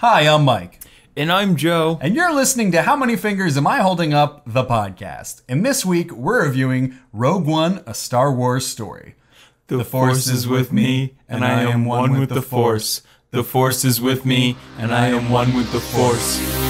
Hi, I'm Mike, And I'm Joe. and you're listening to How Many Fingers Am I Holding Up? The podcast. And this week, we're reviewing Rogue One, a Star Wars story. The, force is with me, and I am one with the force. The force is with me, and I am one with the force.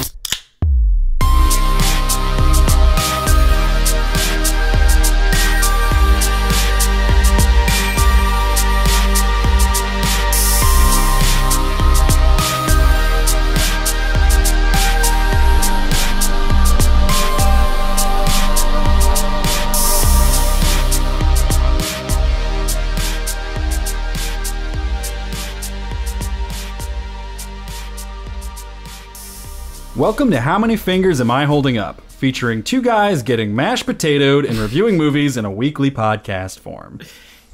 Welcome to How Many Fingers Am I Holding Up? Featuring two guys getting mashed potatoed and reviewing movies in a weekly podcast form.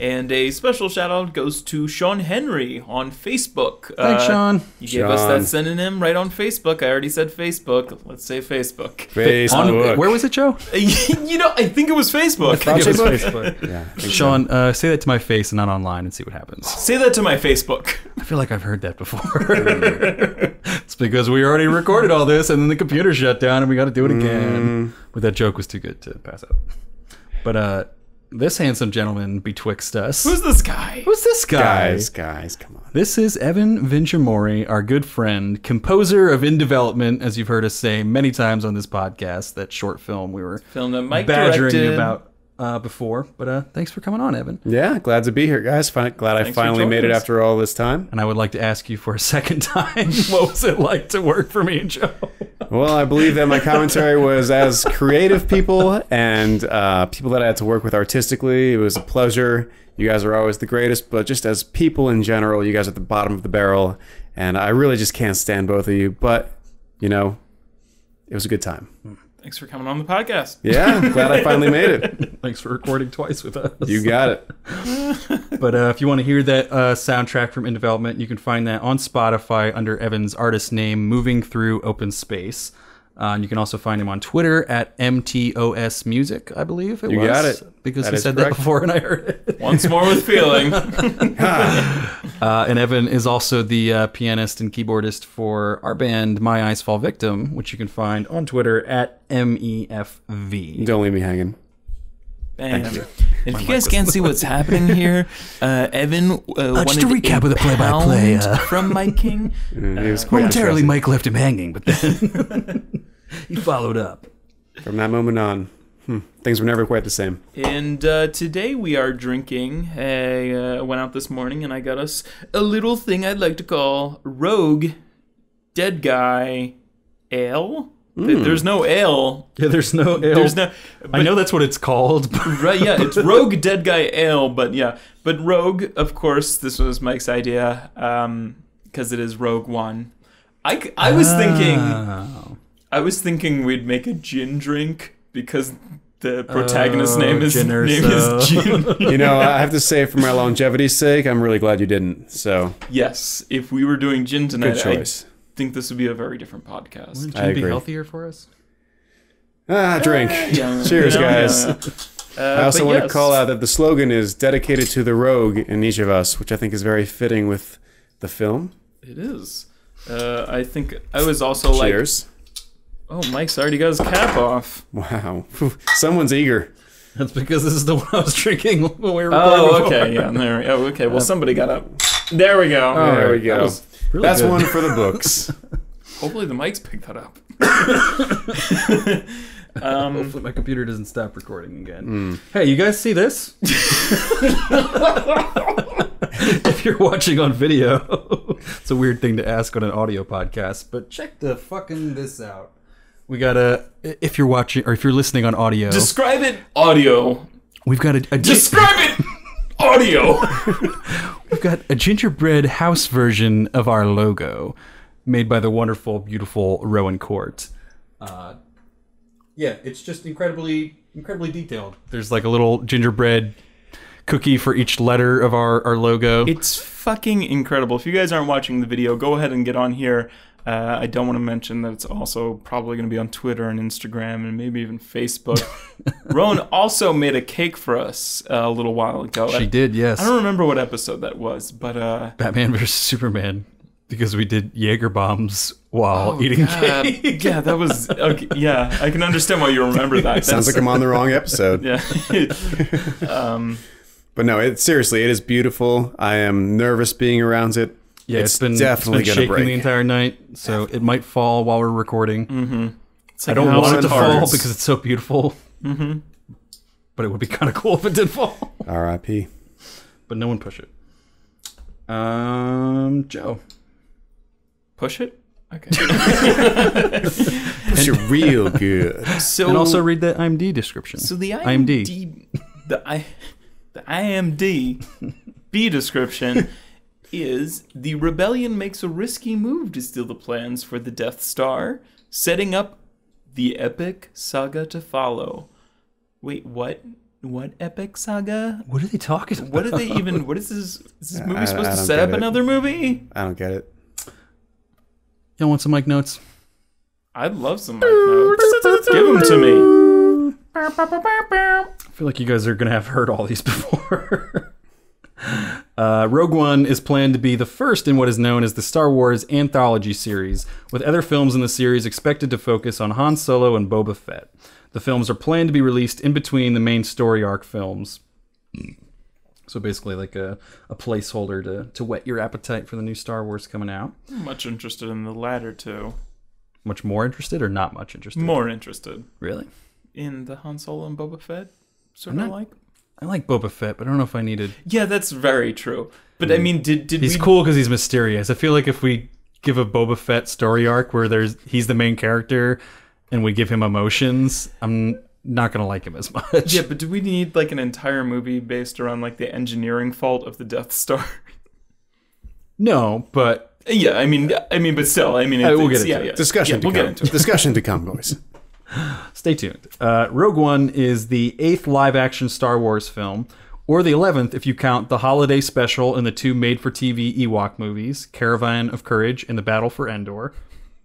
And a special shout out goes to Sean Henry on Facebook. Thanks, Uh, Sean. You gave us that synonym right on Facebook. I already said Facebook. Let's say Facebook. On, Facebook. where was it, Joe? you know, I think it was Facebook. I think it was Facebook? Facebook. Yeah. I. Sean, uh, say that to my face and not online and see what happens. Say that to my Facebook. I feel like I've heard that before. it's because we already recorded all this and then the computer shut down and we got to do it again. But that joke was too good to pass up. But uh, this handsome gentleman betwixt us. Who's this guy? Who's this guy? Guys, guys, come on. This is Evan Vinjamuri, our good friend, composer of In Development, as you've heard us say many times on this podcast. That short film we were Film that Mike badgering directed. about uh, before. But uh, thanks for coming on, Evan. Yeah, glad to be here, guys. Fin- glad I Thanks for finally made it us. after all this time. And I would like to ask you for a second time, what was it like to work for me and Joe? Well, I believe that my commentary was as creative people and uh, people that I had to work with artistically. It was a pleasure. You guys are always the greatest, but just as people in general, you guys are at the bottom of the barrel. And I really just can't stand both of you. But, you know, it was a good time. Thanks for coming on the podcast. Yeah, glad I finally made it. Thanks for recording twice with us. You got it. But uh, if you want to hear that uh, soundtrack from In Development, you can find that on Spotify under Evan's artist name, Moving Through Open Space. Uh, and you can also find him on Twitter at MTOS Music, I believe it You was. got it. Because That he said correct. that before and I heard it. Once more with feeling. Uh, and Evan is also the uh, pianist and keyboardist for our band, My Eyes Fall Victim, which you can find on Twitter at MEFV. Don't leave me hanging. Bam. If you guys can't see what's happening here, uh, Evan uh, wanted just a recap a of the play-by-play, uh, from Mike King. It was quite Momentarily. Mike left him hanging, but then he followed up. From that moment on, hmm, things were never quite the same. And uh, today we are drinking. I uh, went out this morning and I got us a little thing I'd like to call Rogue Dead Guy Ale. Th- There's no ale. Yeah, there's no ale. There's no. I know that's what it's called. but- Right, yeah, it's Rogue Dead Guy Ale, but yeah. But Rogue, of course, this was Mike's idea because it is Rogue One. I, I was thinking Oh. I was thinking we'd make a gin drink because the protagonist's Oh, name is Gin name Erso. is Gin. You know, I have to say, for my longevity's sake, I'm really glad you didn't. So, yes, if we were doing gin tonight, good choice. I think this would be a very different podcast. Wouldn't I gin be agree. healthier for us? Ah, drink. Yeah, Cheers, guys. yeah. Uh, I also want yes. to call out that the slogan is dedicated to the rogue in each of us, which I think is very fitting with the film. It is. Uh, I think I was also like, Cheers. Oh, Mike's already got his cap off. Wow. Someone's eager. That's because this is the one I was drinking when we were recording Oh, before. okay, yeah. There. We, oh, okay. Well, somebody got up. There we go. Oh, there we go. was- Really That's good. one for the books. hopefully, the mics picked that up. um, Hopefully my computer doesn't stop recording again. Hmm. Hey, you guys see this? if you're watching on video, it's a weird thing to ask on an audio podcast, but check the fucking this out. We got a if you're watching or if you're listening on audio, describe it audio. we've got a, a gi- Describe it audio. we've got a gingerbread house version of our logo made by the wonderful, beautiful Rowan Court. Uh, yeah, it's just incredibly, incredibly detailed. There's like a little gingerbread cookie for each letter of our, our logo. It's fucking incredible. If you guys aren't watching the video, go ahead and get on here. Uh, I don't want to mention that it's also probably going to be on Twitter and Instagram and maybe even Facebook. Roan also made a cake for us uh, a little while ago. she did, yes. I don't remember what episode that was, but uh, Batman versus Superman. because we did Jaeger bombs while eating God. cake. yeah, that was okay. Yeah, I can understand why you remember that. Sounds like I'm on the wrong episode. yeah. um, But no, it seriously, it is beautiful. I am nervous being around it. Yeah, it's it's been definitely it's been shaking break. the entire night, so it might fall while we're recording. it's I like don't want it of to fall because it's so beautiful. Mm-hmm. But it would be kind of cool if it did fall. R.I.P. But no one push it. Um, Joe. push it. Okay. Push it real good. So and also read the IMD description. So the IMD. IMD, the I, the IMD B description is the rebellion makes a risky move to steal the plans for the Death Star, setting up the epic saga to follow. Wait, what? What epic saga? What are they talking about? What are they even? What is this? Is this movie I- supposed I to set up it. another movie? I don't get it. Y'all want some mic notes? I'd love some mic notes. Give them to me. I feel like you guys are gonna have heard all these before. uh, Rogue One is planned to be the first in what is known as the Star Wars anthology series, with other films in the series expected to focus on Han Solo and Boba Fett. The films are planned to be released in between the main story arc films. So basically, like a, a placeholder to, to whet your appetite for the new Star Wars coming out. Much interested in the latter two. Much more interested or not much interested? More interested Really? in the Han Solo and Boba Fett sort I'm of not- like. I like Boba Fett, but I don't know if I needed. Yeah, that's very true. But I mean, did did He's we? cool because he's mysterious. I feel like if we give a Boba Fett story arc where there's he's the main character and we give him emotions, I'm not gonna like him as much. Yeah, but do we need like an entire movie based around like the engineering fault of the Death Star? No, but yeah, I mean, I mean, but still, I mean, Uh, it's, we'll get it's- into yeah, it. yeah. Discussion Yeah, to we'll come. get into it. Discussion to come, boys. stay tuned. Uh, Rogue One is the eighth live-action Star Wars film, or the eleventh if you count the holiday special and the two made-for-TV Ewok movies, Caravan of Courage and The Battle for Endor.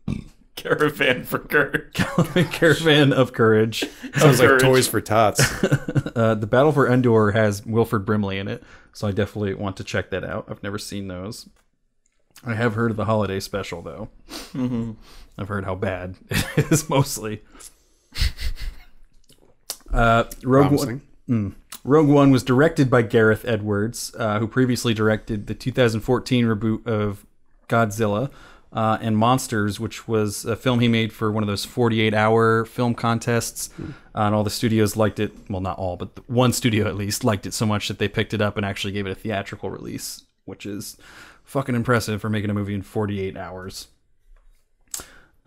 Caravan for Kurt. Caravan of Courage. Sounds like toys for tots. Uh, the Battle for Endor has Wilford Brimley in it, so I definitely want to check that out. I've never seen those. I have heard of the holiday special though. Mm-hmm. I've heard how bad it is mostly. Uh, Rogue One, Promising. Rogue One was directed by Gareth Edwards, uh, who previously directed the 2014 reboot of Godzilla uh, and Monsters, which was a film he made for one of those 48 hour film contests. Uh, and all the studios liked it. Well, not all, but the one studio at least liked it so much that they picked it up and actually gave it a theatrical release, which is fucking impressive for making a movie in 48 hours.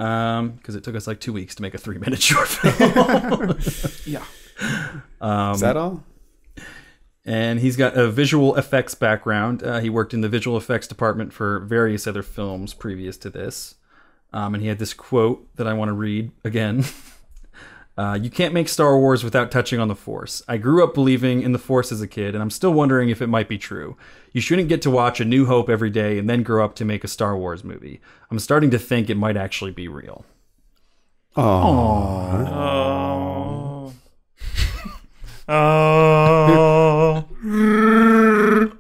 Um, because it took us like two weeks to make a three minute short film. Yeah. Is that all? and he's got a visual effects background. Uh, he worked in the visual effects department for various other films previous to this. Um, and he had this quote that I want to read again. Uh, you can't make Star Wars without touching on the Force. I grew up believing in the Force as a kid, and I'm still wondering if it might be true. You shouldn't get to watch A New Hope every day and then grow up to make a Star Wars movie. I'm starting to think it might actually be real. Oh. oh.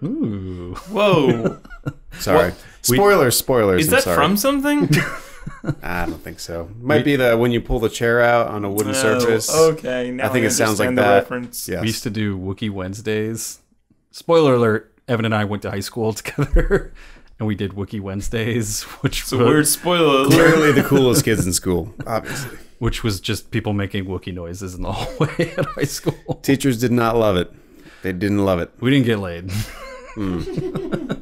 Ooh. Whoa. Sorry. spoilers, spoilers. Is I'm that sorry. from something? I don't think so. Might be the when you pull the chair out on a wooden oh, surface. Oh, okay. Now I think it sounds like understand the that. Reference. Yes. We used to do Wookiee Wednesdays. Spoiler alert: Evan and I went to high school together, and we did Wookie Wednesdays, which So was, weird spoiler. Clearly the coolest kids in school, obviously. which was just people making Wookie noises in the hallway at high school. Teachers did not love it. They didn't love it. We didn't get laid, hmm.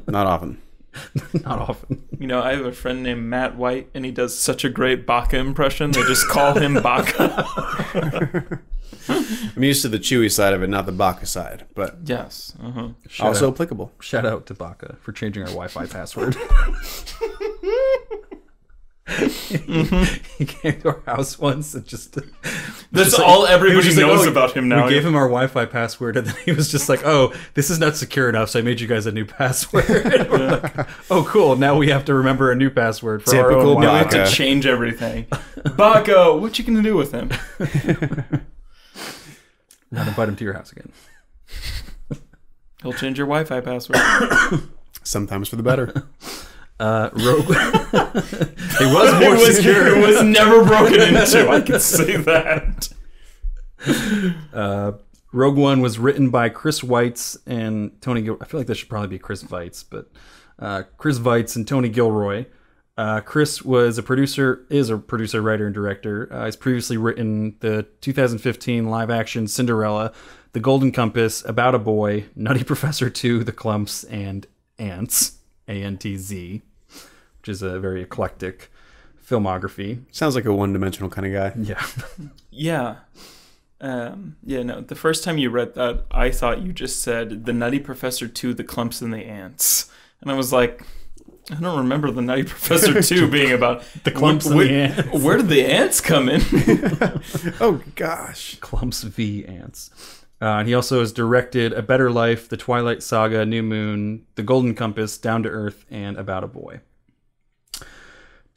Not often. not often. You know, I have a friend named Matt White, and he does such a great Baka impression. They just call him Baka. I'm used to the chewy side of it, not the baka side, but yes. Uh-huh. Also out, applicable. shout out to Baka for changing our Wi-Fi password. Mm-hmm. he came to our house once and just That's just all he was everybody just like, knows "Oh, about him now. We gave him our Wi-Fi password, and then he was just like, "Oh, this is not secure enough, so I made you guys a new password." And we're like, "Oh, cool! Now we have to remember a new password for our Typical own Now we Wi-Fi." have to change everything. Baco, what you gonna do with him? Not invite him to your house again. He'll change your Wi-Fi password. Sometimes for the better. Uh, Rogue. it was more it was, secure. it was never broken into. I can say that. Uh, Rogue One was written by Chris Weitz and Tony. Gil- I feel like that should probably be Chris Weitz, but uh, Chris Weitz and Tony Gilroy. Uh, Chris was a producer, is a producer, writer, and director. Uh, he's previously written the 2015 live-action Cinderella, The Golden Compass, About a Boy, Nutty Professor 2, The Klumps, and Ants, A N T Z, which is a very eclectic filmography. Sounds like a one-dimensional kind of guy. Yeah. Yeah. Um, yeah, no. The first time you read that, I thought you just said the Nutty Professor 2, the Klumps and the Ants. And I was like, I don't remember the Nutty Professor 2 being about the clumps and the ants. Where did the ants come in? Oh gosh. Klumps v Ants. Uh, and he also has directed A Better Life, The Twilight Saga, New Moon, The Golden Compass, Down to Earth, and About a Boy.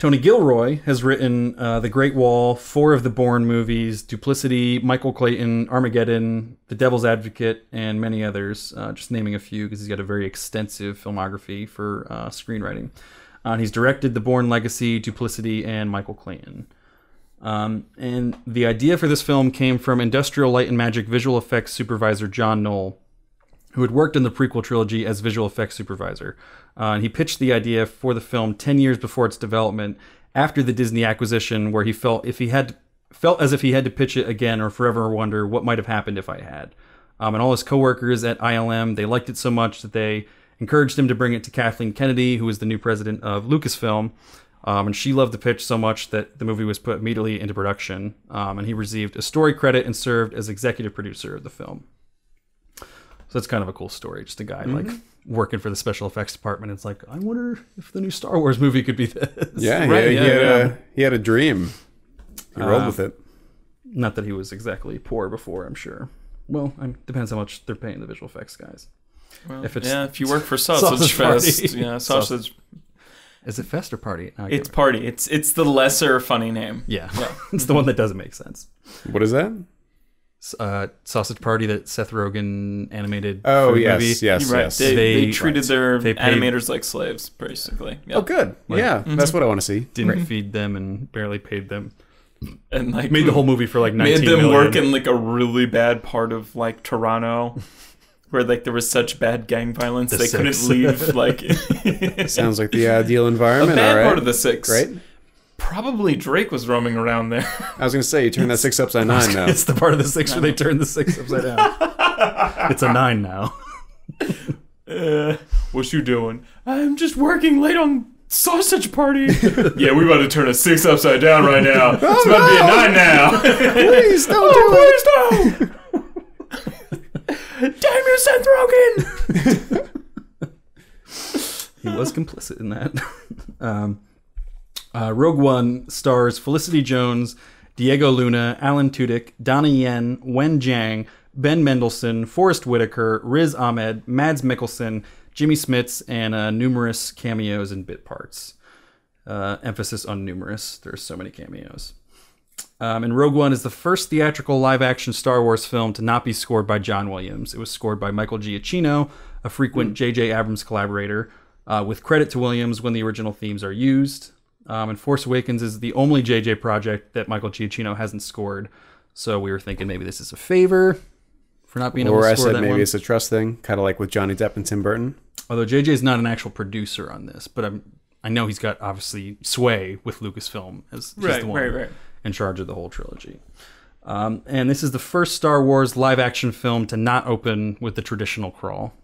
Tony Gilroy has written uh, The Great Wall, four of the Bourne movies, Duplicity, Michael Clayton, Armageddon, The Devil's Advocate, and many others. Uh, just naming a few because he's got a very extensive filmography for uh, screenwriting. Uh, he's directed The Bourne Legacy, Duplicity, and Michael Clayton. Um, and the idea for this film came from Industrial Light and Magic visual effects supervisor John Knoll, who had worked in the prequel trilogy as visual effects supervisor. Uh, and he pitched the idea for the film 10 years before its development after the Disney acquisition, where he felt if he had felt as if he had to pitch it again or forever wonder what might have happened if I had. Um, and all his coworkers at ILM, they liked it so much that they encouraged him to bring it to Kathleen Kennedy, who was the new president of Lucasfilm. Um, and she loved the pitch so much that the movie was put immediately into production. Um, and he received a story credit and served as executive producer of the film. So that's kind of a cool story. Just a guy like working for the special effects department. It's like, I wonder if the new Star Wars movie could be this. Yeah, Right, he, yeah, he, had yeah. A, he had a dream. He rolled Uh, with it. Not that he was exactly poor before, I'm sure. Well, I depends how much they're paying the visual effects guys. Well, If it's yeah, if you work for Sausage, Sausage Fest, Party. yeah, Sausage, Is it Fest or Party? I it's can't party. It's it's the lesser funny name. yeah, Yeah. it's the one that doesn't make sense. What is that? S- Uh, Sausage Party that Seth Rogen animated. Oh food yes, movie. yes, You're right. yes. They, they, They- treated right. their They paid- animators like slaves, basically. Yeah. Oh, good. yeah, that's what I want to see. Didn't feed them and barely paid them. And like Made the whole movie for like made them million. work in like a really bad part of like Toronto, where like there was such bad gang violence The they six. couldn't leave. Like Sounds like the ideal environment. bad all right. part of the six. Great. Probably Drake was roaming around there. I was gonna say you turn that six upside nine now. It's the part of the six where they turn the six upside down. it's a nine now. Uh, what you doing? I'm just working late on sausage party. yeah, we about to turn a six upside down right now. It's about to be a nine now. Please don't oh, do it. please don't! Damn you, Seth Rogen! He was complicit in that. um, uh, Rogue One stars Felicity Jones, Diego Luna, Alan Tudyk, Donnie Yen, Wen Jiang, Ben Mendelsohn, Forest Whitaker, Riz Ahmed, Mads Mikkelsen, Jimmy Smits, and uh, numerous cameos and bit parts. Uh, emphasis on numerous. There's so many cameos. Um, and Rogue One is the first theatrical live action Star Wars film to not be scored by John Williams. It was scored by Michael Giacchino, a frequent J.J. Abrams collaborator, uh, with credit to Williams when the original themes are used. Um, and Force Awakens is the only J.J. project that Michael Giacchino hasn't scored. So we were thinking maybe this is a favor for not being able Or to I score said that maybe one. it's a trust thing, kind of like with Johnny Depp and Tim Burton. Although JJ is not an actual producer on this, but I'm, I know he's got obviously sway with Lucasfilm as Right, the one right, right. in charge of the whole trilogy. Um, and this is the first Star Wars live action film to not open with the traditional crawl.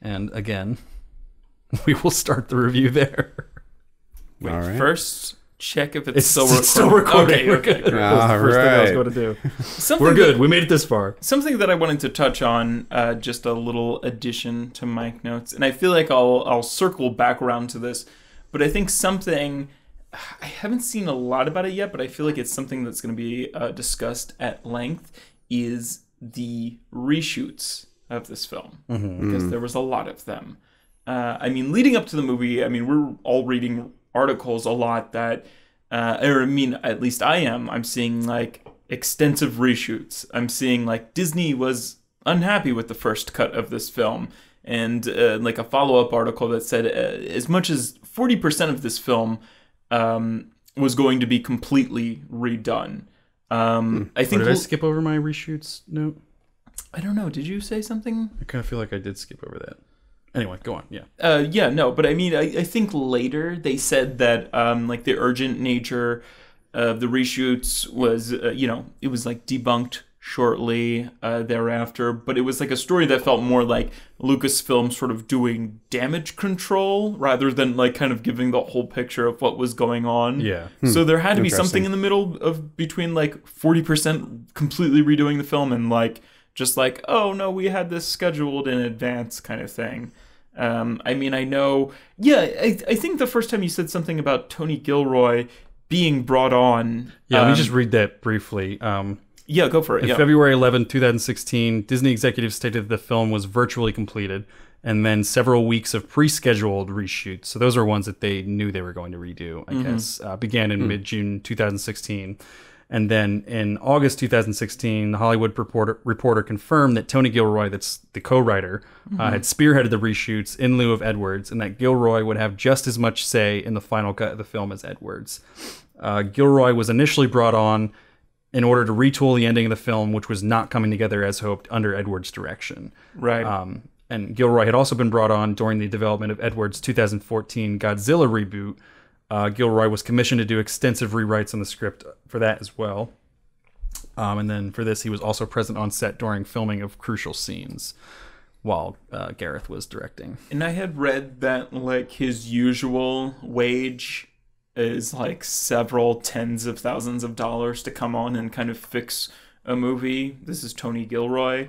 And again, we will start the review there. Wait, All right. first check if it's, It's still recording. still recording. Okay, We're okay. good. That was the All first thing I was right. going to do. Something We're good. that- We made it this far. Something that I wanted to touch on, uh, just a little addition to Mike notes, and I feel like I'll I'll circle back around to this, but I think something I haven't seen a lot about it yet, but I feel like it's something that's going to be uh, discussed at length is the reshoots of this film because there was a lot of them. Uh, I mean, leading up to the movie, I mean, we're all reading articles a lot that, uh, or I mean, at least I am. I'm seeing like extensive reshoots. I'm seeing like Disney was unhappy with the first cut of this film, and uh, like a follow up article that said, uh, as much as forty percent of this film um, was going to be completely redone. Um, I Or think did I l- skip over my reshoots note? I don't know. Did you say something? I kind of feel like I did skip over that. Anyway, go on. Yeah. Uh, yeah, no, but I mean, I, I think later they said that um, like the urgent nature of the reshoots was, uh, you know, it was like debunked shortly uh, thereafter, but it was like a story that felt more like Lucasfilm sort of doing damage control rather than like kind of giving the whole picture of what was going on. Yeah. So there had to be something in the middle of between like 40% completely redoing the film and like just like, oh no, we had this scheduled in advance kind of thing. Um, I mean, I know, yeah, I, I think the first time you said something about Tony Gilroy being brought on. Yeah, let um, me just read that briefly. Um, yeah, go for it. In Yeah. February 11, 2016, Disney executives stated that the film was virtually completed, and then several weeks of pre-scheduled reshoots. So those are ones that they knew they were going to redo. I guess uh, began in mid-June 2016, and then in August 2016, the Hollywood reporter, reporter confirmed that Tony Gilroy, that's the co-writer, uh, had spearheaded the reshoots in lieu of Edwards, and that Gilroy would have just as much say in the final cut of the film as Edwards. Uh, Gilroy was initially brought on in order to retool the ending of the film, which was not coming together as hoped under Edwards' direction. right. Um, and Gilroy had also been brought on during the development of Edwards' 2014 Godzilla reboot. Uh, Gilroy was commissioned to do extensive rewrites on the script for that as well. Um, and then for this, he was also present on set during filming of crucial scenes while uh, Gareth was directing. And I had read that like his usual wage is like several tens of thousands of dollars to come on and kind of fix a movie. This is Tony Gilroy.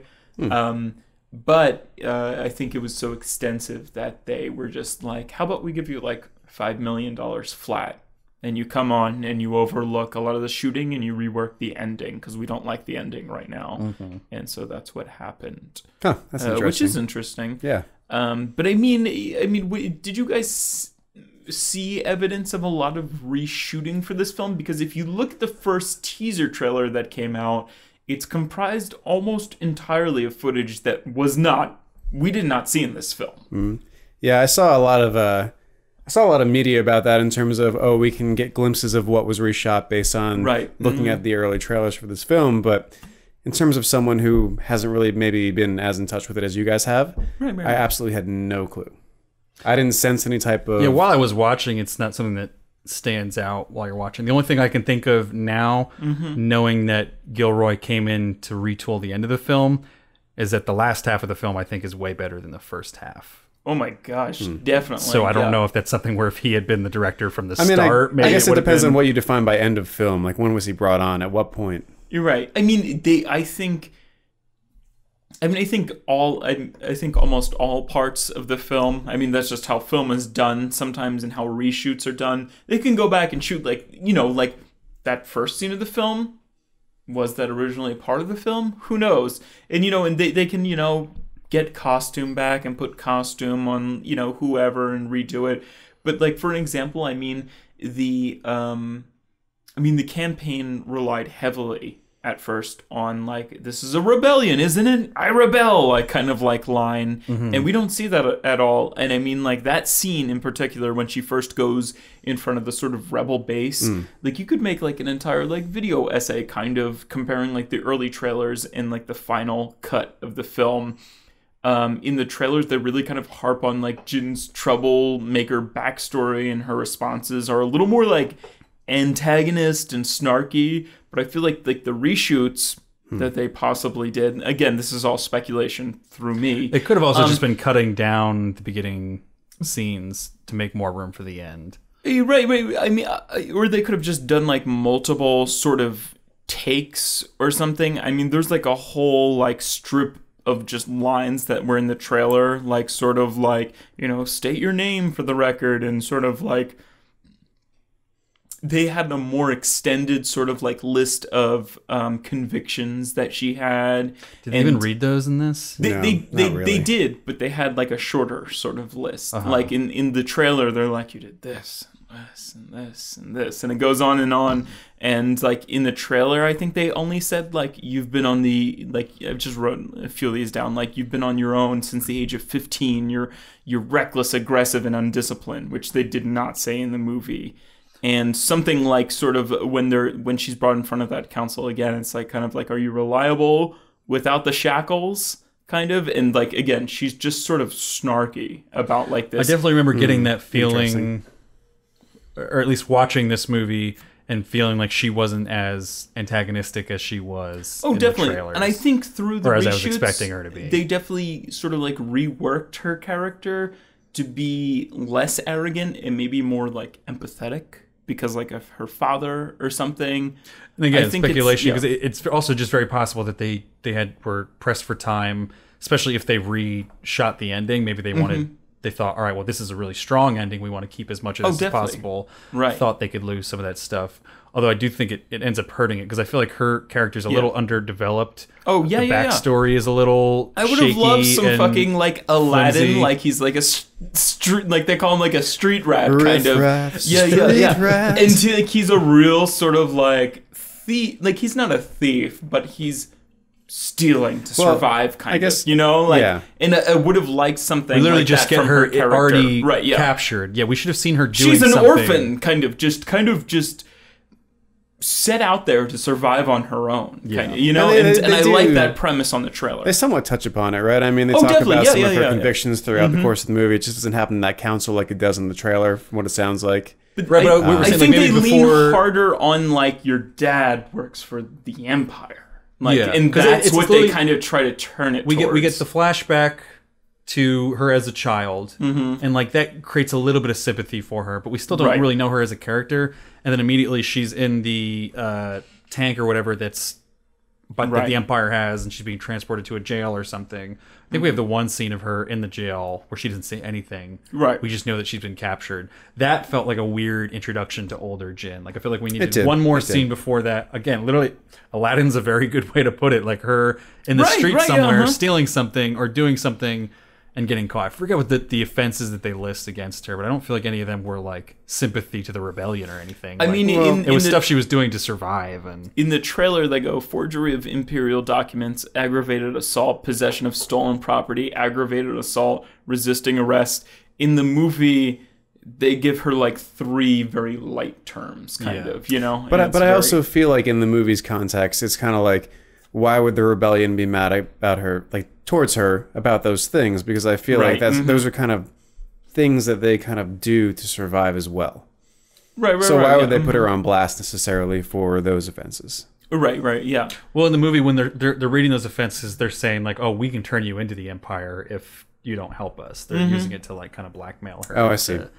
Um, but uh, I think it was so extensive that they were just like, how about we give you like $5 million flat? And you come on and you overlook a lot of the shooting and you rework the ending because we don't like the ending right now. And so that's what happened, Huh, that's uh, interesting. which is interesting. yeah. Um, but I mean, I mean, w- did you guys see evidence of a lot of reshooting for this film? Because if you look at the first teaser trailer that came out, it's comprised almost entirely of footage that was not, we did not see in this film. Yeah, I saw a lot of uh, I saw a lot of media about that in terms of oh, we can get glimpses of what was reshot based on Right. looking mm-hmm. at the early trailers for this film. But in terms of someone who hasn't really maybe been as in touch with it as you guys have, Right, right, I absolutely had no clue. I didn't sense any type of Yeah, while I was watching, it's not something that stands out while you're watching. The only thing I can think of now, mm-hmm. knowing that Gilroy came in to retool the end of the film, is that the last half of the film I think is way better than the first half. Oh my gosh, hmm. definitely. So I don't yeah. know if that's something where if he had been the director from the I mean, I, start, maybe I guess it, would have depends been- on what you define by end of film. Like when was he brought on? At what point? You're right. I mean, they. I think. I mean, I think all. I, I think almost all parts of the film. I mean, that's just how film is done sometimes, and how reshoots are done. They can go back and shoot like you know, like that first scene of the film. Was that originally part of the film? Who knows? And you know, and they they can you know get costume back and put costume on you know whoever and redo it. But like for an example, I mean the um I mean, the campaign relied heavily at first on like this is a rebellion isn't it? I rebel like kind of like line. And we don't see that at all. And i mean like that scene in particular when she first goes in front of the sort of rebel base like you could make like an entire like video essay kind of comparing like the early trailers and like the final cut of the film um, in the trailers they really kind of harp on like Jin's troublemaker backstory and her responses are a little more like antagonist and snarky but I feel like like the reshoots that they possibly did again this is all speculation through me It could have also Um, just been cutting down the beginning scenes to make more room for the end. Eh, Right, right. I mean, uh, or they could have just done like multiple sort of takes or something. I mean, there's like a whole like strip of just lines that were in the trailer, like sort of like, you know, state your name for the record and sort of like they had a more extended sort of like list of um, convictions that she had. Did they even read those in this? they, No, they, not they, really. they did, but they had like a shorter sort of list. Uh-huh. Like in, in the trailer, they're like, you did this. this and this and this and it goes on and on and like in the trailer i think they only said like you've been on the like i've just wrote a few of these down like you've been on your own since the age of 15 you're you're reckless aggressive and undisciplined which they did not say in the movie. And something like sort of when they're when she's brought in front of that council again it's like kind of like are you reliable without the shackles? Kind of and like again she's just sort of snarky about like this. I definitely remember getting hmm, that feeling, or at least watching this movie and feeling like she wasn't as antagonistic as she was. Oh, in definitely. The trailers. and I think through the Or as I was reshoots, expecting her to be. they definitely sort of like reworked her character to be less arrogant and maybe more like empathetic because like of her father or something. And again, I think it's- speculation yeah. because it it's also just very possible that they they had were pressed for time, especially if they reshot the ending. Maybe they mm-hmm. wanted they thought, all right, well, this is a really strong ending. We want to keep as much of Oh, this as possible. Right. Thought they could lose some of that stuff. Although I do think it, it ends up hurting it because I feel like her character's a little underdeveloped. Oh yeah, the yeah, yeah. backstory is a little. I would have loved some fucking like Aladdin, flimsy. like he's like a s- street, like they call him like a street rat kind Riff of. raff, yeah, yeah, yeah. rat. And to, like he's a real sort of like thief. Like he's not a thief, but he's stealing to Well, survive. Kind I guess- of, you know, like. yeah. And I, I would have liked something. We literally like just get her, character. already right. Yeah, captured. Yeah, we should have seen her doing she's an something. orphan, kind of just, kind of just set out there to survive on her own. Yeah. Kind of, you know, And they- and, they- and they I like that premise on the trailer. They somewhat touch upon it, right? I mean, they Oh, talk definitely. about Yeah, some of her convictions throughout the mm-hmm. course of the movie. It just doesn't happen in that council like it does in the trailer, from what it sounds like. But Right, I, but we were uh, I saying, like, think maybe they before- lean harder on like your dad works for the empire, like, Yeah, and that's it's what they kind of try to turn it. we get we get the flashback to her as a child Mm-hmm. and like that creates a little bit of sympathy for her but we still don't Right. really know her as a character and then immediately she's in the uh, tank or whatever that's but that the empire has and she's being transported to a jail or something i think we have the one scene of her in the jail where she doesn't say anything Right. we just know that she's been captured that felt like a weird introduction to older jin like i feel like we needed did. one more It did. scene before that again literally aladdin's a very good way to put it like her in the Right, street right, yeah, somewhere uh-huh. stealing something or doing something and getting caught. I forget what the, the offenses that they list against her, but I don't feel like any of them were like sympathy to the rebellion or anything. I Like, mean, Well, in, it in was the, stuff she was doing to survive, and in the trailer they go forgery of imperial documents, aggravated assault, possession of stolen property, aggravated assault, resisting arrest. In the movie, they give her like three very light terms, kind Yeah. of, you know. But I, it's but I also feel like in the movie's context, it's kind of like, why would the rebellion be mad about her, like towards her about those things? Because I feel Right, like that's mhm. those are kind of things that they kind of do to survive as well. right, right. so right, why yeah, would they put her on blast necessarily for those offenses? Right, right, yeah. well, in the movie when they're, they're they're reading those offenses, they're saying like, "Oh, we can turn you into the empire if you don't help us." They're using it to like kind of blackmail her. Oh, I see. To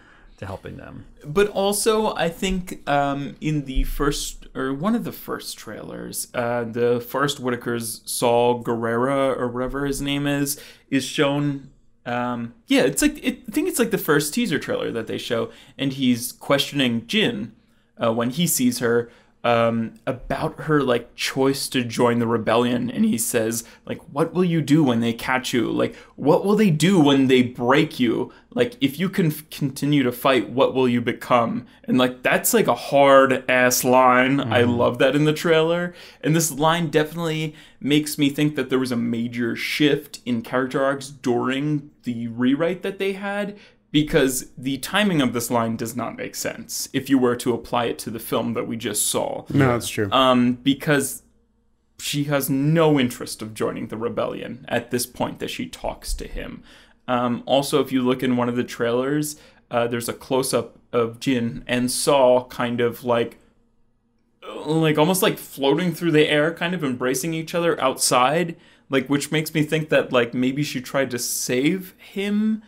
helping them. But also, I think um, in the first or one of the first trailers, uh, the Forest Whitaker's Saul Gerrera or whatever his name is is shown. Um, yeah, it's like it, I think it's like the first teaser trailer that they show, and he's questioning Jin uh, when he sees her um, about her like choice to join the rebellion, and he says like, "What will you do when they catch you? Like, what will they do when they break you? Like, if you can f- continue to fight, what will you become?" And like that's like a hard ass line. I love that in the trailer, and this line definitely makes me think that there was a major shift in character arcs during the rewrite that they had because the timing of this line does not make sense if you were to apply it to the film that we just saw. No, that's true. Um, because she has no interest of joining the rebellion at this point that she talks to him. Um, also, if you look in one of the trailers, uh, there's a close up of Jin and Saw kind of like like almost like floating through the air, kind of embracing each other outside, like which makes me think that like maybe she tried to save him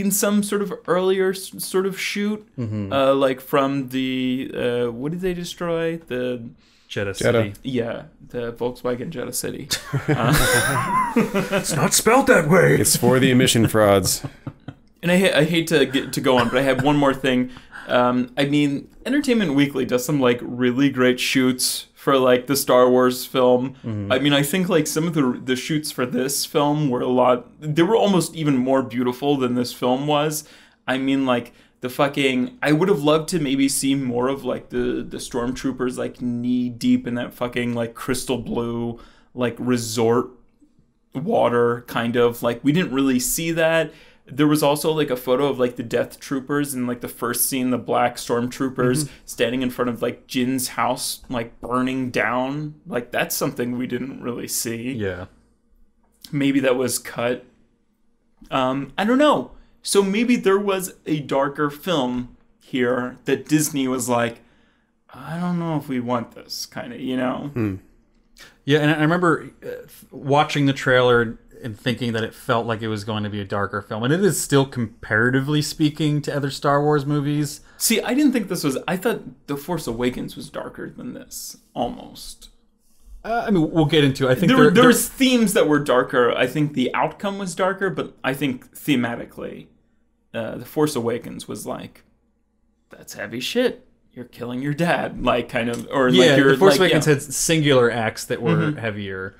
in some sort of earlier sort of shoot, uh, like from the uh, what did they destroy the Jetta, Jedha. City. yeah the Volkswagen Jetta City. It's not spelled that way. It's for the emission frauds. And I, ha- I hate to get to go on, but I have one more thing. Um, I mean, Entertainment Weekly does some like really great shoots for like the Star Wars film. Mm-hmm. I mean, I think like some of the the shoots for this film were a lot. They were almost even more beautiful than this film was. I mean, like the fucking I would have loved to maybe see more of like the the stormtroopers like knee deep in that fucking like crystal blue like resort water kind of like we didn't really see that there was also like a photo of like the death troopers in like the first scene the black stormtroopers standing in front of like jin's house like burning down. Like that's something we didn't really see. Yeah. maybe that was cut. Um i don't know. So maybe there was a darker film here that disney was like i don't know if we want this kind of you know? Yeah, and I remember uh, watching the trailer and thinking that it felt like it was going to be a darker film, and it is still comparatively speaking to other Star Wars movies. see i didn't think this was i thought the force awakens was darker than this almost Uh, I mean, we'll get into. It. I think there, there, were there there- themes that were darker. I think the outcome was darker, but I think thematically, uh, the Force Awakens was like, that's heavy shit. You're killing your dad, like kind of, or yeah, like you're the Force like, Awakens yeah. had singular acts that were Mm-hmm. heavier.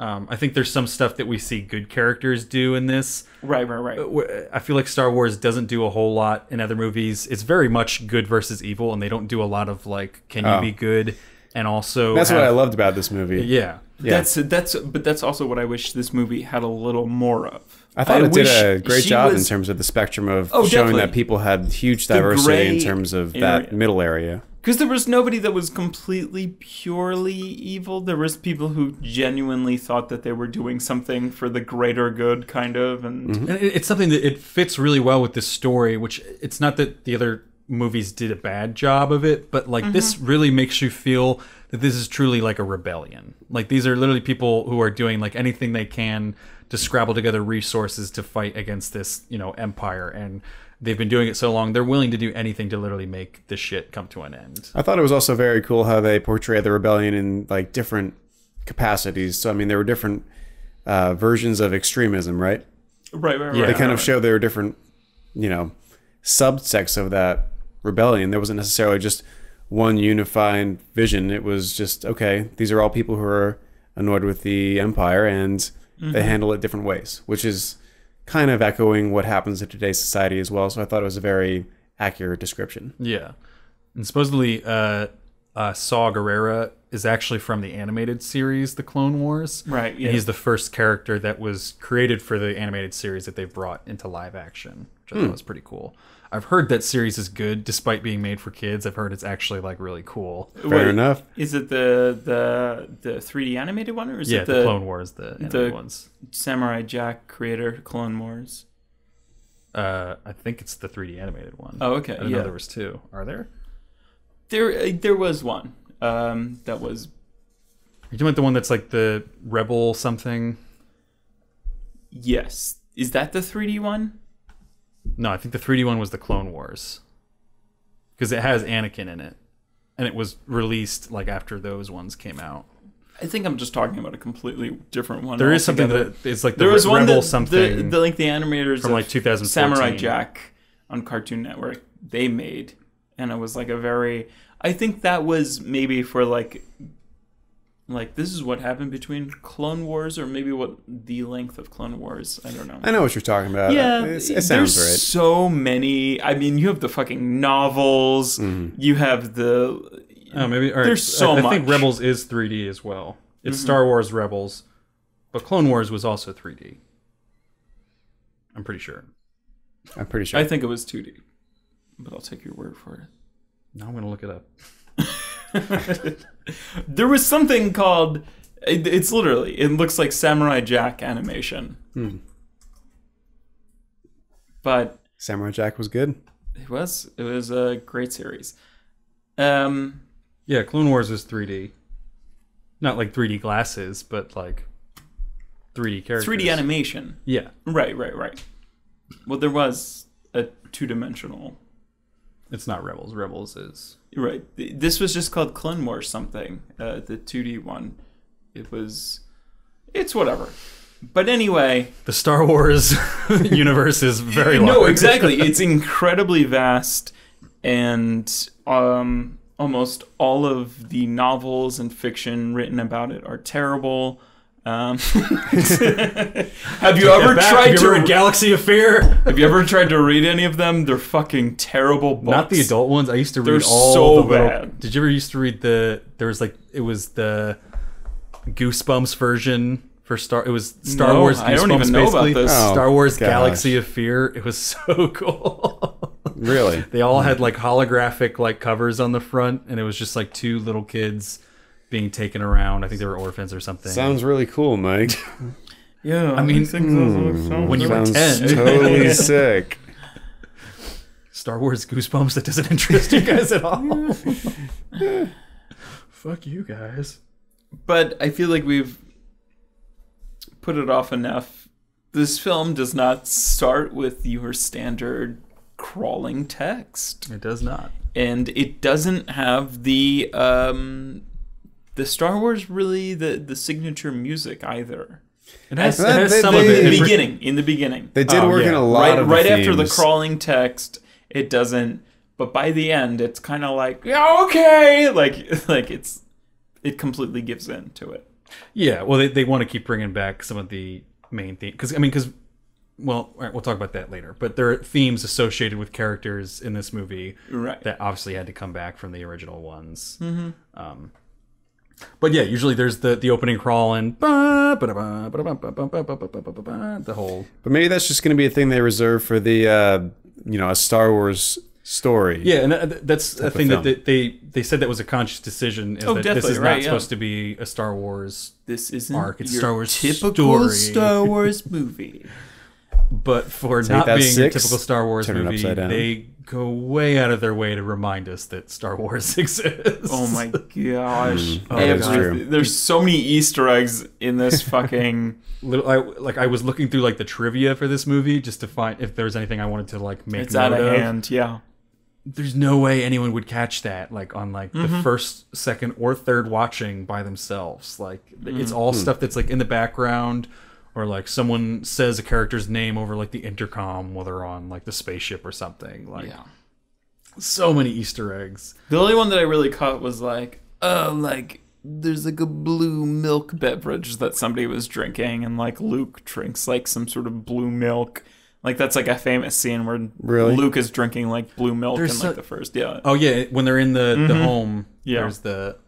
Um, I think there's some stuff that we see good characters do in this. right, right, right. I feel like Star Wars doesn't do a whole lot in other movies. It's very much good versus evil, and they don't do a lot of like, can you Oh. be good? And also, That's what I loved about this movie. Yeah, Yeah. That's that's, but that's also what I wish this movie had a little more of. I thought I it did a great she job in terms of the spectrum of Oh, showing definitely. that people had huge diversity in terms of area. that middle area. Because there was nobody that was completely purely evil. There was people who genuinely thought that they were doing something for the greater good, kind of, and mm-hmm. and it's something that it fits really well with this story. Which it's not that the other movies did a bad job of it, but like this mm-hmm. really makes you feel that this is truly like a rebellion. Like these are literally people who are doing like anything they can to scrabble together resources to fight against this, you know, empire and they've been doing it so long they're willing to do anything to literally make this shit come to an end. I thought it was also very cool how they portrayed the rebellion in like different capacities. So I mean, there were different uh, versions of extremism, right? right, right, right. Yeah. They kind right, of show there were different, you know, subsects of that rebellion. There wasn't necessarily just one unified vision. It was just okay. These are all people who are annoyed with the empire, and they handle it different ways, which is kind of echoing what happens in today's society as well. So I thought it was a very accurate description. Yeah. And supposedly uh uh Saw Gerrera is actually from the animated series The Clone Wars. Right, And yeah. he's the first character that was created for the animated series that they've brought into live action, which I thought was pretty cool. I've heard that series is good despite being made for kids. I've heard it's actually like really cool. Fair Wait, enough. Is it the the the 3D animated one, or is yeah, it the, the, Clone Wars, the animated the- ones. Samurai Jack creator Clone Wars? Uh, I think it's the 3D animated one. Oh, okay, I didn't yeah. know there was two. Are there? There uh, there was one um, that was Are you talking about the one that's like the Rebel something? yes. Is that the 3D one? No, I think the 3D one was the Clone Wars. Because it has Anakin in it. And it was released like after those ones came out. I think I'm just talking about a completely different one. There is something that is like the there was one that something. the, the like the animators from, like, 2014. Samurai Jack on Cartoon Network they made, and it was like a very. I think that was maybe for like. Like this is what happened between Clone Wars, or maybe what the length of Clone Wars. I don't know. I know what you're talking about. Yeah, It's- it there's sounds right. so many. I mean, you have the fucking novels. Mm-hmm. You have the. oh, maybe. All right. There's so I, I think. Rebels is 3D as well. It's Star Wars Rebels. But Clone Wars was also 3D. I'm pretty sure. I'm pretty sure. I think it was 2D, but I'll take your word for it. Now I'm going to look it up. There was something called. It, it's literally. It looks like Samurai Jack animation. But Samurai Jack was good. it was it was a great series. Um, Yeah, Clone Wars is 3D. Not like 3D glasses, but like 3D characters. 3D animation. Yeah. Right, right, right. Well, there was a two dimensional. It's not Rebels. Rebels is. Right. This was just called Clone Wars something. Uh, the 2D one. It was. It's whatever. But anyway, The Star Wars universe is very large. no, exactly. It's incredibly vast, and um, almost all of the novels and fiction written about it are terrible. Um, have you ever Back, tried you to read Galaxy of Fear? Have you ever tried to read any of them? They're fucking terrible books. Not the adult ones. I used to read They're all so the little- bad. Did you ever used to read the? There was like it was the Goosebumps version for Star. It was Star No, Wars. Goosebumps, I don't even know about basically. this. Oh, Star Wars gosh. Galaxy of Fear. It was so cool. Really? they all had like holographic like covers on the front, and it was just like two little kids being taken around. I think they were orphans or something. Sounds really cool, Mike. Yeah, I mean, mm, when you were 10. totally sick. Star Wars Goosebumps. That doesn't interest you guys at all. Fuck you guys. but I feel like we've put it off enough. This film does not start with your standard crawling text, It does not. and it doesn't have the um, the Star Wars really the the signature music either. It has, it has they- some they- of it. In the beginning, in the beginning, They did Oh, work yeah. in a lot right of right the after the crawling text, it doesn't. But by the end, it's kind of like yeah, okay, like like it's it completely gives in to it. Yeah, well, they, they want to keep bringing back some of the main themes because I mean, because well, all right, we'll talk about that later. But there are themes associated with characters in this movie Right. that obviously had to come back from the original ones. Mm-hmm. Um, but yeah, usually there's the the opening crawl and the whole. But maybe that's just going to be a thing they reserve for the, uh, you know, a Star Wars story. Yeah, and that's a of thing that they, they they said that was a conscious decision. Is Oh, that this definitely, is not right, yeah. supposed to be a Star Wars This isn't Arc, it's your Star Wars typical story. Star Wars movie. But for Take not that being a typical Star Wars turn movie, upside down. they go way out of their way to remind us that Star Wars exists. Oh my gosh! that is Every- true. There's so many Easter eggs in this fucking. Little, I, like I was looking through like the trivia for this movie just to find if there was anything I wanted to like make it's note out of of. hand. Yeah. There's no way anyone would catch that like on like Mm-hmm. the first, second, or third watching by themselves. Like Mm. it's all stuff that's like in the background. Or like someone says a character's name over like the intercom while they're on like the spaceship or something. Like Yeah. so many Easter eggs. The only one that I really caught was like, oh, like there's like a blue milk beverage that somebody was drinking, and like Luke drinks like some sort of blue milk. Like that's like a famous scene where Really? Luke is drinking like blue milk There's in like so- the first. Yeah. Oh yeah, when they're in the the mm-hmm. home, Yeah. there's the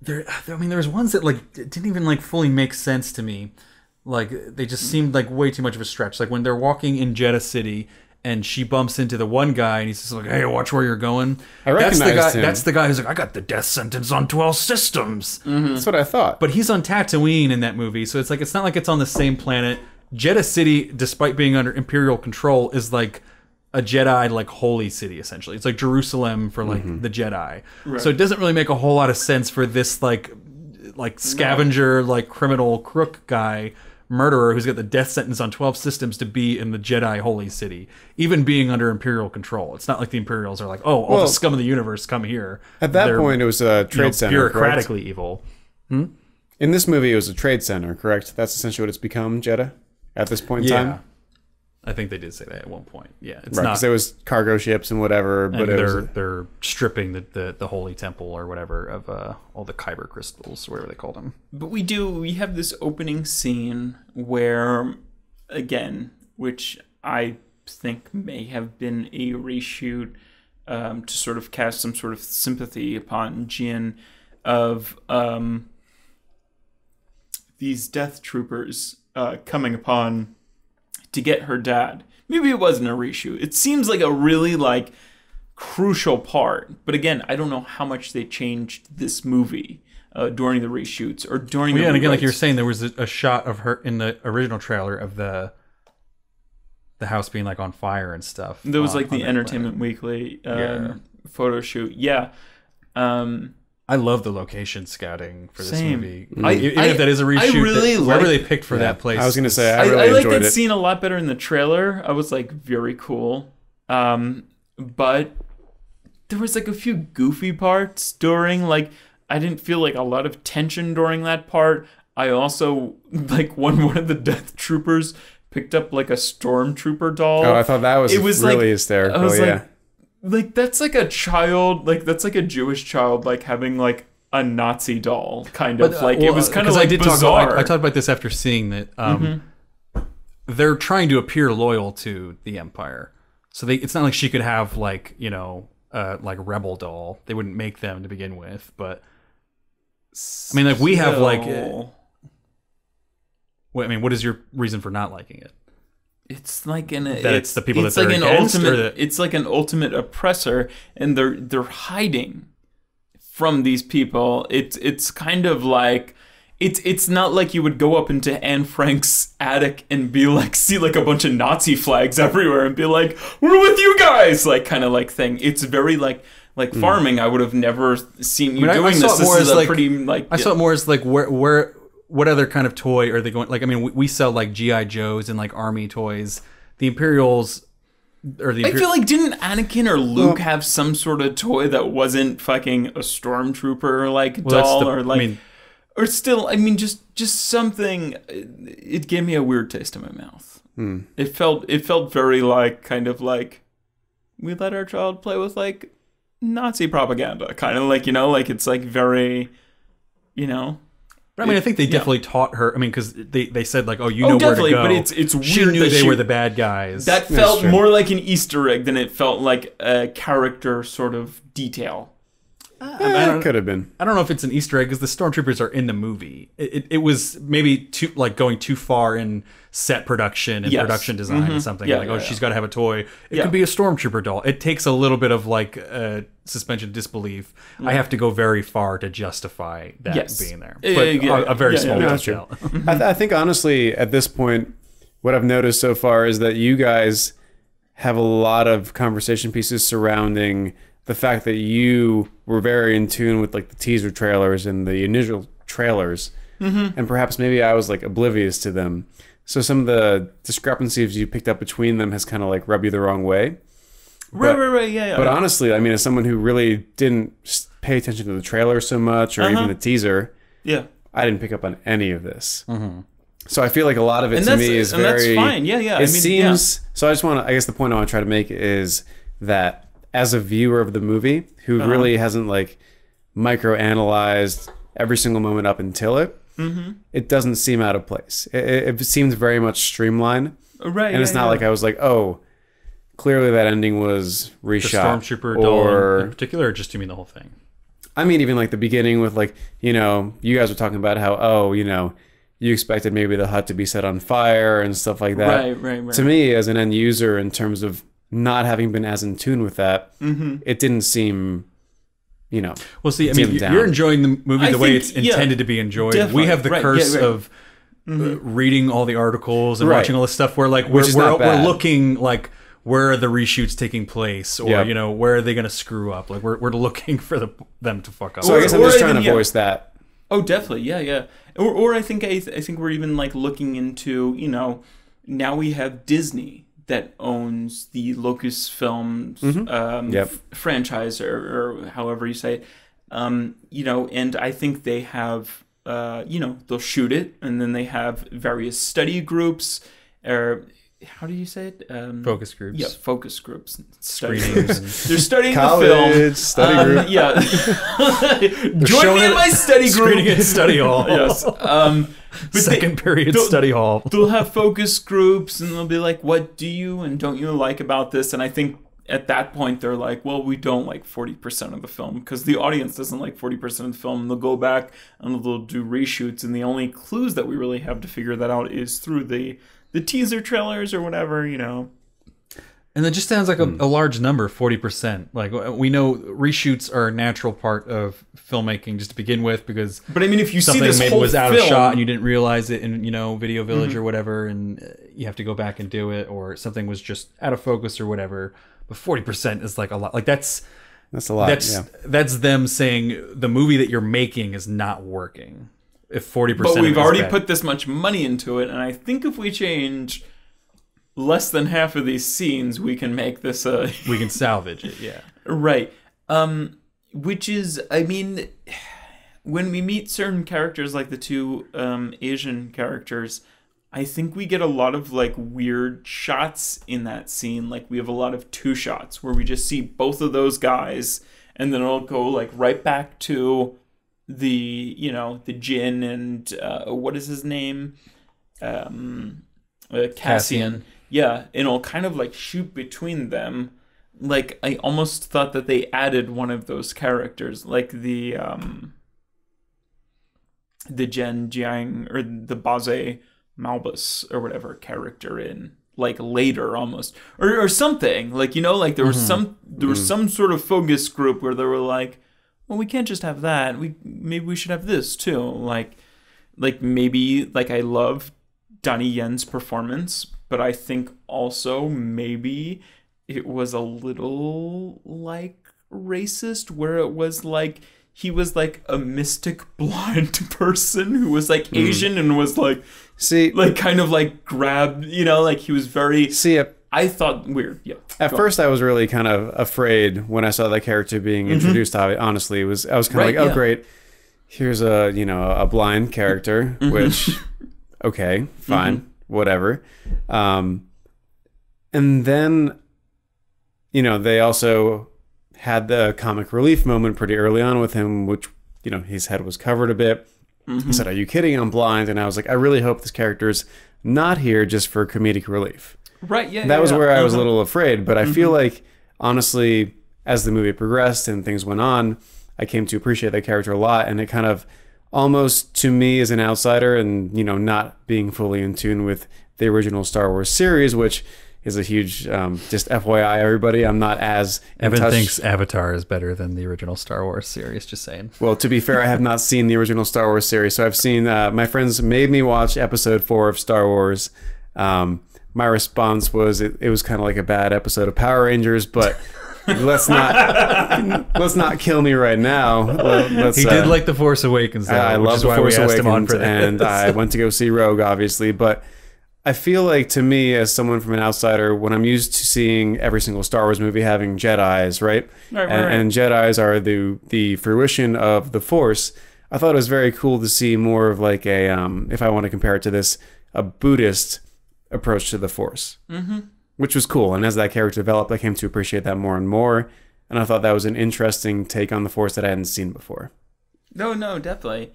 there. I mean, there was ones that like didn't even like fully make sense to me. Like they just seemed like way too much of a stretch. Like when they're walking in Jedha City. And she bumps into the one guy, and he's just like, "Hey, watch where you're going." I that's the guy. him. That's the guy who's like, "I got the death sentence on twelve systems." Mm-hmm. That's what I thought. But he's on Tatooine in that movie, so it's like it's not like it's on the same planet. Jedha City, despite being under Imperial control, is like a Jedi like holy city essentially. It's like Jerusalem for like mm-hmm. the Jedi. So it doesn't really make a whole lot of sense for this like like scavenger like criminal crook guy murderer who's got the death sentence on 12 systems to be in the Jedi holy city even being under imperial control. It's not like the Imperials are like, "Oh, all Well, the scum of the universe come here." At that They're, point, it was a you know, trade center. correct? bureaucratically evil. Hmm? In this movie, it was a trade center, correct? That's essentially what it's become, Jedha, at this point in Yeah. time. I think they did say that at one point. Yeah, it's Right, not. because there was cargo ships and whatever, and but it they're was they're stripping the, the, the holy temple or whatever of uh, all the kyber crystals, whatever they called them. But we do we have this opening scene where again, which I think may have been a reshoot um, to sort of cast some sort of sympathy upon Jyn of um, these death troopers uh, coming upon to get her dad. Maybe it wasn't a reshoot. It seems like a really like crucial part. But again, I don't know how much they changed this movie uh, during the reshoots or during Well, the yeah, and again, like you were rewrites. saying, there was a, a shot of her in the original trailer of the the house being like on fire and stuff. There was on- like the Entertainment planet. Weekly um, Yeah. photo shoot. Yeah. Um, I love the location scouting for this Same. movie. I- even I- if that is a reshoot, I really that, wherever like- they picked for Yeah. that place. I was going to say, I, I, really I like enjoyed that it. scene a lot better in the trailer. I was like, very cool. Um, but there was like a few goofy parts during like I didn't feel like a lot of tension during that part. I also like when one of the death troopers picked up like a stormtrooper doll. Oh, I thought that was, It was really like- hysterical. I was yeah. like, like that's like a child, like that's like a Jewish child, like having like a Nazi doll, kind of But, uh, like it was kind of like I did bizarre. talk. I, I talked about this after seeing that um, they're trying to appear loyal to the Empire. So they, it's not like she could have like you know uh, like rebel doll. They wouldn't make them to begin with, but I mean, like we have like. What, I mean, what is your reason for not liking it? It's like an That it's the people it's that like they're an against, or ultimate that- it's like an ultimate oppressor and they're they're hiding from these people. It's it's kind of like it's it's not like you would go up into Anne Frank's attic and be like see like a bunch of Nazi flags everywhere and be like we're with you guys! Like kind of like thing. It's very like like mm. farming. I would have never seen you. I- I doing saw this. this is a like- pretty like I saw it more as like where where what other kind of toy are they going? Like I mean, we, we sell like GI Joes and like army toys. The Imperials or the I feel like didn't Anakin or Luke have some sort of toy that wasn't fucking a stormtrooper like Well, doll the- or like I mean, or still I mean just just something it gave me a weird taste in my mouth. Hmm. It felt it felt very like kind of like we let our child play with like Nazi propaganda kind of like you know like it's like very you know But I mean, I think they yeah. definitely taught her. I mean, because they, they said like, oh, you Oh, know where to definitely, go. but it's- it's weird she weird knew that they she- were the bad guys. that felt more like an Easter egg than it felt like a character sort of detail. Eh, it could have been. I don't know if it's an Easter egg because the stormtroopers are in the movie. It, it, it was maybe too like going too far in set production and Yes. production design and something Yeah, like, yeah, oh, yeah. she's got to have a toy. It Yeah. could be a stormtrooper doll. It takes a little bit of like uh, suspension of disbelief. I have to go very far to justify that Yes. being there, but yeah, a, a very yeah, small yeah, that's detail. I, th- I think honestly, at this point, what I've noticed so far is that you guys have a lot of conversation pieces surrounding the fact that you were very in tune with like the teaser trailers and the initial trailers, and perhaps maybe I was like oblivious to them. So some of the discrepancies you picked up between them has kind of like rubbed you the wrong way. Right, right, right. Yeah, yeah. But honestly, I mean, as someone who really didn't pay attention to the trailer so much, or even Uh-huh. the teaser, yeah. I didn't pick up on any of this. So I feel like a lot of it And to me is and that's very. fine. Yeah, yeah. I It mean, seems. So I just want to. I guess the point I want to try to make is that as a viewer of the movie who Uh-huh. really hasn't like micro analyzed every single moment up until it, Mm-hmm. it doesn't seem out of place. It, it, seems very much streamlined, Right. and it's not like I was like, oh, clearly that ending was The stormtrooper or in particular, or just you mean the whole thing? I mean, even like the beginning with like, you know, you guys were talking about how, oh, you know, you expected maybe the hut to be set on fire and stuff like that. Right, right, right. To me, as an end user, in terms of not having been as in tune with that, Mm-hmm. it didn't seem, you know, Well, see, I mean, down. you're enjoying the movie I the way think- it's yeah, intended to be enjoyed. definitely. We have the Right, curse yeah, right. of uh, reading all the articles and Right. watching all this stuff. Where like we're we're, we're looking like where are the reshoots taking place, or Yep. you know where are they going to screw up? Like we're we're looking for the them to fuck up. So I guess I'm just trying even- to yeah. voice that. Oh, definitely. Yeah, yeah. Or, or I think I, th- I think we're even like looking into you know now we have Disney that owns the Lucasfilm um, Yep. f- franchise or, or however you say it. Um, you know, and I think they have uh, you know they'll shoot it and then they have various study groups or how do you say it? Um, Focus groups. Yeah, focus groups. Study groups. They're studying the College, film. study Um, group. Yeah. Join me in my study group. Screening at study hall. yes. Um, but Second period they'll- study hall. they'll have focus groups and they'll be like, what do you and don't you like about this? And I think at that point they're like, well, we don't like 40% of the film because the audience doesn't like 40% of the film. And they'll go back and they'll do reshoots. And the only clues that we really have to figure that out is through the, the teaser trailers or whatever, you know. And that just sounds like a, Hmm. a large number, forty percent. Like we know reshoots are a natural part of filmmaking just to begin with, because But I mean, if you see this maybe was out film, Mm-hmm. of shot and you didn't realize it in you know Video Village or whatever, and uh, you have to go back and do it, or something was just out of focus or whatever. But forty percent is like a lot. Like that's That's a lot. that's yeah. that's them saying the movie that you're making is not working. If forty percent, But we've already put this much money into it, and I think if we change less than half of these scenes, we can make this a we can salvage it. Yeah. right. Um, which is, I mean, when we meet certain characters like the two um, Asian characters, I think we get a lot of like weird shots in that scene. Like we have a lot of two shots where we just see both of those guys, and then it'll go like right back to the you know the Jyn and uh, what is his name, um, uh, Cassian. Cassian. Yeah, and it'll kind of like shoot between them. Like I almost thought that they added one of those characters, like the um, the Jen Jiang or the Baze Malbus or whatever character in like later almost. Or, or something like you know like there was some there was some sort of focus group where they were like well we can't just have that. We maybe we should have this too. Like like maybe like I love Donnie Yen's performance but I think also maybe it was a little like racist where it was like he was like a mystic blind person who was like Asian and was like See, like kind of like grabbed, you know, like he was very. see, at, I thought weird. Yeah. at first I was really kind of afraid when I saw that character being introduced. I Honestly, it was I was kind of Mm-hmm. Like, oh yeah. great, here's a you know a blind character, Mm-hmm. which okay, fine, whatever. Um, and then, you know, they also had the comic relief moment pretty early on with him, which you know his head was covered a bit. Mm-hmm. He said, "Are you kidding? I'm blind." And I was like, I really hope this character's not here just for comedic relief. Right. Yeah. That yeah, was yeah. where I was a Uh-huh. little afraid, but I feel like honestly, as the movie progressed and things went on, I came to appreciate that character a lot, and it kind of almost to me as an outsider and you know not being fully in tune with the original Star Wars series, which is a huge um, just FYI everybody. I'm not as in Evan touch- thinks Avatar is better than the original Star Wars series. Just saying. Well, to be fair, I have not seen the original Star Wars series, so I've seen. Uh, my friends made me watch Episode Four of Star Wars. Um, my response was it, it was kind of like a bad episode of Power Rangers, but let's not let's not kill me right now. Let- Let's, He uh, did like the Force Awakens. Though, I which love is the why Force we asked Awakens, him on for and I went to go see Rogue, obviously. But I feel like, to me, as someone from an outsider, when I'm used to seeing every single Star Wars movie having Jedi's, right, Right, right, and, right. and Jedi's are the the fruition of the Force. I thought it was very cool to see more of like a, um, if I want to compare it to this, a Buddhist approach to the Force, mm-hmm. Which was cool. And as that character developed, I came to appreciate that more and more. And I thought that was an interesting take on the Force that I hadn't seen before. No, no, definitely.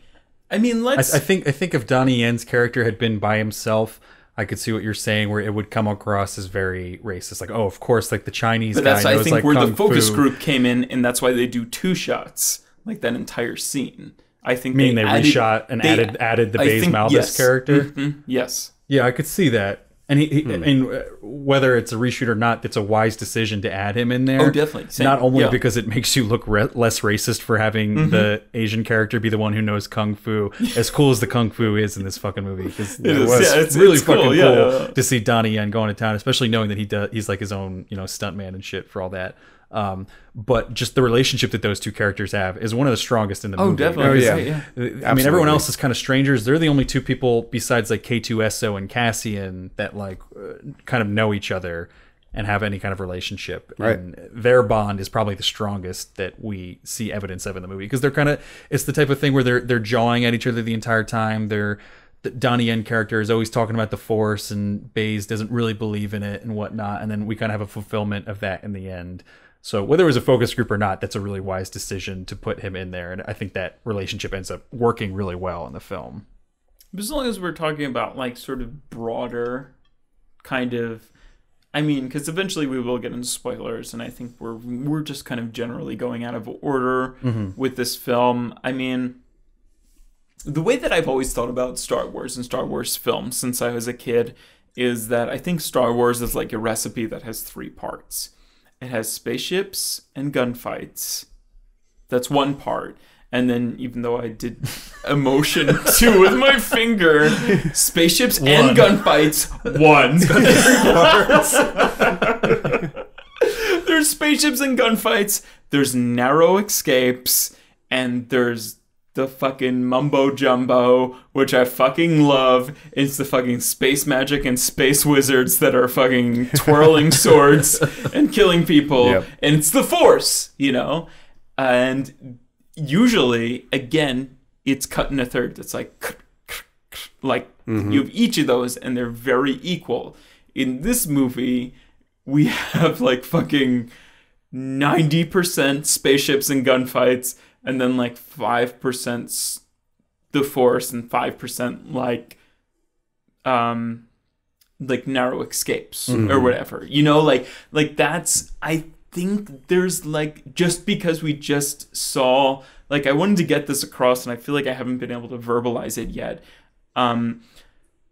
I mean, I, I let's. think I think if Donnie Yen's character had been by himself, I could see what you're saying, where it would come across as very racist. Like, oh, of course, like the Chinese but guy that's I think like where the focus fu. group came in, and that's why they do two shots, like that entire scene. I think Meaning they, added- reshot and they- added added the I Baze think- Malbus yes. character. Mhm, Yes. Yeah, I could see that. And he, he Hmm. and uh, whether it's a reshoot or not, it's a wise decision to add him in there. Oh, definitely. Same. Not only Yeah. Mm-hmm. because it makes you look re- less racist for having the Asian character be the one who knows kung fu, as cool as the kung fu is in this fucking movie. Because it, is. was Yeah, it's- really it's fucking cool yeah, yeah. to see Donnie Yen going to town, especially knowing that he does. He's like his own, you know, stuntman and shit for all that. Um, but just the relationship that those two characters have is one of the strongest in the Oh, movie. definitely. Oh, yeah. Yeah. I mean, Absolutely. everyone else is kind of strangers. They're the only two people besides like K2SO and Cassian that like uh, kind of know each other and have any kind of relationship. Right. And their bond is probably the strongest that we see evidence of in the movie because they're kind of it's the type of thing where they're they're jawing at each other the entire time. They're the Donnie Yen character is always talking about the Force, and Baze doesn't really believe in it and whatnot. And then we kind of have a fulfillment of that in the end. So whether it was a focus group or not, that's a really wise decision to put him in there, and I think that relationship ends up working really well in the film. But as long as we're talking about like sort of broader kind of I mean, because eventually we will get into spoilers, and I think we're we're just kind of generally going out of order mm-hmm. with this film. I mean, the way that I've always thought about Star Wars and Star Wars films since I was a kid is that I think Star Wars is like a recipe that has three parts. It has spaceships and gunfights. That's one part. And then, even though I did emotion too with my finger, spaceships and gunfights, one. there's spaceships and gunfights, there's narrow escapes, and there's the fucking mumbo jumbo, which I fucking love. It's the fucking space magic and space wizards that are fucking twirling swords and killing people. Yep. And it's the force, you know? And usually, again, it's cut in a third. It's like, like mm-hmm. you have each of those, and they're very equal. In this movie, we have like fucking 90% spaceships and gunfights and then like five percent the Force and five percent like um like narrow escapes or whatever. You know, like like that's I think there's like just because we just saw like I wanted to get this across and I feel like I haven't been able to verbalize it yet. Um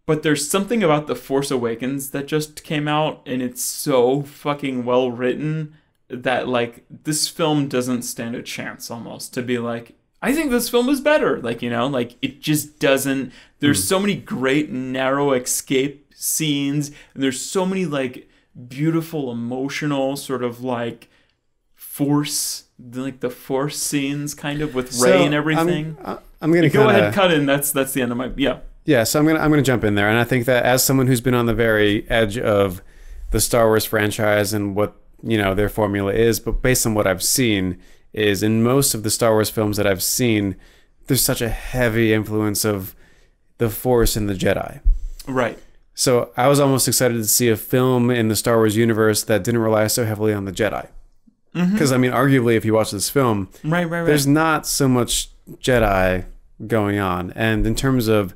but there's something about The Force Awakens that just came out and it's so fucking well written that like this film doesn't stand a chance almost to be like I think this film is better. Like, you know, like it just doesn't there's hmm. so many great narrow escape scenes and there's so many like beautiful emotional sort of like force like the force scenes kind of with Rey So, and everything. I'm, uh, I'm gonna Go kinda, ahead, cut in. That's that's the end of my yeah. Yeah, so I'm gonna I'm gonna jump in there, and I think that as someone who's been on the very edge of the Star Wars franchise and what you know their formula is, but based on what I've seen, is in most of the Star Wars films that I've seen, there's such a heavy influence of the Force and the Jedi. Right. So I was almost excited to see a film in the Star Wars universe that didn't rely so heavily on the Jedi. Mm-hmm. Because I mean, arguably, if you watch this film, Right, right, right. there's not so much Jedi going on. And in terms of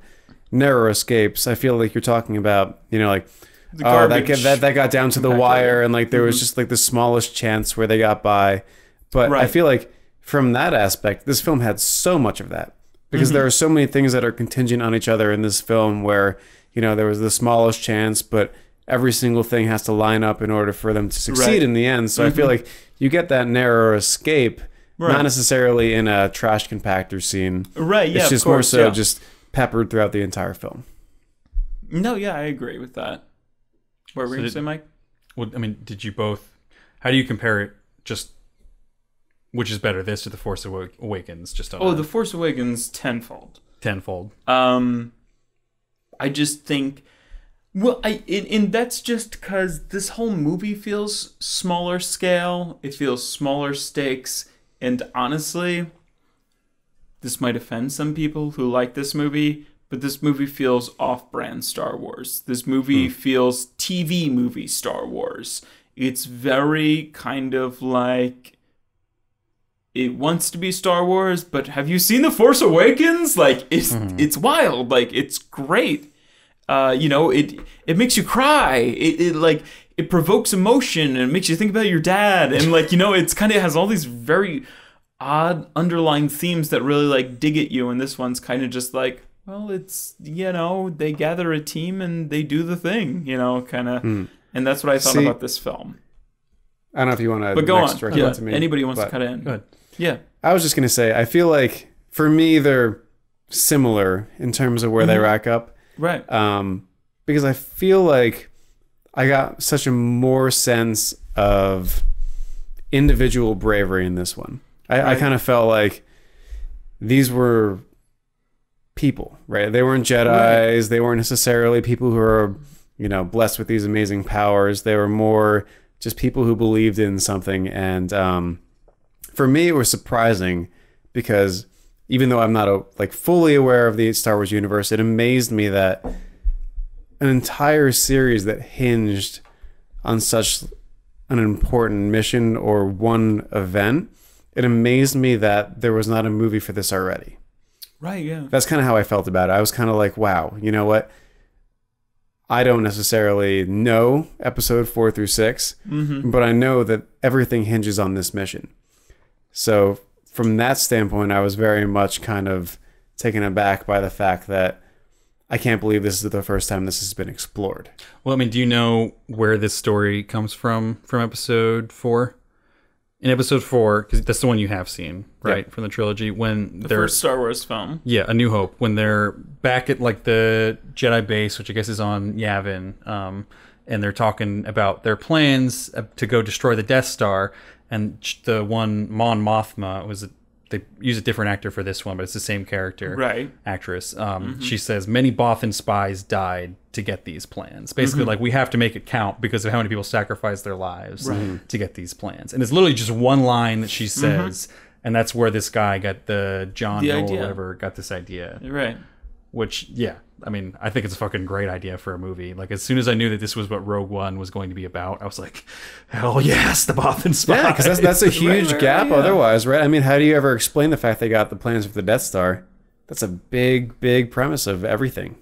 narrow escapes, I feel like you're talking about, you know, like The oh, that, got, that that got down to the compactor. wire, and like there was just like the smallest chance where they got by. But I Mm-hmm. Feel like from that aspect, this film had so much of that because Mm-hmm. there are so many things that are contingent on each other in this film where you know there was the smallest chance, but every single thing has to line up in order for them to succeed Right. Mm-hmm. in the end. So I feel like you get that narrow escape. Right. Not necessarily in a trash compactor scene. Right, yeah. it's of just more so yeah. just peppered throughout the entire film. No, yeah, I agree with that. What were you So gonna did- say, Mike? Well, I mean, did you both? How do you compare it? Just which is better, this or the Force Awakens? Just on Oh, a The Force Awakens tenfold. tenfold. Um, I just think, well, I and, and that's just because this whole movie feels smaller scale. It feels smaller stakes, and honestly, this might offend some people who like this movie, but this movie feels off-brand Star Wars. This movie feels TV movie Star Wars. It's very kind of like it wants to be Star Wars, but have you seen The Force Awakens? Like it's it's wild. Like it's great. Uh, you know, it it makes you cry. It, it like it provokes emotion and it makes you think about your dad. And like you know, it's kind of has all these very odd underlying themes that really like dig at you. And this one's kind of just like, well, it's you know, they gather a team and they do the thing. You know, kind of. And that's what I thought See- about this film. I don't know if you want to But go on. Yeah, to me. anybody wants but- to cut in. Go ahead. Yeah. I was just gonna say, I feel like for me they're similar in terms of where they Mhm. rack up, Right. um, because I feel like I got such a more sense of individual bravery in this one. I, I kind of felt like these were people, right? They weren't Jedi's. They weren't necessarily people who are, you know, blessed with these amazing powers. They were more just people who believed in something. And um, for me, it was surprising because even though I'm not a, like fully aware of the Star Wars universe, it amazed me that an entire series that hinged on such an important mission or one event, it amazed me that there was not a movie for this already. Right. Yeah. That's kind of how I felt about it. I was kind of like, wow, you know what? I don't necessarily know episode four through 6 Mm-hmm. but I know that everything hinges on this mission. So, from that standpoint, I was very much kind of taken aback by the fact that I can't believe this is the first time this has been explored. Well, I mean, do you know where this story comes from from episode four? In episode four, because that's the one you have seen, right, from the trilogy. When The they're first Star Wars film. yeah, A New Hope, when they're back at like the Jedi base, which I guess is on Yavin, um, and they're talking about their plans uh, to go destroy the Death Star, and the one Mon Mothma was a, they use a different actor for this one, but it's the same character, Right. actress. Um, mm-hmm. She says many Bothan spies died to get these plans. Basically, mm-hmm. like we have to make it count because of how many people sacrificed their lives mm-hmm. to get these plans. And it's literally just one line that she says, and that's where this guy got the John The Doe or idea. whatever got this idea. Right. which yeah, I mean, I think it's a fucking great idea for a movie. Like as soon as I knew that this was what Rogue One was going to be about, I was like, hell yes, the Bothan spies. Yeah, because that's that's a huge right, gap yeah. otherwise, right? I mean, how do you ever explain the fact they got the plans for the Death Star? That's a big, big premise of everything.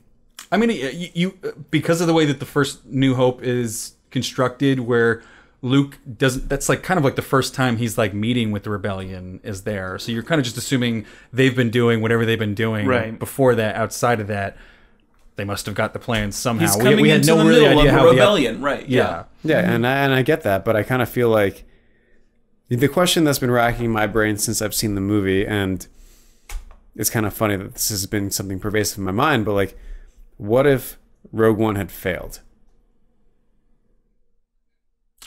I mean, you, you because of the way that the first New Hope is constructed, where Luke doesn't. That's like kind of like the first time he's like meeting with the rebellion is there. So you're kind of just assuming they've been doing whatever they've been doing Right. before that. Outside of that, they must have got the plan somehow. He's We- coming we, had into no the really middle idea of how the ep- rebellion, right? yeah. Yeah, and I, and I get that, but I kind of feel like the question that's been racking my brain since I've seen the movie, and it's kind of funny that this has been something pervasive in my mind, but like, what if Rogue One had failed?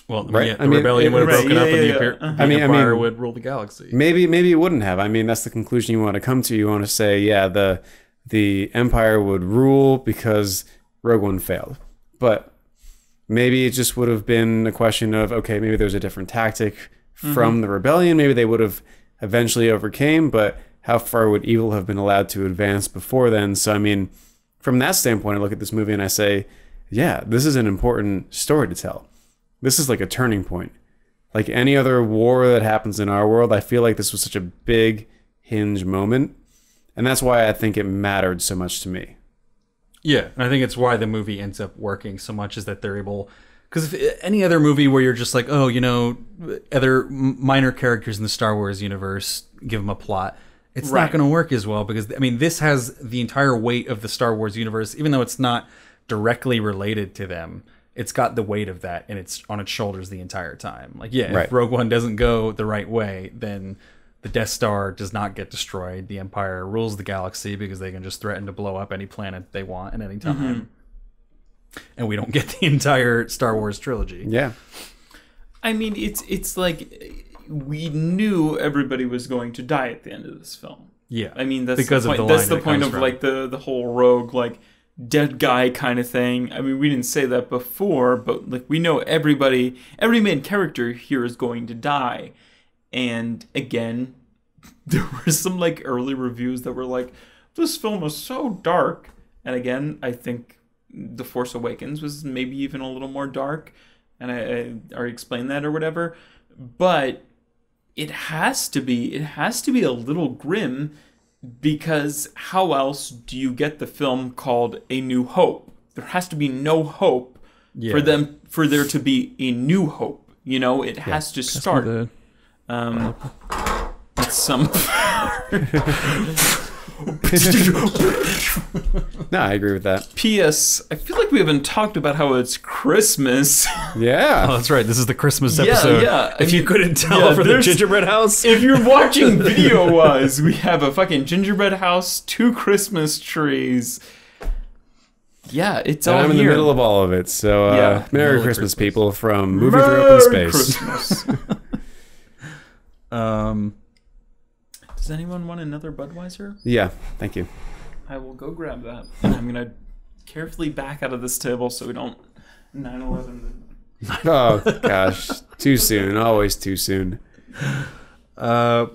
Well, Right? yeah, the I mean, rebellion it- would have right, broken yeah, up, and yeah, the. Empire, Uh-huh. the I mean- I Empire mean- would rule the galaxy. Maybe maybe it wouldn't have. I mean, that's the conclusion you want to come to. You want to say, yeah, the the Empire would rule because Rogue One failed, but maybe it just would have been a question of okay, maybe there's a different tactic from mm-hmm. the rebellion. Maybe they would have eventually overcame, but how far would evil have been allowed to advance before then? So I mean, from that standpoint, I look at this movie and I say, yeah, this is an important story to tell. This is like a turning point like any other war that happens in our world, I feel like this was such a big hinge moment. And that's why I think it mattered so much to me. Yeah, and I think it's why the movie ends up working so much is that they're able. Because if uh, any other movie where you're just like, oh, you know, other minor characters in the Star Wars universe, give them a plot, it's Right. not going to work as well. Because I mean, this has the entire weight of the Star Wars universe, even though it's not directly related to them. It's got the weight of that, and it's on its shoulders the entire time. Like, yeah, Right. if Rogue One doesn't go the right way, then the Death Star does not get destroyed. The Empire rules the galaxy because they can just threaten to blow up any planet they want at any mm-hmm. time. And we don't get the entire Star Wars trilogy. Yeah. I mean, it's it's like we knew everybody was going to die at the end of this film. Yeah. I mean, that's Because the of point. the that's the point of from. like the the whole rogue like dead guy kind of thing. I mean, we didn't say that before, but like we know everybody, every main character here is going to die. And again, there were some like early reviews that were like, "This film is so dark." And again, I think The Force Awakens was maybe even a little more dark, and I, I already explained that or whatever. But it has to be it has to be a little grim because how else do you get the film called A New Hope? There has to be no hope Yeah. for them for there to be a new hope. You know, it has to start. The- Um, it's some No, I agree with that. P.S. I feel like we haven't talked about how it's Christmas. Yeah. Oh, that's right. This is the Christmas Yeah, episode. yeah. I If you mean, couldn't tell yeah, from the gingerbread house. if you're watching video wise, we have a fucking gingerbread house, two Christmas trees. Yeah, it's and all I'm in the middle of all of it. So, uh, Yeah. Merry Merry Christmas, Christmas. people, from Moving Through Open Space. Christmas. Um, Does anyone want another Budweiser? Yeah, thank you. I will go grab that. And I'm gonna carefully back out of this table so we don't 9/11. Oh, gosh. too soon. Always too soon. uh,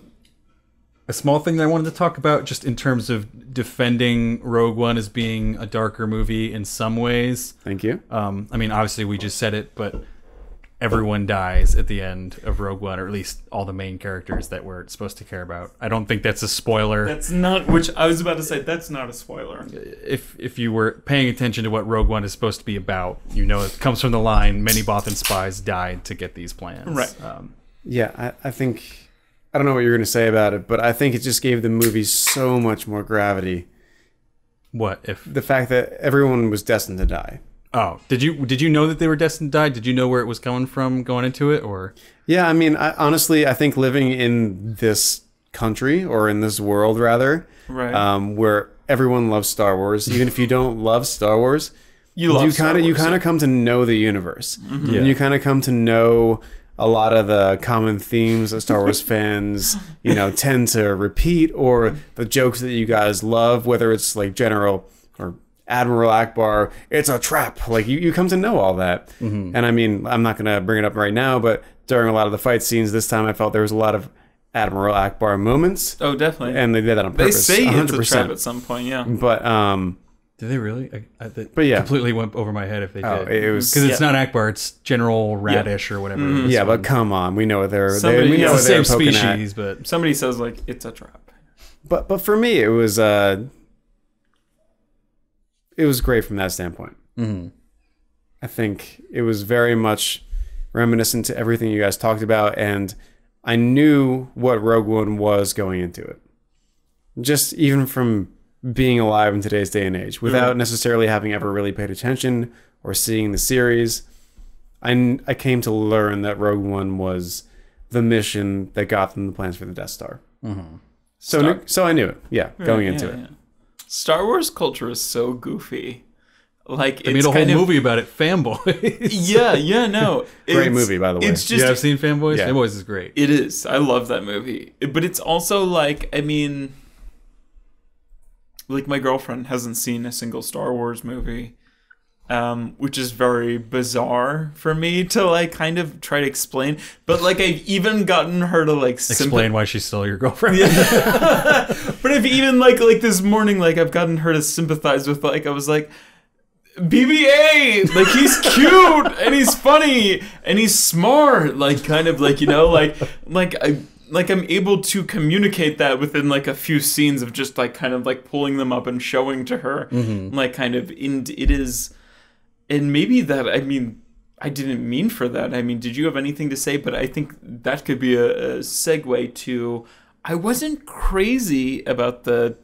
a small thing that I wanted to talk about, just in terms of defending Rogue One as being a darker movie in some ways. Thank you. Um, I mean, obviously we just said it, but everyone dies at the end of Rogue One, or at least all the main characters that we're supposed to care about. I don't think that's a spoiler. That's not which I was about to say. That's not a spoiler. if if you were paying attention to what Rogue One is supposed to be about, you know it comes from the line many Bothan spies died to get these plans. Right. Um, Yeah, I, I think I don't know what you're going to say about it, but I think it just gave the movie so much more gravity. what if? The fact that everyone was destined to die. Oh, did you did you know that they were destined to die? Did you know where it was coming from going into it, or Yeah, I mean, I, honestly, I think living in this country or in this world, rather, Right. um, where everyone loves Star Wars, even if you don't love Star Wars, you love you kind of you Mm-hmm. kind of come to know the universe, Yeah. and you kind of come to know a lot of the common themes that Star Wars fans, you know, tend to repeat, or the jokes that you guys love, whether it's like General or Admiral Ackbar, it's a trap. Like you, you come to know all that. And I mean, I'm not gonna bring it up right now, but during a lot of the fight scenes this time, I felt there was a lot of Admiral Ackbar moments, Oh, definitely. and they did that on purpose. they purpose. say it's a 100%. trap at some point. Yeah. But um, Did they really? I, I, that But yeah. completely went over my head if they oh, did. it was Because it's Yeah. not Ackbar, it's General Radish or whatever. Mhm. yeah. one- But come on, we know what they're. Somebody- they, we yeah, know what the they're same poking at. species, but Somebody says like it's a trap. But but for me, it was uh, it was great from that standpoint. Mhm. I think it was very much reminiscent to everything you guys talked about, and I knew what Rogue One was going into it. Just even from being alive in today's day and age, without necessarily having ever really paid attention or seeing the series, I, I came to learn that Rogue One was the mission that got them the plans for the Death Star. So, Star- so I knew it. Yeah, going Yeah, into yeah, it. yeah. Star Wars culture is so goofy. Like they it's made a whole of, movie about it, Fanboys. Yeah, yeah, no. Great movie, by the way. It's you just have seen Fanboys? Yeah. Fanboys is great. It is. I love that movie. But it's also like, I mean, like my girlfriend hasn't seen a single Star Wars movie, um, which is very bizarre for me to like kind of try to explain. But like, I've even gotten her to like Explain why she's still your girlfriend. but I've even like like this morning, like I've gotten her to sympathize with like I was like. BB-8, like he's cute and he's funny and he's smart, like kind of like you know, like like I like I'm able to communicate that within like a few scenes of just like kind of like pulling them up and showing to her, like kind of in it is, and maybe that I mean I didn't mean for that. I mean, did you have anything to say? But I think that could be a, a segue to. I wasn't crazy about the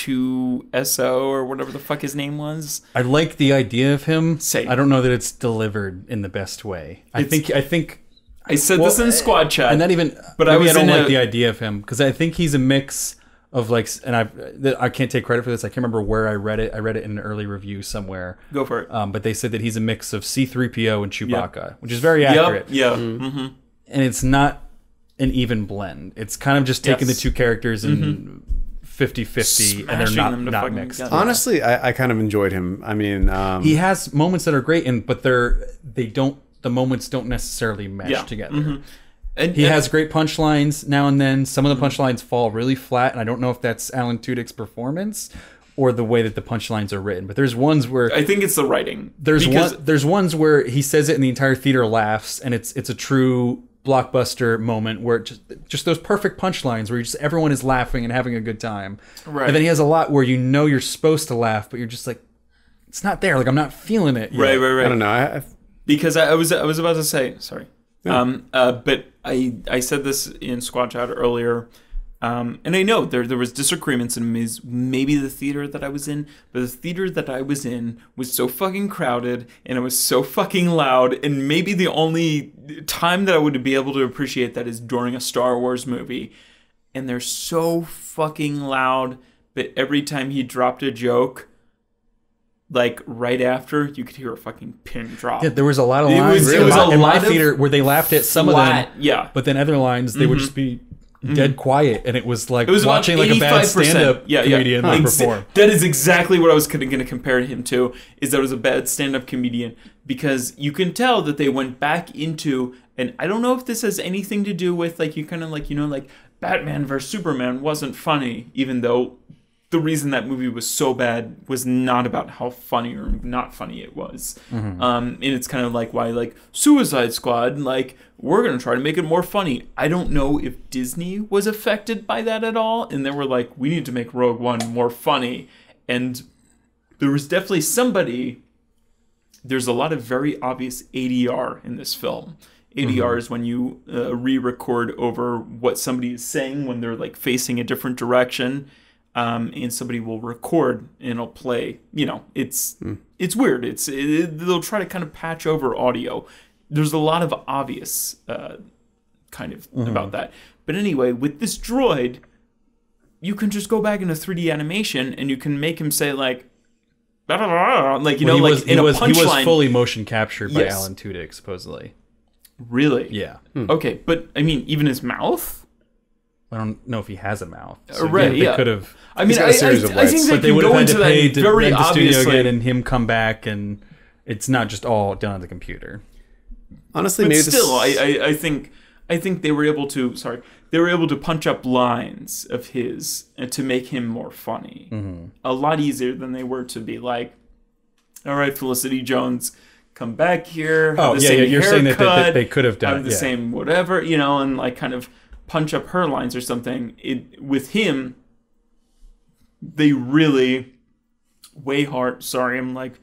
K2SO or whatever the fuck his name was. I like the idea of him. Same. I don't know that it's delivered in the best way. I think I think I said Well, this in uh, squad chat. and not even But I was I don't like a- the idea of him because I think he's a mix of like and I I can't take credit for this. I can't remember where I read it. I read it in an early review somewhere. Go for it. Um, but they said that he's a mix of C3PO and Chewbacca, which is very accurate. Yep. Yeah. hmm And it's not an even blend. It's kind of just taking Yes. Mm-hmm. the two characters and 50-50 and they're not them to not fucking mixed. death. Honestly, I, I kind of enjoyed him. I mean, um, He has moments that are great and but they're they don't the moments don't necessarily mesh Yeah. together. Mhm. And, He and- has great punchlines now and then. Some of the punchlines fall really flat, and I don't know if that's Alan Tudyk's performance or the way that the punchlines are written. But there's ones where I think it's the writing. there's because one there's ones where he says it and the entire theater laughs, and it's it's a true blockbuster moment where it just just those perfect punchlines where you just everyone is laughing and having a good time. Right. And then he has a lot where you know you're supposed to laugh, but you're just like, it's not there. Like I'm not feeling it. yet. Right, right, right. I don't know. I, I, because I, I was I was about to say sorry, um, uh, but I I said this in squad chat earlier, um, and I know there there was disagreements in maybe the theater that I was in, but the theater that I was in was so fucking crowded and it was so fucking loud, and maybe the only time that I would be able to appreciate that is during a Star Wars movie, and they're so fucking loud, but every time he dropped a joke. Like right after, you could hear a fucking pin drop. Yeah, there was a lot of It lines was- it in was my, a in my of theater where they laughed at some flat, of them, yeah. but then other lines they would just be mm-hmm. dead quiet, and it was like It was watching like a bad 85%. stand-up yeah, comedian yeah. like, Exa- perform. That is exactly what I was going to compare him to. Is that it was a bad stand-up comedian because you can tell that they went back into, and I don't know if this has anything to do with like you kind of like you know like Batman versus Superman wasn't funny, even though the reason that movie was so bad was not about how funny or not funny it was. Um, and it's kind of like why like Suicide Squad, like we're gonna try to make it more funny. I don't know if Disney was affected by that at all, and they were like, we need to make Rogue One more funny. And there was definitely somebody. There's a lot of very obvious ADR in this film. ADR is when you uh, re-record over what somebody is saying when they're like facing a different direction um, and somebody will record and it'll play. You know, it's it's weird. It's it, they'll try to kind of patch over audio. There's a lot of obvious uh, kind of about that. But anyway, with this droid, you can just go back into 3D animation and you can make him say like, "Blah, blah, blah," like you Well, know, like was, in a was, he was fully motion captured by Yes. Alan Tudyk, supposedly. really, Yeah, Okay, but I mean, even his mouth. I don't know if he has a mouth. Uh, right, they yeah. could have, I mean, got a I, I, series of I think lights. they but they would go have had into to pay to very rent the studio again and him come back, and it's not just all done on the computer. honestly, but maybe still, this, I, I, I think I think they were able to sorry they were able to punch up lines of his to make him more funny a lot easier than they were to be like, all right, Felicity Jones, come back here. have Oh, the yeah, same yeah, you're saying that they- haircut, they could have done have the yeah. same whatever, you know, and like kind of punch up her lines or something. It with him, they really way hard. Sorry, I'm like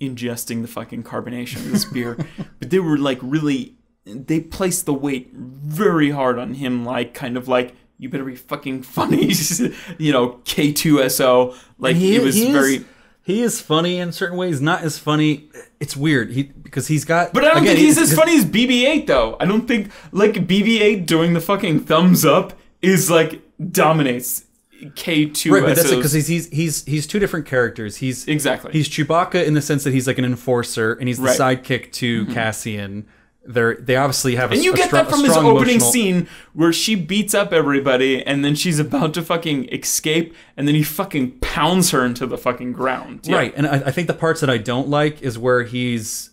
ingesting the fucking carbonation of this beer, but they were like really. They placed the weight very hard on him, like kind of like you better be fucking funny, you know, K2SO. Like it was is, very. He is funny in certain ways, not as funny. It's weird. He because he's got. But I don't again, think he's he- as funny as BB-8 though. I don't think like BB-8 doing the fucking thumbs up is like dominates K2 Right, but that's it because he's, he's he's he's two different characters. He's Exactly. He's Chewbacca in the sense that he's like an enforcer, and he's the Right. sidekick to mm-hmm. Cassian. They're they obviously have a, and you a get that from his opening emotional- scene where she beats up everybody and then she's about to fucking escape and then he fucking pounds her into the fucking ground. Yeah. Right, and I, I think the parts that I don't like is where he's,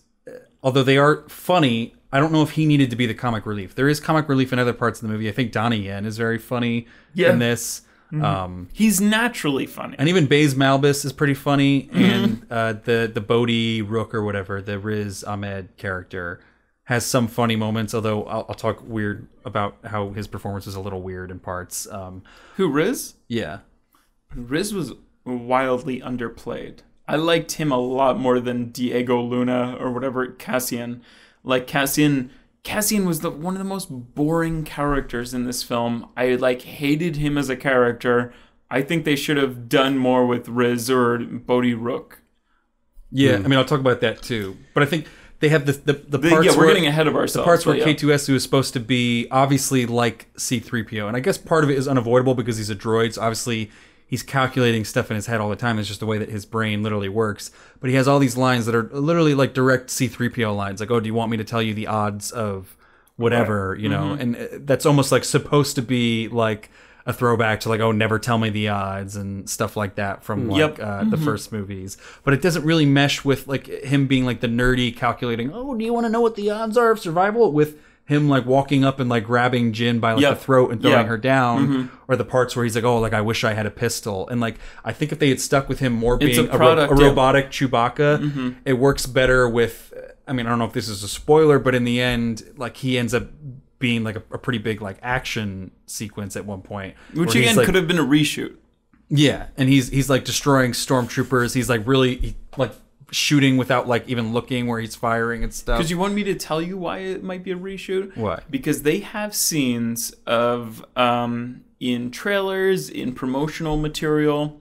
although they are funny, I don't know if he needed to be the comic relief. There is comic relief in other parts of the movie. I think Donnie Yen is very funny Yeah. in this. Um, He's naturally funny. and even Baze Malbus is pretty funny, Mm-hmm. and uh, the the Bodhi Rook or whatever, the Riz Ahmed character, has some funny moments. Although I'll, I'll talk weird about how his performance is a little weird in parts. Um, Who Riz? yeah, Riz was wildly underplayed. I liked him a lot more than Diego Luna or whatever Cassian. Like Cassian Cassian was the one of the most boring characters in this film. I like hated him as a character. I think they should have done more with Riz or Bodhi Rook. yeah. I mean, I'll talk about that too. But I think they have the the, the The- parts yeah, we're where, getting ahead of ourselves. the parts where yeah. K2SO is supposed to be obviously like C3PO, and I guess part of it is unavoidable because he's a droid. So obviously, he's calculating stuff in his head all the time. It's just the way that his brain literally works. But he has all these lines that are literally like direct C3PO lines, like, "Oh, do you want me to tell you the odds of whatever?" You know, and uh, that's almost like supposed to be like a throwback to like, "Oh, never tell me the odds" and stuff like that from hmm. like Yep. uh, the mm-hmm. first movies. But it doesn't really mesh with like him being like the nerdy calculating. Oh, do you want to know what the odds are of survival? With him like walking up and like grabbing Jyn by like Yep. the throat and throwing Yeah. her down, mm-hmm. or the parts where he's like, "Oh, like I wish I had a pistol." And like I think if they had stuck with him more It's a being a, ro- product, a yeah. robotic Chewbacca, mm-hmm. it works better with. I mean, I don't know if this is a spoiler, but in the end, like he ends up being like a, a pretty big like action sequence at one point, Which again like- could have been a reshoot. yeah, and he's he's like destroying stormtroopers. He's like really he, like shooting without like even looking where he's firing and stuff. Because you want me to tell you why it might be a reshoot? Why? Because they have scenes of um, in trailers, in promotional material,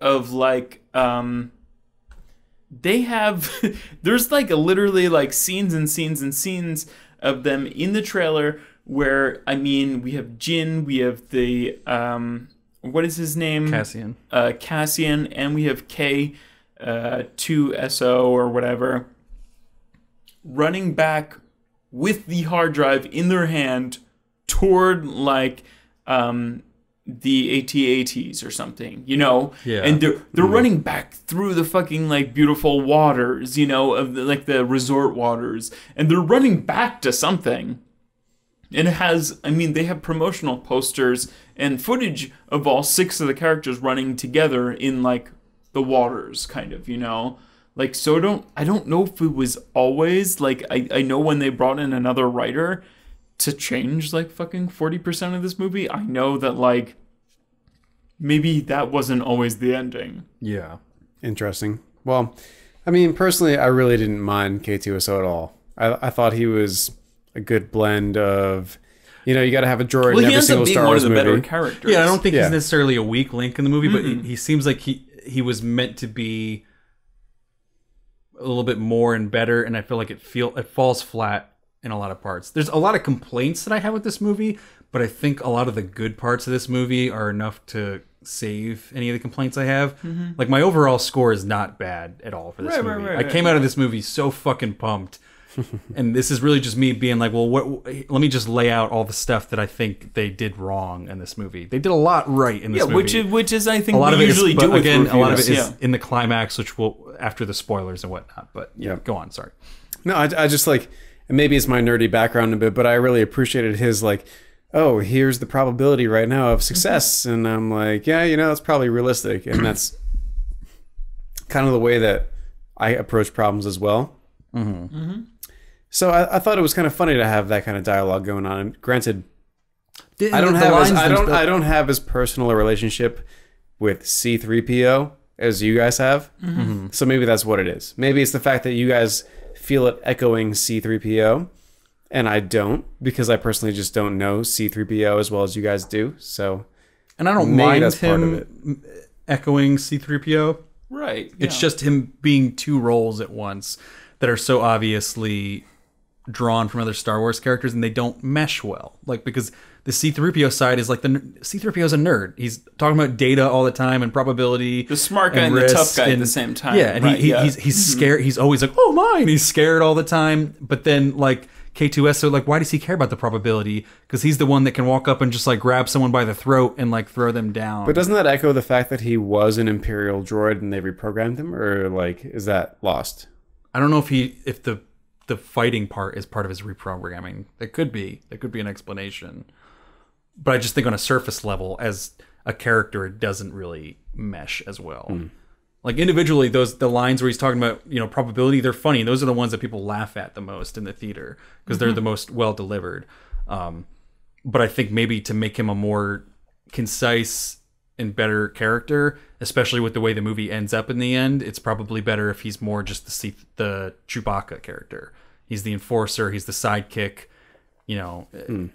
of like um, they have there's like a, literally like scenes and scenes and scenes of them in the trailer where I mean we have Jyn, we have the um, what is his name? Cassian. uh, Cassian, and we have K uh, 2SO or whatever running back with the hard drive in their hand toward like um, the AT-ATs or something, you know? Yeah. And they're they're mm-hmm. running back through the fucking like beautiful waters, you know, of the, like the resort waters, and they're running back to something. And it has, I mean, they have promotional posters and footage of all six of the characters running together in like the waters, kind of, you know? Like, so don't, I don't know if it was always, like, I, I know when they brought in another writer to change, like, fucking 40% of this movie, I know that, like, maybe that wasn't always the ending. Yeah. Interesting. Well, I mean, personally, I really didn't mind K2SO at all. I, I thought he was a good blend of, you know, you got to have a droid Well, in he every ends up single being Star one of Wars the movie. better characters. Yeah, I don't think Yeah. he's necessarily a weak link in the movie, but he, he seems like he he was meant to be a little bit more and better, and I feel like it feel it falls flat in a lot of parts. There's a lot of complaints that I have with this movie, but I think a lot of the good parts of this movie are enough to save any of the complaints I have. Like my overall score is not bad at all for this Mm-hmm. Right, right, movie. right, I right, came out of this movie so fucking pumped. and this is really just me being like, well, what? Let me just lay out all the stuff that I think they did wrong in this movie. They did a lot right in this Yeah, movie. which is, which is, I think, a lot we of it is, usually but do with again, a lot of it is yeah. in the climax, which will after the spoilers and whatnot. But yeah, Yeah. go on. Sorry. No, I, I just like and maybe it's my nerdy background a bit, but I really appreciated his like, oh, here's the probability right now of success, and I'm like, yeah, you know, it's probably realistic, and that's kind of the way that I approach problems as well. Mm-hmm. So I, I thought it was kind of funny to have that kind of dialogue going on. And granted, I don't have as, I don't I don't have as personal a relationship with C3PO as you guys have. So maybe that's what it is. Maybe it's the fact that you guys feel it echoing C3PO and I don't because I personally just don't know C3PO as well as you guys do. So and I don't mind that's part of him echoing C3PO. Right. It's just him being two roles at once that are so obviously drawn from other Star Wars characters and they don't mesh well. Like because the C3PO side is like the C3PO is a nerd. He's talking about data all the time and probability. The smart guy and the tough guy at the same time. Yeah, and Right, he, he, yeah. he's he's mm-hmm. scared. He's always like, "Oh, mine." He's scared all the time. But then like K2S, so like, why does he care about the probability? Because he's the one that can walk up and just like grab someone by the throat and like throw them down. But doesn't that echo the fact that he was an Imperial droid and they reprogrammed him, or like is that lost? I don't know if he if the the fighting part is part of his reprogramming. It could be. It could be an explanation. But I just think on a surface level, as a character, it doesn't really mesh as well. Hmm. Like individually, those the lines where he's talking about you know probability, they're funny. Those are the ones that people laugh at the most in the theater because they're mm-hmm. the most well delivered. Um, but I think maybe to make him a more concise and better character, especially with the way the movie ends up in the end, it's probably better if he's more just the the Chewbacca character. He's the enforcer. He's the sidekick. You know, hmm.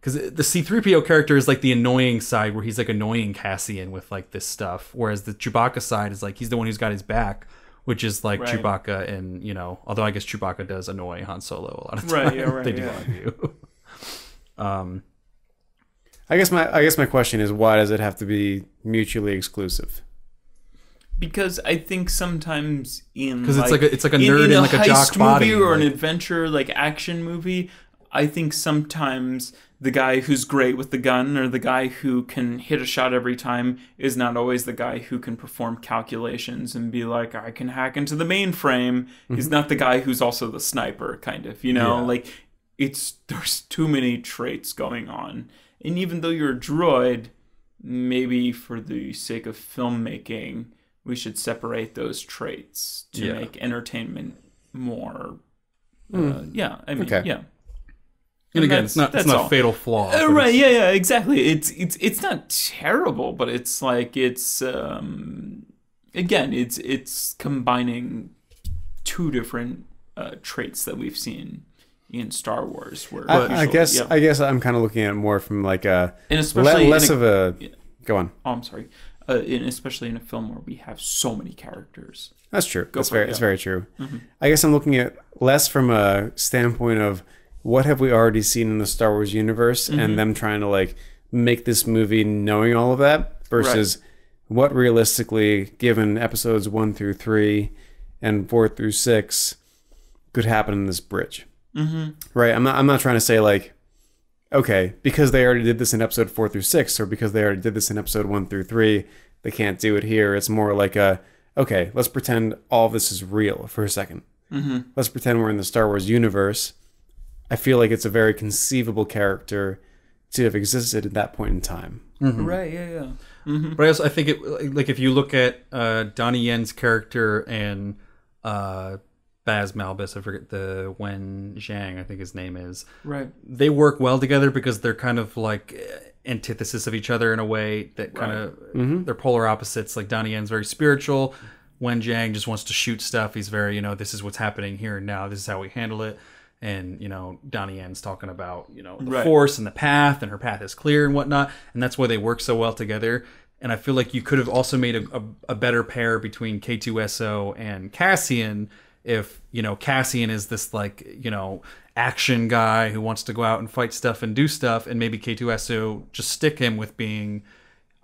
Because the C3PO character is like the annoying side where he's like annoying Cassian with like this stuff, whereas the Chewbacca side is like he's the one who's got his back, which is like Right. Chewbacca and you know, although I guess Chewbacca does annoy Han Solo a lot of times. Right, yeah, right, they do yeah. argue. um, I guess my I guess my question is why does it have to be mutually exclusive? because I think sometimes in because it's like a- it's like a nerd in, in a like a heist jock body, movie or an adventure like action movie. I think sometimes the guy who's great with the gun or the guy who can hit a shot every time is not always the guy who can perform calculations and be like, I can hack into the mainframe. He's not the guy who's also the sniper, kind of, you know? Yeah. Like, it's there's too many traits going on. And even though you're a droid, maybe for the sake of filmmaking, we should separate those traits to Yeah. make entertainment more. Uh, yeah, I mean, Okay. yeah. And again, that's- it's not it's that's not all. a fatal flaw. Uh, right, it's- yeah, yeah, exactly. It's it's it's not terrible, but it's like it's um again, it's it's combining two different uh, traits that we've seen in Star Wars. Where I, I guess yeah. I guess I'm kind of looking at it more from like a and le- especially in less a- of a. Yeah. Go on. oh, I'm sorry, uh, and especially in a film where we have so many characters. That's true. That's very it, that's yeah. very true. I guess I'm looking at less from a standpoint of what have we already seen in the Star Wars universe and them trying to like make this movie knowing all of that versus what realistically given episodes 1 through 3 and 4 through 6 could happen in this bridge. Mm-hmm. Right? I'm not I'm not trying to say like okay, because they already did this in episode 4 through 6 or because they already did this in episode 1 through 3, they can't do it here. It's more like a okay, let's pretend all this is real for a 2nd Mm-hmm. Let's pretend we're in the Star Wars universe. I feel like it's a very conceivable character to have existed at that point in time. Right, yeah, yeah. But I also I think it like if you look at uh, Donnie Yen's character and uh, Baze Malbus, I forget the Wen Zhang, I think his name is. Right. They work well together because they're kind of like antithesis of each other in a way that kind of they're polar opposites. Like Donnie Yen's very spiritual. Wen Zhang just wants to shoot stuff. He's very, you know, this is what's happening here and now. This is how we handle it. And you know, Donnie Yen's talking about you know the Right. force and the path, and her path is clear and whatnot. And that's why they work so well together. And I feel like you could have also made a, a, a better pair between K2SO and Cassian if you know Cassian is this like you know action guy who wants to go out and fight stuff and do stuff, and maybe K2SO just stick him with being.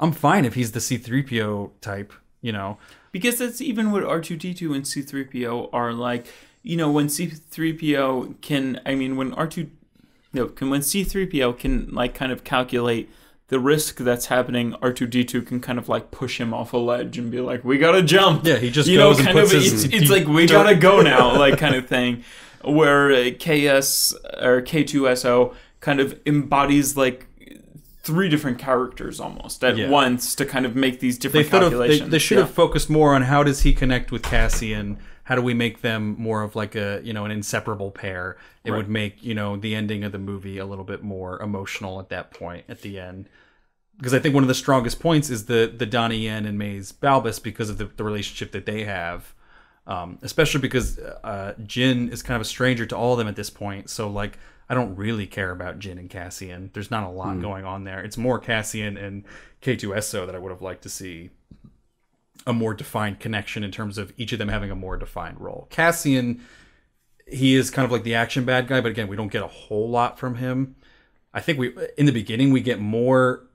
I'm fine if he's the C3PO type, you know. Because that's even what R2D2 and C3PO are like. You know, when C3PO can, I mean, when R2, no, can when C3PO can like kind of calculate the risk that's happening, R2D2 can kind of like push him off a ledge and be like, "We gotta jump." Yeah, he just you know, kind of. It's, it's like we gotta go now, like kind of thing. Where KS or K2SO kind of embodies like three different characters almost at Yeah. once to kind of make these they different have they, they should Yeah. have focused more on how does he connect with Cassian how do we make them more of like a you know an inseparable pair it Right. would make you know the ending of the movie a little bit more emotional at that point at the end because I think one of the strongest points is the the Donnie Yen and Maze Balbus because of the, the relationship that they have um, especially because uh, Jyn is kind of a stranger to all of them at this point. So like, I don't really care about Jyn and Cassian. There's not a lot going on there. It's more Cassian and K2SO that I would have liked to see a more defined connection in terms of each of them having a more defined role. Cassian, he is kind of like the action bad guy, but again, we don't get a whole lot from him. I think we in the beginning we get more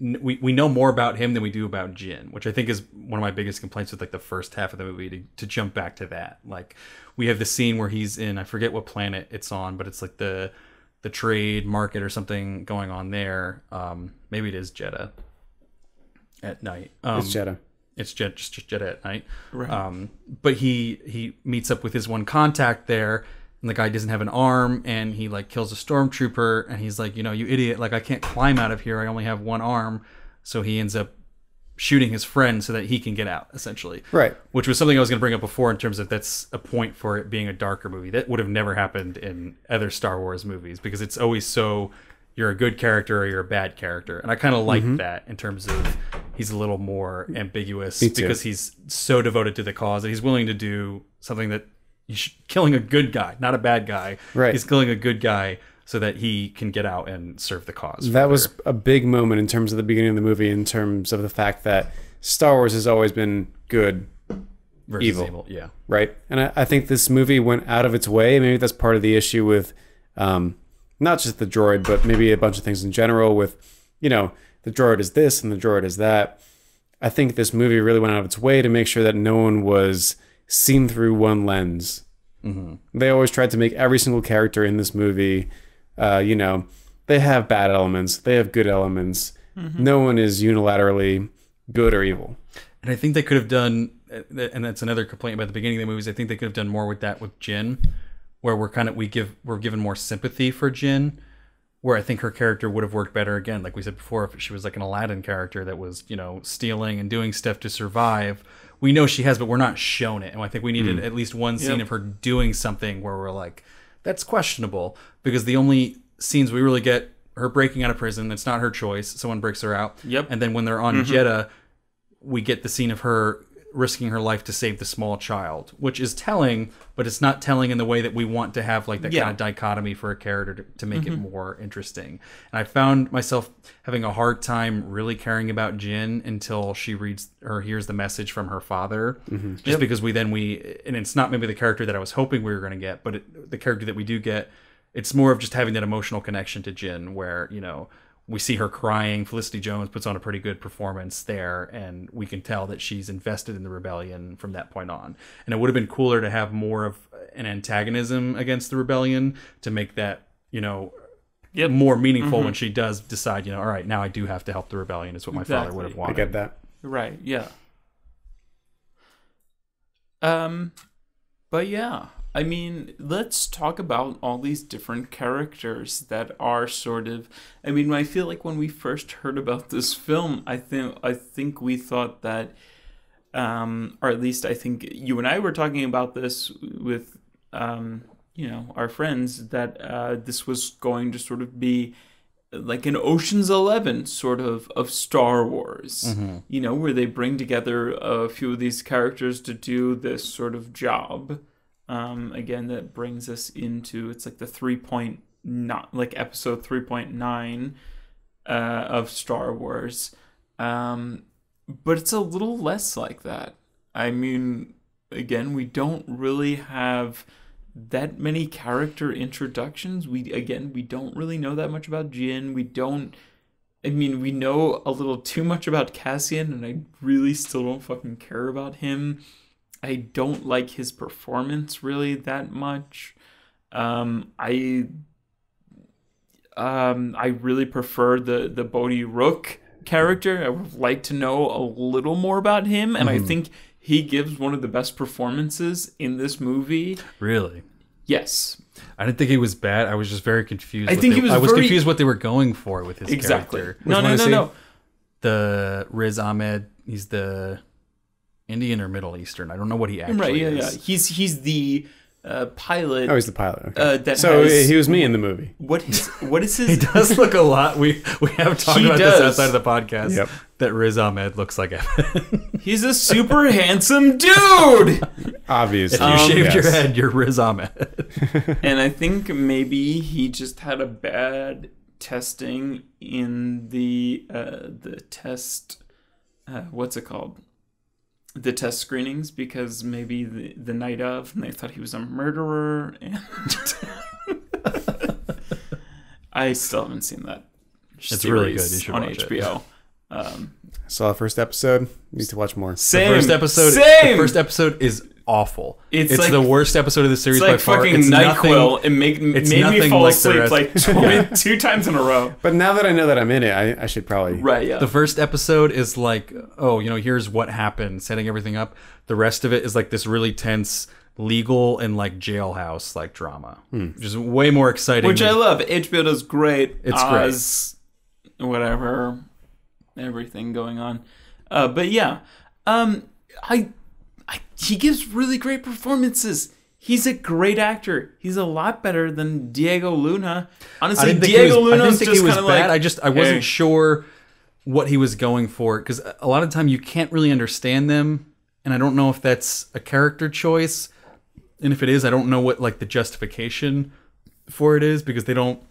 we, we know more about him than we do about Jyn, which I think is one of my biggest complaints with like the first half of the movie. To, to jump back to that, like we have the scene where he's in I forget what planet it's on, but it's like the the trade market or something going on there. Um, maybe it is Jedha at night. Um, It's Jedha. It's just, just Jedha at night. Right. Um, but he he meets up with his one contact there, and the guy doesn't have an arm, and he like kills a stormtrooper, and he's like, you know, you idiot, like I can't climb out of here, I only have one arm, so he ends up shooting his friend so that he can get out, essentially. Right. Which was something I was going to bring up before in terms of that's a point for it being a darker movie. That would have never happened in other Star Wars movies because it's always so you're a good character or you're a bad character. And I kind of like that in terms of he's a little more ambiguous because he's so devoted to the cause that he's willing to do something that he's killing a good guy, not a bad guy. Right. He's killing a good guy so that he can get out and serve the cause. That was a big moment in terms of the beginning of the movie, in terms of the fact that Star Wars has always been good, versus evil. Yeah. right? And I, I think this movie went out of its way. Maybe that's part of the issue with um, not just the droid, but maybe a bunch of things in general. With you know, the droid is this and the droid is that. I think this movie really went out of its way to make sure that no one was seen through one lens. They always tried to make every single character in this movie, uh, you know, they have bad elements, they have good elements. No one is unilaterally good or evil. And I think they could have done, and that's another complaint about the beginning of the movies. I think they could have done more with that with Jyn, where we're kind of we give we're given more sympathy for Jyn, where I think her character would have worked better again. Like we said before, if she was like an Aladdin character that was you know stealing and doing stuff to survive, we know she has, but we're not shown it. And I think we needed hmm. at least one scene Yep. of her doing something where we're like, that's questionable because the only scenes we really get her breaking out of prison. It's not her choice. Someone breaks her out. Yep. And then when they're on mm-hmm. Jedha, we get the scene of her risking her life to save the small child, which is telling, but it's not telling in the way that we want to have like that Yeah. kind of dichotomy for a character to, to make it mm-hmm. more interesting. And I found myself having a hard time really caring about Jyn until she reads or hears the message from her father. Mm-hmm. Just because we then we and it's not maybe the character that I was hoping we were going to get, but it, the character that we do get, it's more of just having that emotional connection to Jyn where, you know, we see her crying. Felicity Jones puts on a pretty good performance there, and we can tell that she's invested in the rebellion from that point on. And it would have been cooler to have more of an antagonism against the rebellion to make that, you know, Yep. more meaningful when she does decide, you know, all right, now I do have to help the rebellion. Is what my father would have wanted. I get that. Right. Yeah. Um, but yeah, I mean, let's talk about all these different characters that are sort of. I mean, I feel like when we first heard about this film, I think I think we thought that, um, or at least I think you and I were talking about this with, um, you know, our friends that uh, this was going to sort of be like an Ocean's Eleven sort of of Star Wars, you know, where they bring together a few of these characters to do this sort of job. Um, again, that brings us into it's like the three point not like episode three point nine uh, of Star Wars, um, but it's a little less like that. I mean, again, we don't really have that many character introductions. We again, we don't really know that much about Jyn. We don't. I mean, we know a little too much about Cassian, and I really still don't fucking care about him. I don't like his performance really that much. Um, I um, I really prefer the the Bodhi Rook character. I would like to know a little more about him, and I think he gives one of the best performances in this movie. Really? Yes, I didn't think he was bad. I was just very confused. I think they- he was I was very- confused what they were going for with his exactly. character. No, no, no, no. The Riz Ahmed. He's the Indian or Middle Eastern. I don't know what he actually Right? Yeah, yeah. is. He's he's the uh, pilot. Oh, he's the pilot. Okay. Uh, that so has- he was me in the movie. what is what is his? He does look a lot. We we have talked He about does. this outside of the podcast. Yep. That Riz Ahmed looks like Evan. He's a super handsome dude. Obviously. if you Um, shaved your head, you're Riz Ahmed. and I think maybe he just had a bad testing in the uh, the test. Uh, what's it called? The test screenings because maybe the, the night of, and they thought he was a murderer. And I still haven't seen that. It's really good. You should on watch it. HBO. Um, Saw the first episode. Need to watch more. same. First episode. Same. The first episode is awful. It's It's, like- the worst episode of the series It's by far. fucking it's Nyquil. It make, it's made me fall like asleep like 20, two times in a row. But now that I know that I'm in it, I, I should probably. Right. Yeah. The first episode is like, oh, you know, here's what happened, setting everything up. The rest of it is like this really tense legal and like jailhouse like drama, which is way more exciting. Which than- I love. HBO does great. It's great. Whatever, everything going on. Uh, but yeah, um, I, I, he gives really great performances. He's a great actor. He's a lot better than Diego Luna. Honestly, Diego was, I didn't think just he was kind bad. of like. I just I wasn't hey. sure what he was going for because a lot of time you can't really understand them, and I don't know if that's a character choice, and if it is, I don't know what like the justification for it is because they don't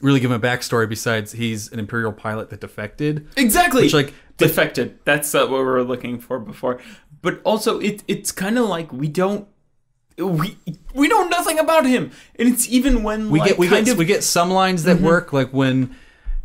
really give him a backstory besides he's an imperial pilot that defected. Exactly. Which, like, defected. That's uh, what we were looking for before. But also, it it's kind of like we don't we we know nothing about him, and it's even when we like, get we kind get of we get some lines that work like when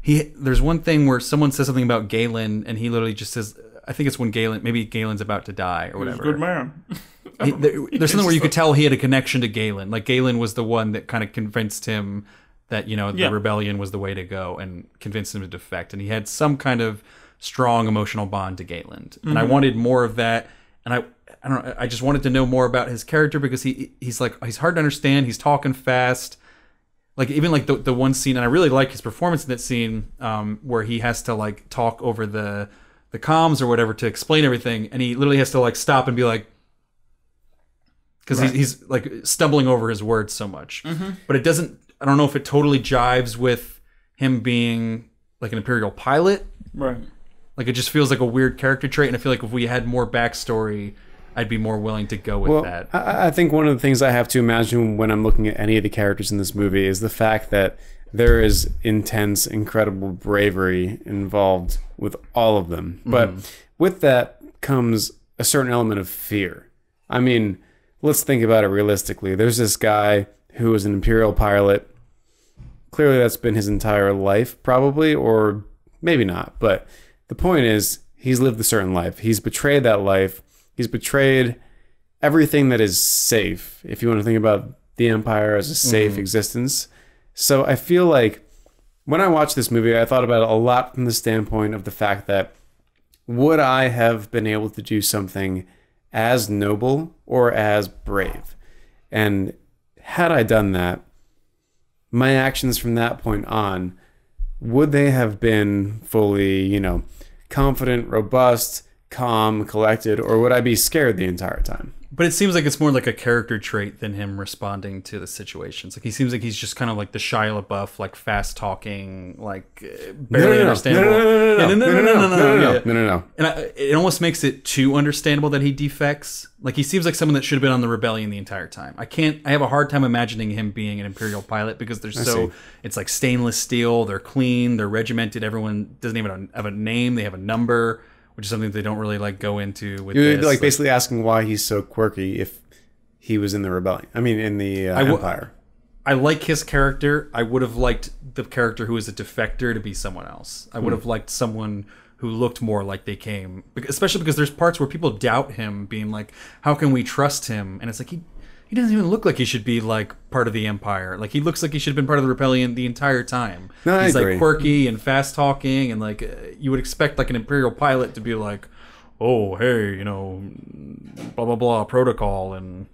he there's one thing where someone says something about Galen and he literally just says I think it's when Galen maybe Galen's about to die or whatever. good man. He- there- there's something where you could tell he had a connection to Galen. Like Galen was the one that kind of convinced him that you know the Yeah. rebellion was the way to go and convinced him to defect. And he had some kind of strong emotional bond to Galen. And I Mm-hmm. wanted more of that. And I I don't know. I just wanted to know more about his character because he he's like he's hard to understand. He's talking fast. Like even like the the one scene, and I really like his performance in that scene um, where he has to like talk over the the comms or whatever to explain everything, and he literally has to like stop and be like, because he's, he's like stumbling over his words so much. But it doesn't. I don't know if it totally jives with him being like an imperial pilot. Right. Like it just feels like a weird character trait, and I feel like if we had more backstory, I'd be more willing to go with Well, that. I, I think one of the things I have to imagine when I'm looking at any of the characters in this movie is the fact that there is intense, incredible bravery involved with all of them. Mm-hmm. But with that comes a certain element of fear. I mean, let's think about it realistically. There's this guy who is an Imperial pilot. Clearly, that's been his entire life, probably, or maybe not. But the point is, he's lived a certain life. He's betrayed that life. He's betrayed everything that is safe. If you want to think about the Empire as a safe mm-hmm. existence. So I feel like when I watched this movie, I thought about it a lot from the standpoint of the fact that would I have been able to do something as noble or as brave? And had I done that, my actions from that point on, would they have been fully, you know, confident, robust, calm, collected, or would I be scared the entire time? But it seems like it's more like a character trait than him responding to the situations. Like he seems like he's just kind of like the Shia LaBeouf, like fast talking, like uh, barely understandable. No, no, no, no, no, no, no, no, no, no, no, no. And I, it almost makes it too understandable that he defects. Like he seems like someone that should have been on the rebellion the entire time. I can't. I have a hard time imagining him being an imperial pilot because they're so. see. It's like stainless steel. They're clean. They're regimented. Everyone doesn't even have a name. They have a number, which is something they don't really like go into with You're this. like basically asking why he's so quirky if he was in the rebellion. I mean, in the uh, w- Empire. I like his character. I would have liked the character who is a defector to be someone else. I would Hmm. have liked someone who looked more like they came, especially because there's parts where people doubt him, being like, "How can we trust him?" And it's like he he he doesn't even look like he should be like part of the Empire. Like he looks like he should have been part of the rebellion the entire time. No, I He's agree. like quirky and fast talking, and like uh, you would expect like an Imperial pilot to be like, oh hey, you know, blah blah blah protocol and.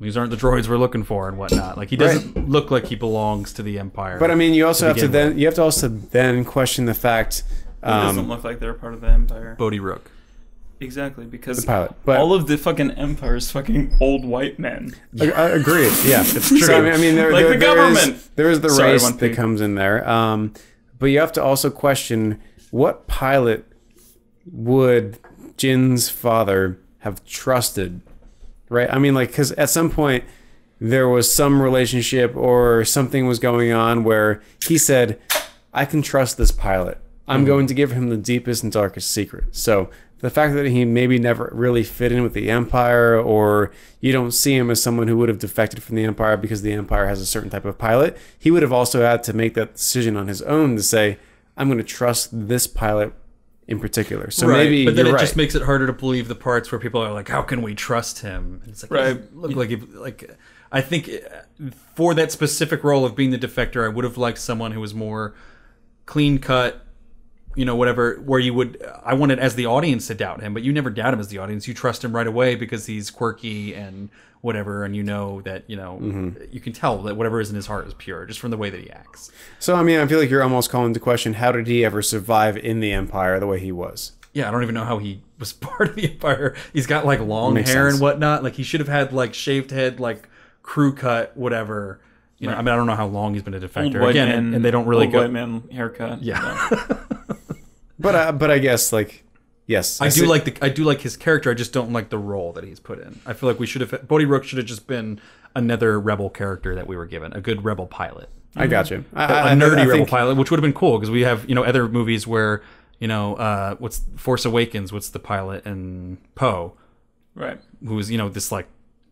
These aren't the droids we're looking for and whatnot. Like he doesn't look like he belongs to the Empire. But I mean, you also have to begin then you have to also then question the fact. It doesn't Um, look like they're part of the Empire. Bodhi Rook. Exactly, because the pilot, but all of the fucking Empire is fucking old white men. I, I agreed. Yeah, it's true. So, I mean, I mean, there, Like there, the there is- government. there is the Sorry, race that comes in there. Um, but you have to also question what pilot would Jyn's father have trusted, right? I mean, like, because at some point there was some relationship or something was going on where he said, "I can trust this pilot. I'm going to give him the deepest and darkest secret." So the fact that he maybe never really fit in with the Empire, or you don't see him as someone who would have defected from the Empire because the Empire has a certain type of pilot, he would have also had to make that decision on his own to say, "I'm going to trust this pilot." In particular, so right. maybe but then it you're right. just makes it harder to believe the parts where people are like, "How can we trust him?" And it's like, Right. right. look like if, like I think uh, for that specific role of being the defector, I would have liked someone who was more clean cut, you know, whatever. Where you would, I wanted as the audience to doubt him, but you never doubt him as the audience. You trust him right away because he's quirky and whatever, and you know that you know Mm-hmm. you can tell that whatever is in his heart is pure just from the way that he acts. So I mean, I feel like you're almost calling into question how did he ever survive in the Empire the way he was? Yeah, I don't even know how he was part of the Empire. He's got like long Makes hair sense. and whatnot. Like he should have had like shaved head, like crew cut, whatever. You know, I mean, I don't know how long he's been a Old defector white again, man, and, and they don't really old go. white man haircut. Yeah. But uh, but I guess like yes, I do see- like the I do like his character. I just don't like the role that he's put in. I feel like we should have Bodhi Rook should have just been another rebel character that we were given, a good rebel pilot, I got you. I, a I- I- nerdy I rebel think- pilot, which would have been cool because we have you know other movies where you know uh, what's Force Awakens, what's the pilot and Poe. Right. who's you know this like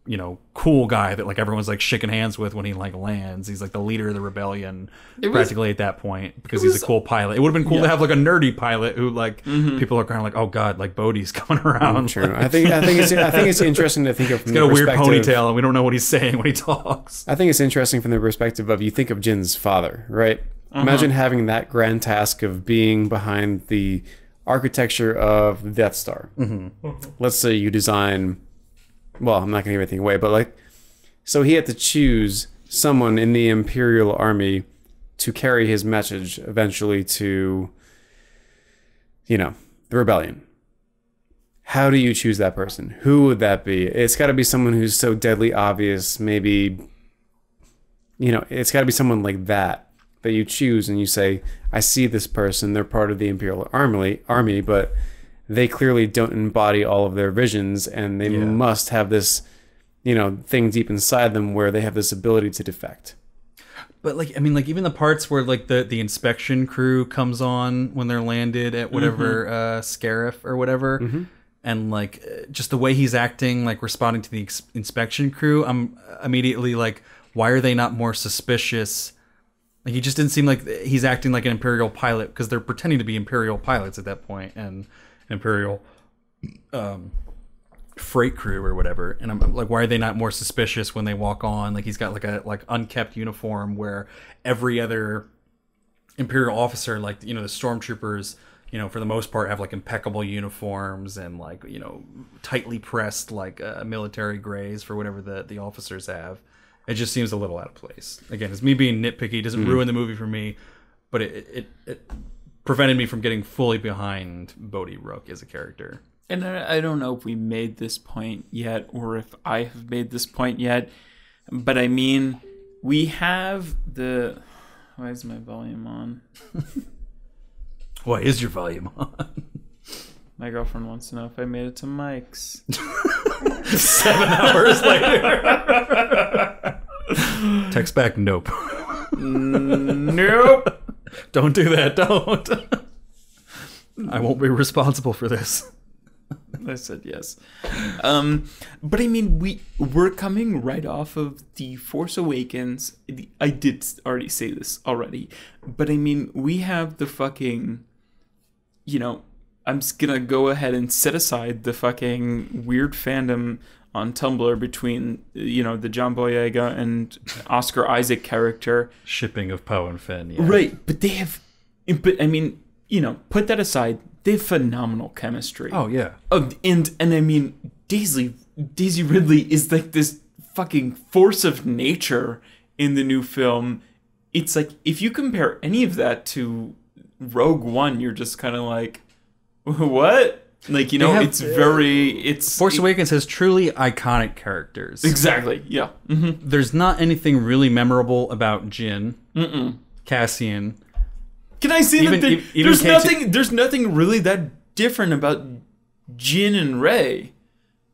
you know cool guy that like everyone's like shaking hands with when he like lands. He's like the leader of the rebellion was- practically at that point because was- he's a cool pilot. It would have been cool to have like a nerdy pilot who like Mm-hmm. people are kind of like oh god like Bodhi's coming around. True. I think I think it's I think it's interesting to think of from He's got a weird ponytail and we don't know what he's saying when he talks. I think it's interesting from the perspective of you think of Jyn's father, right? Uh-huh. Imagine having that grand task of being behind the architecture of the Death Star. Mm-hmm. Let's say you design. Well, I'm not going to give anything away, but like, so he had to choose someone in the Imperial Army to carry his message eventually to, you know, the rebellion. How do you choose that person? Who would that be? It's got to be someone who's so deadly obvious, maybe you know, it's got to be someone like that that you choose and you say, I see this person, they're part of the Imperial Army, army, but they clearly don't embody all of their visions and they Yeah. must have this, you know, thing deep inside them where they have this ability to defect. But like I mean like even the parts where like the the inspection crew comes on when they're landed at whatever uh Scarif or whatever. And like just the way he's acting, like responding to the ex- inspection crew, I'm immediately like, why are they not more suspicious? Like he just didn't seem like he's acting like an imperial pilot because they're pretending to be imperial pilots at that point and imperial um, freight crew or whatever. And I'm like, why are they not more suspicious when they walk on? Like he's got like a like unkept uniform where every other imperial officer, like you know the stormtroopers, you know for the most part have like impeccable uniforms and like you know tightly pressed like uh, military grays for whatever the the officers have. It just seems a little out of place. Again, it's me being nitpicky. It doesn't ruin the movie for me, but it, it it prevented me from getting fully behind Bodhi Rook as a character. And I, I don't know if we made this point yet or if I have made this point yet, but I mean, we have the. Why is my volume on? Why is your volume on? My girlfriend wants to know if I made it to Mike's. Seven hours later. Text back, nope. nope. Don't do that. Don't. I won't be responsible for this. I said yes. Um, but I mean, we we're coming right off of the Force Awakens. I did already say this already, but I mean, we have the fucking, you know, I'm just gonna go ahead and set aside the fucking weird fandom on Tumblr between you know the John Boyega and Oscar Isaac character. Shipping of Poe and Finn. Yeah. Right, but they have, but I mean, you know, put that aside, they have phenomenal chemistry. Oh yeah. Oh, and and I mean, Daisy Daisy Ridley is like this fucking force of nature in the new film. It's like if you compare any of that to Rogue One, you're just kind of like, what? Like you know, have- it's very it's Force Awakens has truly iconic characters. exactly yeah. hmm There's not anything really memorable about Jyn, Cassian. Can I say Even- that e- even there's nothing there's nothing really that different about Jyn and Rey.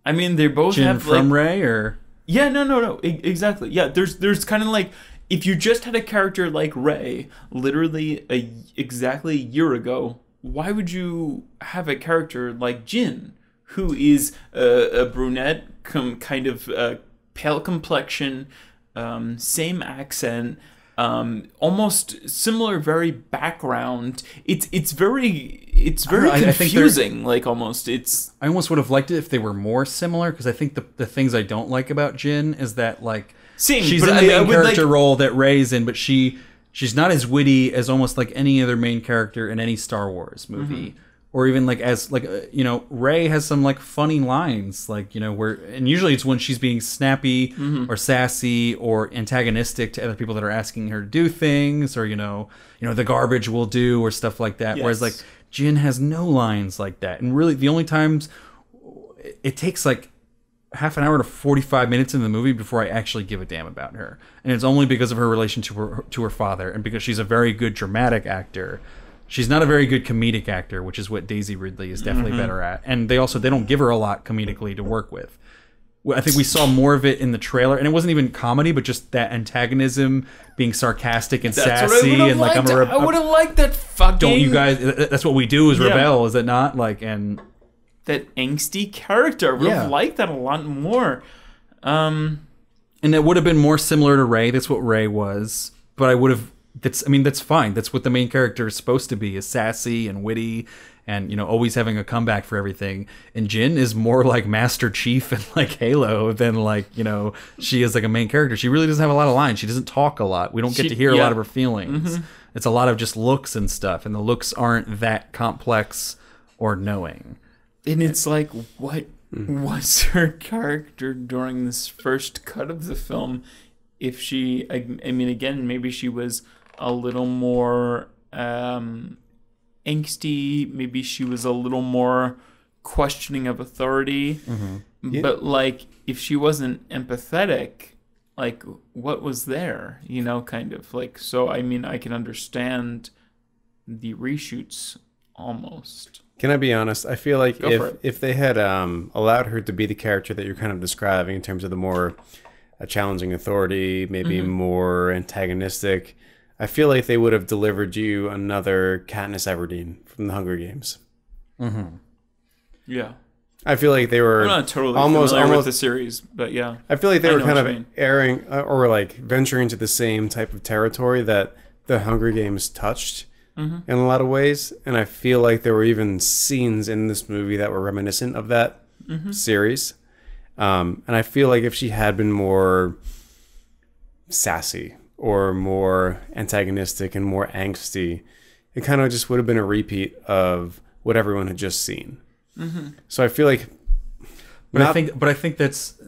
I mean, they both Jyn have from like, Rey, or Yeah, no, no, no. E- exactly. Yeah, there's there's kind of like if you just had a character like Rey, literally a exactly a year ago, why would you have a character like Jyn, who is a, a brunette, com, kind of uh, pale complexion, um, same accent, um, almost similar, very background. It's it's very it's very I- I confusing. like almost it's I almost would have liked it if they were more similar because I think the the things I don't like about Jyn is that like Same, she's in the I- main I character like- role that Rey's in, but she she's not as witty as almost like any other main character in any Star Wars movie. Mm-hmm. Or even like as like uh, you know Rey has some like funny lines like you know where and usually it's when she's being snappy Mm-hmm. or sassy or antagonistic to other people that are asking her to do things or you know you know the garbage will do or stuff like that whereas like Jyn has no lines like that and really the only times it takes like half an hour to 45 minutes in the movie before I actually give a damn about her. And it's only because of her relation to her to her father and because she's a very good dramatic actor. She's not a very good comedic actor, which is what Daisy Ridley is definitely mm-hmm. better at. And they also they don't give her a lot comedically to work with. I think we saw more of it in the trailer, and it wasn't even comedy, but just that antagonism, being sarcastic and that's sassy, and like liked. I'm a, reb- I would have liked that fucking. don't you guys? That's what we do is Yeah. rebel, is it not? Like, and that angsty character. I would Yeah. have liked that a lot more. Um, and it would have been more similar to Rey. That's what Rey was. But I would have. That's. I mean, that's fine. That's what the main character is supposed to be: is sassy and witty, and you know, always having a comeback for everything. And Jyn is more like Master Chief and like Halo than like you know she is like a main character. She really doesn't have a lot of lines. She doesn't talk a lot. We don't get She- to hear a lot of her feelings. It's a lot of just looks and stuff, and the looks aren't that complex or knowing. And it's like, what was her character during this first cut of the film? If she, I, I mean, again, maybe she was a little more um, angsty. Maybe she was a little more questioning of authority. But like, if she wasn't empathetic, like, what was there? You know, kind of like. So, I mean, I can understand the reshoots almost. Can I be honest? I feel like Go if if they had um, allowed her to be the character that you're kind of describing in terms of the more uh, challenging authority, maybe Mm-hmm. more antagonistic, I feel like they would have delivered you another Katniss Everdeen from the Hunger Games. Yeah. I feel like they were I'm not totally almost familiar almost. with the series, but yeah. I feel like they I were kind of you mean. airing uh, or like venturing into the same type of territory that the Hunger Games touched Mm-hmm. in a lot of ways, and I feel like there were even scenes in this movie that were reminiscent of that Mm-hmm. series. Um, and I feel like if she had been more sassy or more antagonistic and more angsty, it kind of just would have been a repeat of what everyone had just seen. Mm-hmm. So I feel like But I think, but I think that's.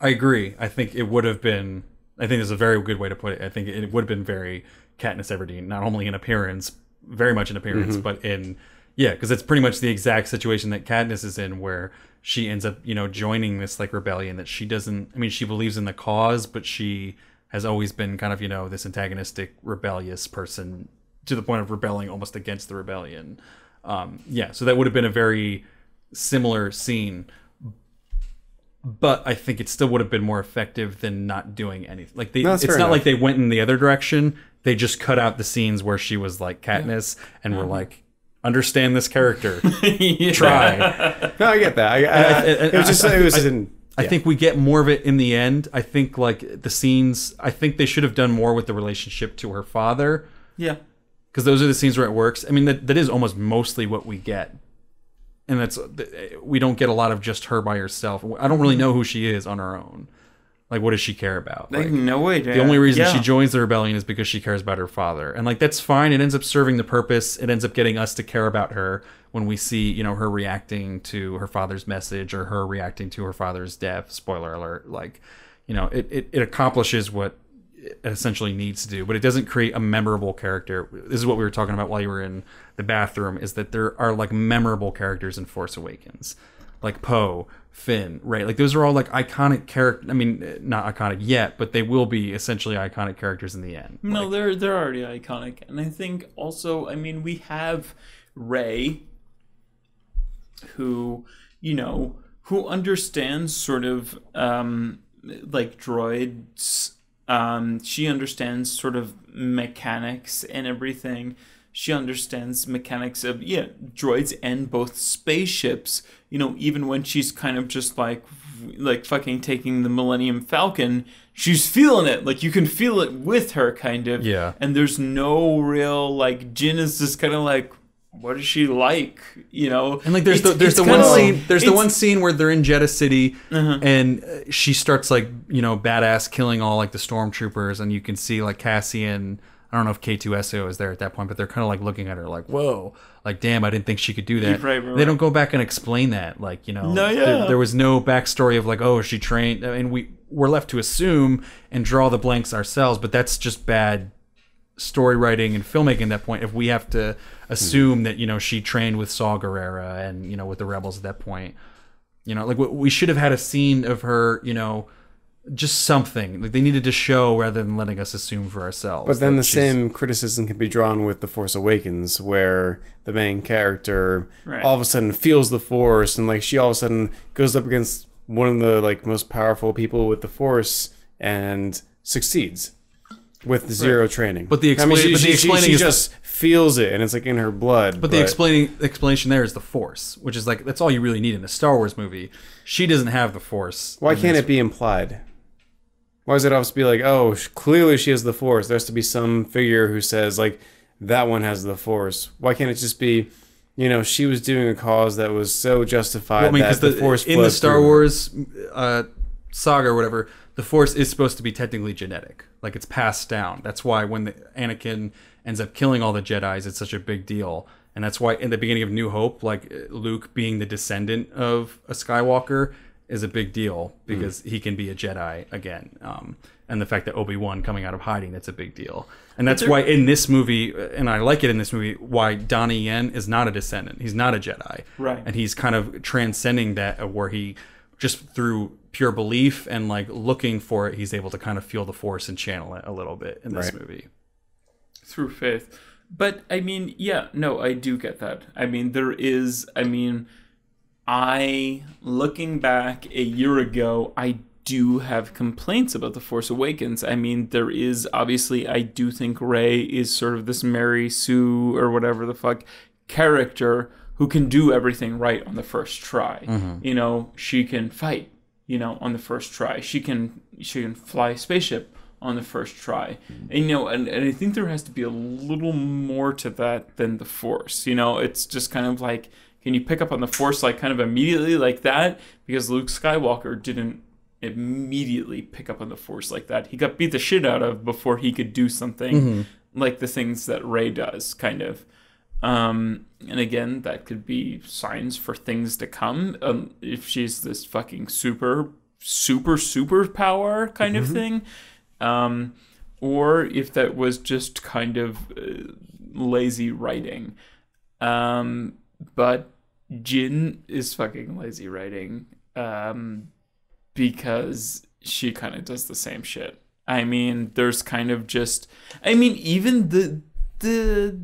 I agree. I think it would have been. I think there's a very good way to put it. I think it would have been very Katniss Everdeen, not only in appearance, very much in appearance, but in yeah, because it's pretty much the exact situation that Katniss is in, where she ends up, you know, joining this like rebellion that she doesn't. I mean, she believes in the cause, but she has always been kind of, you know, this antagonistic, rebellious person to the point of rebelling almost against the rebellion. Um, yeah, so that would have been a very similar scene but I think it still would have been more effective than not doing anything. Like they, No, it's not enough. like they went in the other direction. They just cut out the scenes where she was like Katniss, and were like, understand this character, try. no, I get that. I, I, I- it was just I- it was I- in, I yeah. think we get more of it in the end. I think like the scenes. I think they should have done more with the relationship to her father Yeah. because those are the scenes where it works. I mean, that that is almost mostly what we get. And that's uh, eh, we don't get a lot of just her by herself. I don't really know who she is on her own. Like, what does she care about? Like, Like, no idea. the only reason yeah. she joins the rebellion is because she cares about her father, and like that's fine. It ends up serving the purpose. It ends up getting us to care about her when we see you know her reacting to her father's message or her reacting to her father's death. Spoiler alert! Like, you know, it it, it accomplishes what essentially needs to do, but it doesn't create a memorable character. This is what we were talking about while you were in the bathroom. Is that there are like memorable characters in Force Awakens, like Poe, Finn, right? Like those are all like iconic character. I mean, not iconic yet, but they will be essentially iconic characters in the end. No, they're they're already iconic, and I think also, I mean, we have Rey, who you know, who understands sort of um, like droids. Um, she understands sort of mechanics and everything. She understands mechanics of yeah droids and both spaceships. You know, even when she's kind of just like like fucking taking the Millennium Falcon, she's feeling it. Like you can feel it with her, kind of. Yeah. And there's no real like Jin is just kind of like, what is she like? You know. And like there's It's- the there's the one scene there's the one scene where they're in Jedha City and uh, she starts like you know badass killing all like the stormtroopers and you can see like Cassian I don't know if K2SO is there at that point but they're kind of like looking at her like whoa like damn I didn't think she could do that Right, right, they don't go back and explain that like you know No, there, yeah. there was no backstory of like oh she trained I mean we we're left to assume and draw the blanks ourselves but that's just bad story writing and filmmaking at that point if we have to hmm. assume that you know she trained with Saw Gerrera and you know with the rebels at that point you know like we- we should have had a scene of her you know just something. Like they needed to show rather than letting us assume for ourselves But then the she's- same criticism can be drawn with The Force Awakens, where the main character Right. all of a sudden feels the Force, and like she all of a sudden goes up against one of the like most powerful people with the Force and succeeds with zero training. But the I mean, she, but the she- she- explaining she is- just feels it, and it's like in her blood. but the explaining explanation there is the force which is like that's all you really need in a Star Wars movie she doesn't have the force why can't it be implied? Why does it always be like, oh, clearly she has the Force? There has to be some figure who says like that one has the Force. Why can't it just be, you know, she was doing a cause that was so justified Well, I mean, that the, the, Force in the Star? Wars uh, saga or whatever, the Force is supposed to be technically genetic, like it's passed down. That's why when the, Anakin ends up killing all the Jedi's, it's such a big deal, and that's why in the beginning of New Hope, like Luke being the descendant of a Skywalker is a big deal because he can be a Jedi again. Um, and the fact that Obi Wan coming out of hiding, that's a big deal. And that's there- why in this movie, and I like it in this movie, why Donnie Yen is not a descendant. He's not a Jedi Right. and he's kind of transcending that uh, where he just through pure belief and like looking for it he's able to kind of feel the force and channel it a little bit in this Right. movie through faith. But I mean, yeah, no, I do get that. I mean, there is, I mean, I, looking back a year ago, I do have complaints about The Force Awakens. I mean, there is obviously, I do think Rey is sort of this Mary Sue or whatever the fuck character who can do everything right on the first try. Mm-hmm. You know, she can fight, you know, on the first try. She can she can fly a spaceship on the first try. And you know, and, and I think there has to be a little more to that than the force. You know, it's just kind of like can you pick up on the force like kind of immediately like that? Because Luke Skywalker didn't immediately pick up on the force like that. He got beat the shit out of before he could do something mm-hmm. like the things that Rey does, kind of. Um, and again, that could be signs for things to come. Um, if she's this fucking super, super, super power kind of thing. Um, or if that was just kind of uh, lazy writing. Um, but Jyn is fucking lazy writing. Um, because she kind of does the same shit. I mean, there's kind of just I mean, even the the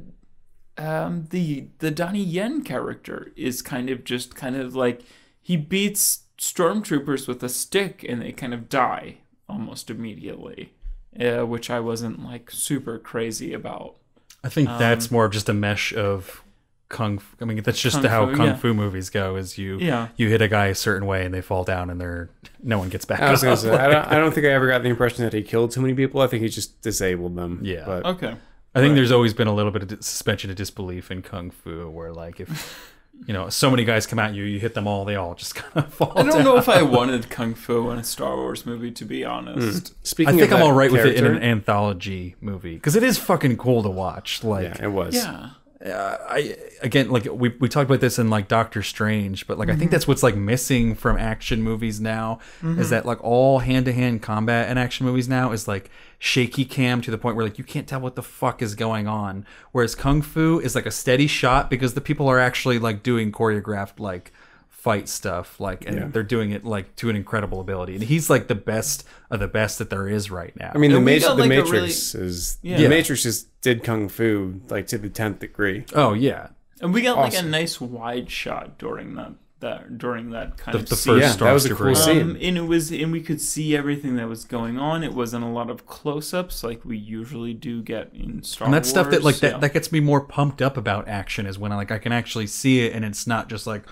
um the the Donnie Yen character is kind of just kind of like he beats stormtroopers with a stick and they kind of die almost immediately. Uh, which I wasn't like super crazy about. i think that's more of just a mesh of kung fu i mean that's just Um, Kung how fu, kung yeah. fu movies go is you Yeah. you hit a guy a certain way and they fall down and they're no one gets back I was up gonna say, I don't, I don't think I ever got the impression that he killed too many people. I think he just disabled them. Yeah. But Okay. I think Right. there's always been a little bit of suspension of disbelief in kung fu, where like if you know, so many guys come at you, you hit them all, they all just kind of fall. I don't down. know if I wanted kung fu in a Star Wars movie, to be honest. Hmm. Speaking I think of I'm that all right with it in an anthology movie because it is fucking cool to watch. Like, Yeah, it was. Yeah. Uh, I again, like we we talked about this in like Doctor Strange, but like I Mm-hmm. think that's what's like missing from action movies now is that like all hand to hand combat in action movies now is like shaky cam to the point where like you can't tell what the fuck is going on. Whereas kung fu is like a steady shot because the people are actually like doing choreographed like fight stuff like and Yeah. they're doing it like to an incredible ability and he's like the best of the best that there is right now I mean, the, And we Mat- got, the like, a Matrix is Yeah. the Matrix just did kung fu like to the tenth degree. oh yeah And we got like a nice wide shot during that that during that kind the, of the scene. first Yeah, that was a cool scene. Um, and it was, and we could see everything that was going on. It wasn't a lot of close-ups like we usually do get in Star and that's Wars. stuff that like that, yeah. that gets me more pumped up about action is when I like I can actually see it and it's not just like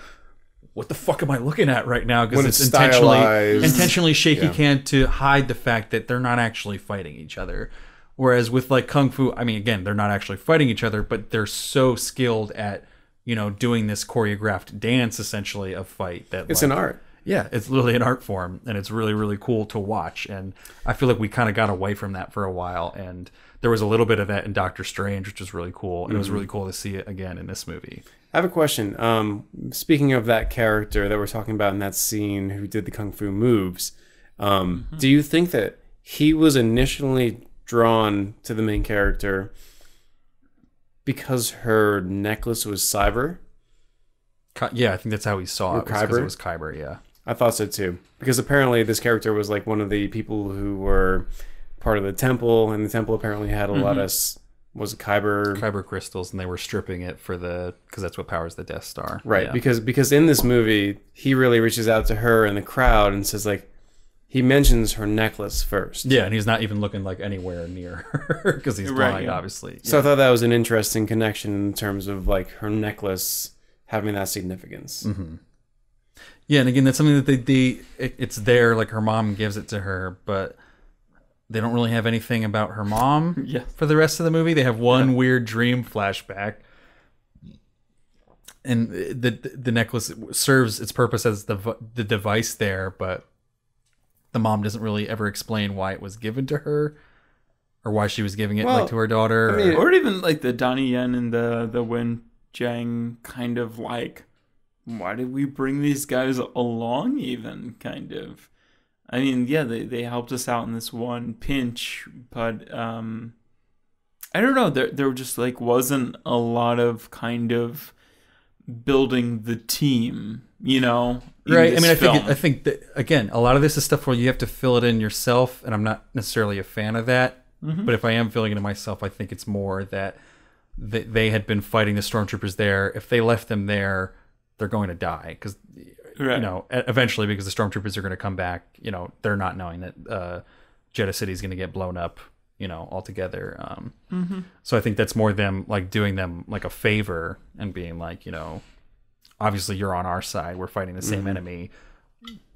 what the fuck am I looking at right now because it's, it's intentionally intentionally shaky Yeah. can to hide the fact that they're not actually fighting each other whereas with like kung fu I mean again they're not actually fighting each other but they're so skilled at you know doing this choreographed dance essentially of fight that It's like, an art. yeah, it's literally an art form, and it's really, really cool to watch. And I feel like we kind of got away from that for a while, and there was a little bit of that in Doctor Strange, which was really cool, and it was mm-hmm. really cool to see it again in this movie. I have a question. Um, speaking of that character that we're talking about in that scene, who did the kung fu moves, um, do you think that he was initially drawn to the main character because her necklace was Kyber? Yeah, I think that's how he saw Or it. Because Kyber? it was Kyber, yeah. I thought so too. Because apparently this character was like one of the people who were part of the temple, and the temple apparently had a lot of was it Kyber Kyber crystals, and they were stripping it for the because that's what powers the Death Star. Right, Yeah. because because in this movie, he really reaches out to her in the crowd and says like, he mentions her necklace first. yeah, and he's not even looking like anywhere near her because he's Right, blind, yeah. obviously. So I thought that was an interesting connection in terms of like her necklace having that significance. Mm-hmm. Yeah, and again, that's something that they, they it, it's there. Like her mom gives it to her, but they don't really have anything about her mom Yeah. for the rest of the movie. They have one weird dream flashback, and the the necklace serves its purpose as the the device there, but the mom doesn't really ever explain why it was given to her or why she was giving it Well, like to her daughter. I mean, or- or even like the Donnie Yen and the the Wen Jiang kind of like, why did we bring these guys along? Even kind of. I mean, yeah, they they helped us out in this one pinch, but um, I don't know. There there just like wasn't a lot of kind of building the team, you know. right i mean i think i think that again a lot of this is stuff where you have to fill it in yourself and i'm not necessarily a fan of that Mm-hmm. but if i am filling it in myself i think it's more that they, they had been fighting the stormtroopers there if they left them there they're going to die because you know eventually because the stormtroopers are going to come back you know they're not knowing that uh Jedha City is going to get blown up you know altogether um Mm-hmm. so i think that's more them like doing them like a favor and being like you know obviously you're on our side we're fighting the Mm-hmm. same enemy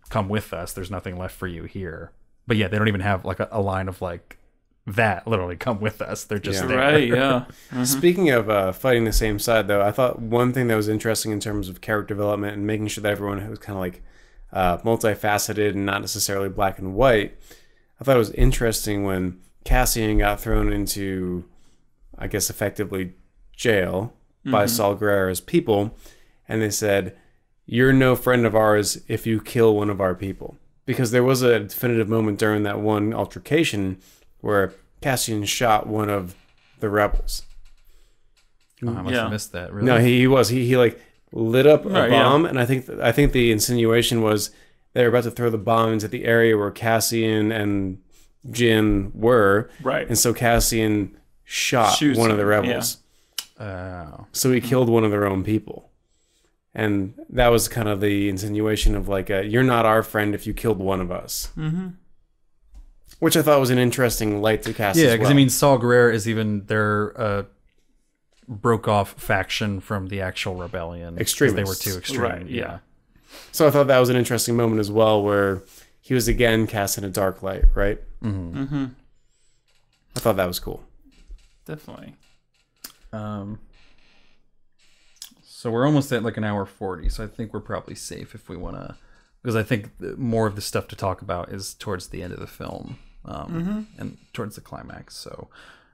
come with us there's nothing left for you here but yeah they don't even have like a, a line of like that literally come with us they're just Yeah. there right, yeah. Speaking of uh, fighting the same side, though, I thought one thing that was interesting in terms of character development and making sure that everyone was kind of like uh, multifaceted and not necessarily black and white. I thought it was interesting when Cassian got thrown into, I guess, effectively jail by Saw Gerrera's people, and they said, "You're no friend of ours if you kill one of our people." Because there was a definitive moment during that one altercation where Cassian shot one of the rebels. Oh, i must Yeah. have missed that really No, he, he was. He, he like lit up a Right, yeah. bomb, and I think I think the insinuation was they were about to throw the bomb into the area where Cassian and Jyn were, Right. and so Cassian shot Shoots one of the him, rebels. oh So he killed one of their own people, and that was kind of the insinuation of like, uh, "You're not our friend if you killed one of us," mm-hmm. Which I thought was an interesting light to cast. yeah because well. i mean Saw Gerrera is even their uh broke off faction from the actual rebellion 'cause they were too extreme Right, yeah. yeah. So I thought that was an interesting moment as well, where he was again cast in a dark light, right? Mm-hmm. I thought that was cool. Definitely. Um, So we're almost at like an hour 40. So I think we're probably safe if we want to. Because I think more of the stuff to talk about is towards the end of the film um, and towards the climax. So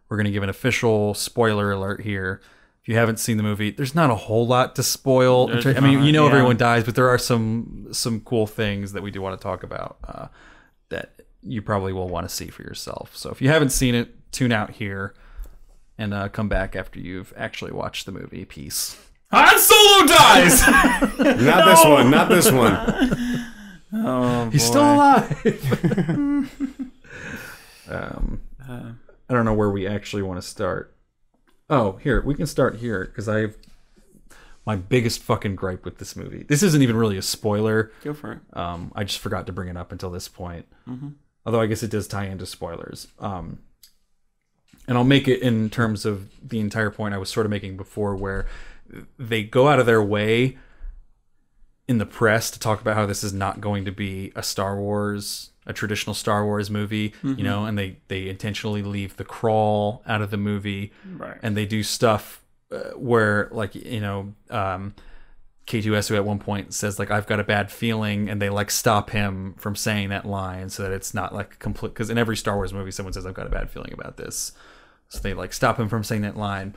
we're going to give an official spoiler alert here. If you haven't seen the movie, there's not a whole lot to spoil. There's I mean, you know, yeah. everyone dies, but there are some some cool things that we do want to talk about uh, that you probably will want to see for yourself. So if you haven't seen it, tune out here and uh, come back after you've actually watched the movie. Peace. Han Solo dies. Not this one. Not this one. oh, He's boy. still alive. um, Uh, I don't know where we actually want to start. Oh, here we can start here because I have my biggest fucking gripe with this movie. This isn't even really a spoiler. go for it. Um, I just forgot to bring it up until this point. Mm-hmm. Although I guess it does tie into spoilers. Um, and I'll make it in terms of the entire point I was sort of making before, where they go out of their way in the press to talk about how this is not going to be a Star Wars, a traditional Star Wars movie, you know, and they they intentionally leave the crawl out of the movie. Right. and they do stuff uh, where like you know um K2SO at one point says like I've got a bad feeling and they like stop him from saying that line so that it's not like complete cuz in every Star Wars movie someone says I've got a bad feeling about this. So they like stop him from saying that line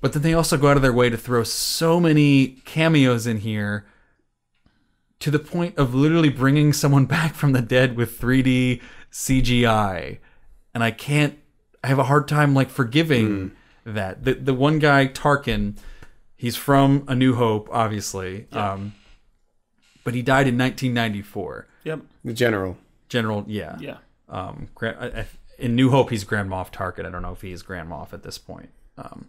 but then they also go out of their way to throw so many cameos in here to the point of literally bringing someone back from the dead with 3D CGI and I can't I have a hard time like forgiving that. The the one guy Tarkin, he's from A New Hope, obviously. Um, but he died in 1994. Yep. The general. General, yeah. Yeah. Um, Gra- I, I, in New Hope, he's Grand Moff Tarkin. I don't know if he is Grand Moff at this point. Um,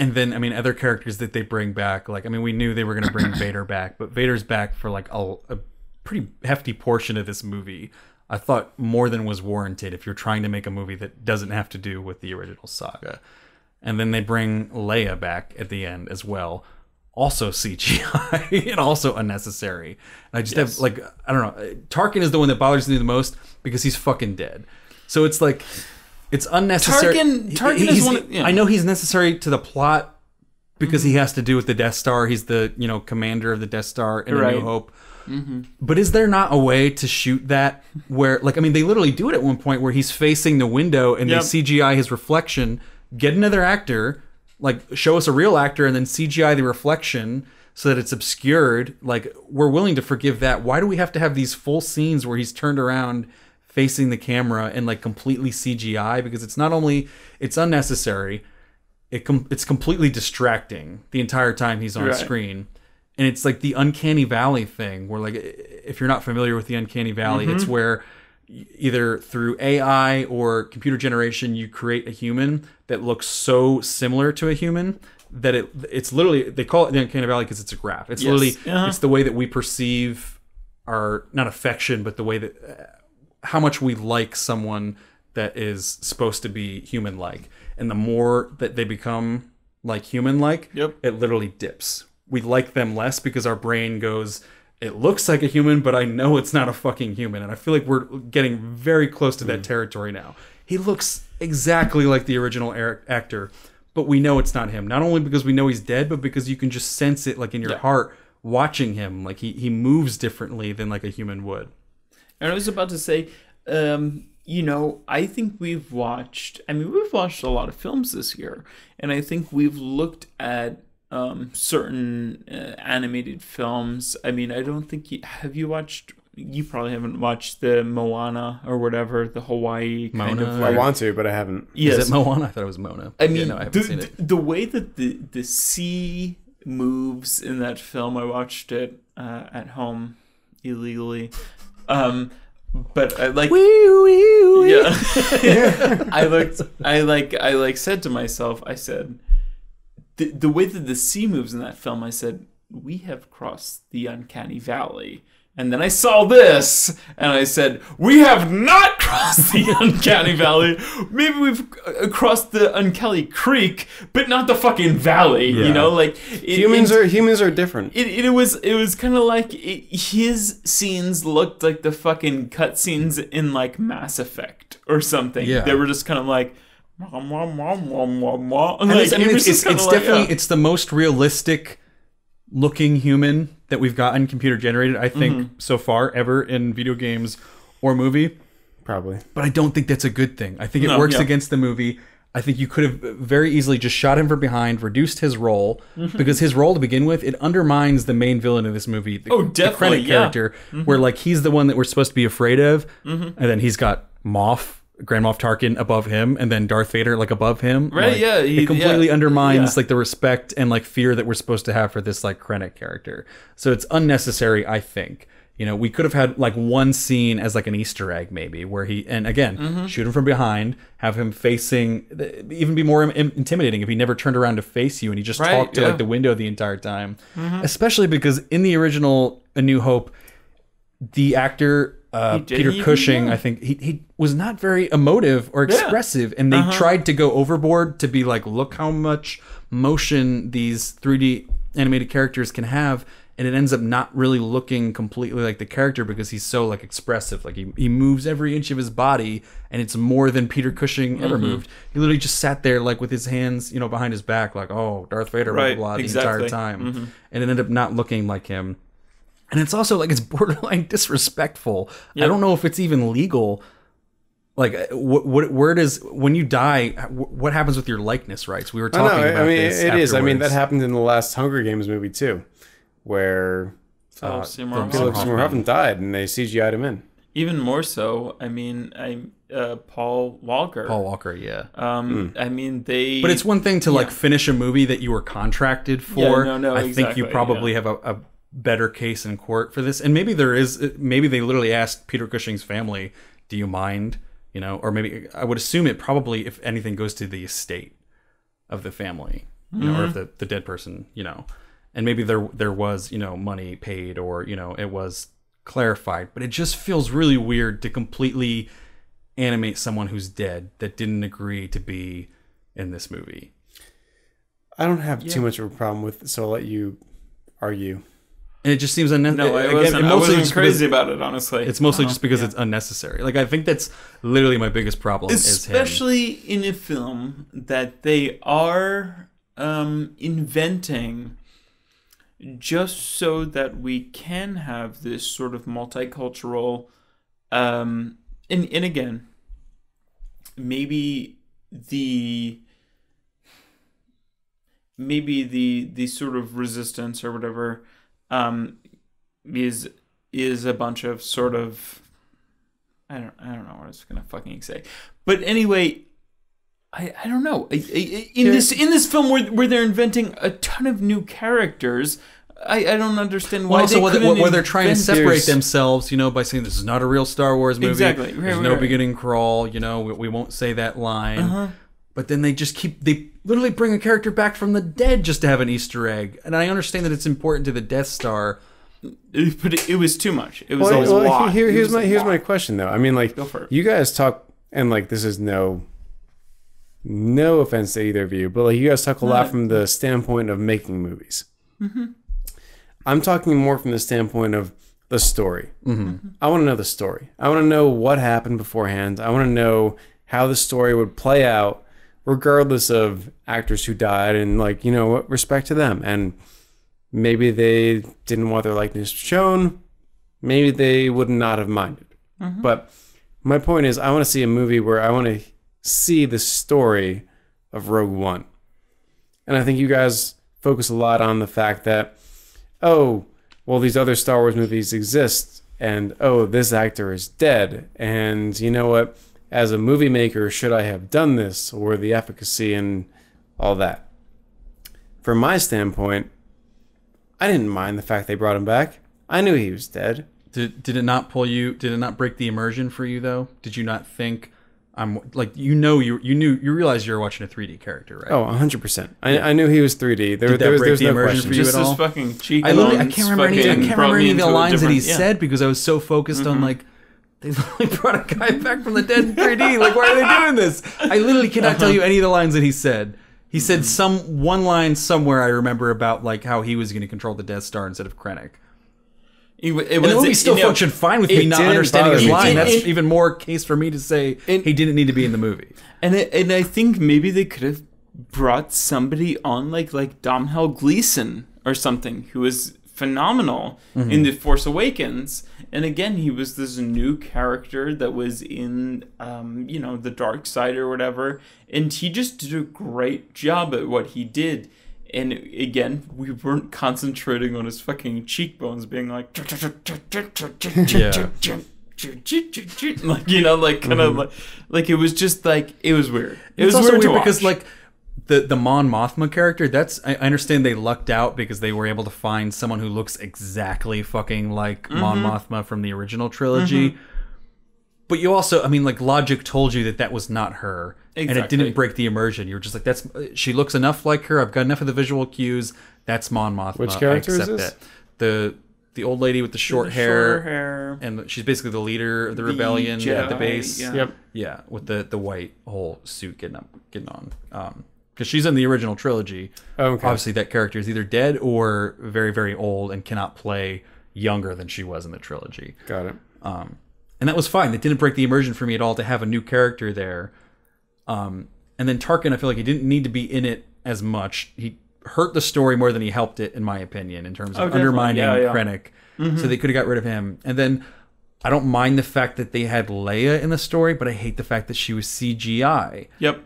and then, I mean, other characters that they bring back, like, I mean, we knew they were going to bring Vader back, but Vader's back for like a, a pretty hefty portion of this movie. I thought more than was warranted if you're trying to make a movie that doesn't have to do with the original saga. And then they bring Leia back at the end as well. Also CGI and also unnecessary. And I just Yes. have like I don't know. Tarkin is the one that bothers me the most because he's fucking dead. So it's like it's unnecessary. Tarkin- He- Tarkin is one of- yeah. I know he's necessary to the plot because he mm-hmm. has to do with the Death Star. He's the you know commander of the Death Star in A New Hope. Mm-hmm. But is there not a way to shoot that where, like, I mean, they literally do it at one point where he's facing the window and Yep. they CGI his reflection, get another actor, like, show us a real actor and then CGI the reflection so that it's obscured. Like, we're willing to forgive that. Why do we have to have these full scenes where he's turned around facing the camera and like completely CGI? Because it's not only it's unnecessary, it com- it's completely distracting the entire time he's on Right. screen and it's like the uncanny valley thing where like if you're not familiar with the uncanny valley it's Mm-hmm. where either through ai or computer generation you create a human that looks so similar to a human that it it's literally they call it the uncanny valley because it's a graph it's Yes. literally Uh-huh. it's the way that we perceive our not affection but the way that how much we like someone that is supposed to be human like and the more that they become like human like Yep. it literally dips. We like them less because our brain goes it looks like a human but i know it's not a fucking human. And i feel like we're getting very close to that mm. territory now. He looks exactly like the original Eric actor but we know it's not him. Not only because we know he's dead but because you can just sense it like in your Yeah. heart watching him. Like he, he moves differently than like a human would And I was about to say, um, you know, I think we've watched. I mean, we've watched a lot of films this year, and I think we've looked at um, certain uh, animated films. I mean, I don't think you have you watched. You probably haven't watched the Moana or whatever the Hawaii kind of. or- I want to, but I haven't. Yes, is it moana i thought it was mona I Yeah, mean, no, I haven't the, seen it the, the way that the the sea moves in that film, I watched it uh, at home illegally. Um, but I like yeah. I looked. I like. I like said to myself. I said, the the way that the sea moves in that film. I said we have crossed the uncanny valley. And then I saw this, and I said, "We have not crossed the uncanny valley. Maybe we've uh, crossed the uncanny creek, but not the fucking valley. Yeah. You know, like it, Humans it- are humans are different. it, it was it was kind of like it, his scenes looked like the fucking cutscenes in like Mass Effect or something. Yeah. They were just kind of like Like, And it's, I mean, it's, it's, it's like, definitely uh, it's the most realistic looking human that we've gotten computer generated. I think Mm-hmm. so far ever in video games or movie. Probably. But I don't think that's a good thing. I think it No, works yeah. against the movie. I think you could have very easily just shot him from behind, reduced his role Mm-hmm. because his role to begin with it undermines the main villain of this movie. The, Oh, the definitely, Krennic yeah. Mm-hmm. character, where like he's the one that we're supposed to be afraid of, and then he's got Moff, Grand Moff Tarkin above him, and then Darth Vader like above him. Right, Like, yeah, he- it completely yeah, undermines yeah. like the respect and like fear that we're supposed to have for this like Krennic character. So it's unnecessary, I think. You know, we could have had like one scene as like an Easter egg, maybe, where he and again Mm-hmm. shoot him from behind, have him facing, even be more im- intimidating if he never turned around to face you and he just Right, talked to yeah. Mm-hmm. like the window the entire time. Especially because in the original A New Hope, the actor uh, didn't Peter Cushing, know. I think he, he was not very emotive or expressive, and they Uh-huh. tried to go overboard to be like, look how much motion these 3D animated characters can have, and it ends up not really looking completely like the character because he's so like expressive. Like he, he moves every inch of his body, and it's more than Peter Cushing ever Mm-hmm. moved. He literally just sat there like with his hands, you know, behind his back, like, oh, Darth Vader, blah Right, blah blah, the exactly. entire time, Mm-hmm. and it ended up not looking like him. And it's also like it's borderline disrespectful. I don't know if it's even legal. Like, what, what, where does when you die? What happens with your likeness rights? We were I talking know. about I mean, this. it is. I mean, that happened in the last Hunger Games movie too, where Philip uh, Seymour Philip Philip Hoffman. Died, and they CGI'd him in. Even more so, I mean, I uh, Paul Walker. Paul Walker, yeah. Um, I mean, they. But it's one thing to like finish a movie that you were contracted for. no, no, I think you probably have a, a better case in court for this, and maybe there is. Maybe they literally asked Peter Cushing's family, "Do you mind?" You know, or maybe I would assume it probably, if anything, goes to the estate of the family, you know, or Mm-hmm. if the, the dead person, you know, and maybe there there was you know money paid or you know it was clarified, but it just feels really weird to completely animate someone who's dead that didn't agree to be in this movie. I don't have too much of a problem with, so I'll let you argue. And it just seems unnecessary. no, I wasn't, I wasn't crazy about it, honestly. It's mostly just because yeah. it's unnecessary. Like I think that's literally my biggest problem. is him. especially in a film that they are um, inventing just so that we can have this sort of multicultural um and and again maybe the maybe the the sort of resistance or whatever um is is a bunch of sort of I don't I don't know what I was gonna fucking say, but anyway, I I don't know. I- I- In this in this film where where they're inventing a ton of new characters, I I don't understand why Well, also, they where, where they're trying to separate There's- themselves, you know, by saying this is not a real Star Wars movie. Exactly. Right, There's right, no right. beginning crawl. You know, we, we won't say that line. Uh-huh. But then they just keep they literally bring a character back from the dead just to have an Easter egg. And I understand that it's important to the Death Star. But it, it was too much. It was Well, always well, a lot. here, It here's was my here's lot. my question though. I mean, like, Go for it. you guys talk, and like, this is no, no offense to either of you, but like, you guys talk a lot from the standpoint of making movies. Mm-hmm. I'm talking more from the standpoint of the story. Mm-hmm. I want to know the story. I want to know what happened beforehand. I want to know how the story would play out, regardless of actors who died, and like, you know, what respect to them. And maybe they didn't want their likeness shown. Maybe they would not have minded. Mm-hmm. But my point is, I want to see a movie where I want to see the story of Rogue One. And I think you guys focus a lot on the fact that, oh, well, these other Star Wars movies exist, and oh, this actor is dead. And you know what? As a movie maker, should I have done this, or the efficacy and all that? From my standpoint, I didn't mind the fact they brought him back. I knew he was dead. Did, did it not pull you? Did it not break the immersion for you though? Did you not think I'm like you know you you knew you realized you were watching a 3D character, right? Oh, 100%. I, I knew he was 3D. There, Did that there was, break the no immersion question. for you just at all? fucking cheek. I literally I can't remember any I can't remember any of the lines that he yeah. Mm-hmm. said because I was so focused on like they literally brought a guy back from the dead in 3D. Like why are they doing this? I literally cannot tell uh-huh. you any of the lines that he said. He said some one line somewhere I remember about like how he was going to control the Death Star instead of Krennic. It, it And was the movie still you know, functioned fine with me not understanding his line. It- That's it- even more case for me to say he didn't need to be in the movie. And it, and I think maybe they could have brought somebody on like like Domhnall Gleeson or something who was phenomenal Mm-hmm. in The Force Awakens. And again, he was this new character that was in um, you know, the dark side or whatever. And he just did a great job at what he did. And again, we weren't concentrating on his fucking cheekbones being like like you know like kind of like like it was just like it was weird it It's was also weird, weird, because like the the Mon Mothma character, that's I I understand they lucked out because they were able to find someone who looks exactly fucking like Mon Mm-hmm. Mothma from the original trilogy. But you also, I mean, like logic told you that that was not her, and it didn't break the immersion. You were just like, "That's she looks enough like her. I've got enough of the visual cues. That's Mon Mothma. Which I character is this? that." The the old lady with the short The hair, short hair and she's basically the leader of the, The rebellion at the base. yeah. Yep. Yeah, with the the white whole suit getting up, getting on. Um, because she's in the original trilogy. Okay. Obviously, that character is either dead or very very old and cannot play younger than she was in the trilogy. Got it. Um, and that was fine. It didn't break the immersion for me at all to have a new character there. Um, and then Tarkin, I feel like he didn't need to be in it as much. He hurt the story more than he helped it, in my opinion, in terms of Oh, undermining Yeah, yeah. Krennic. So they could have got rid of him. And then I don't mind the fact that they had Leia in the story, but I hate the fact that she was CGI. yep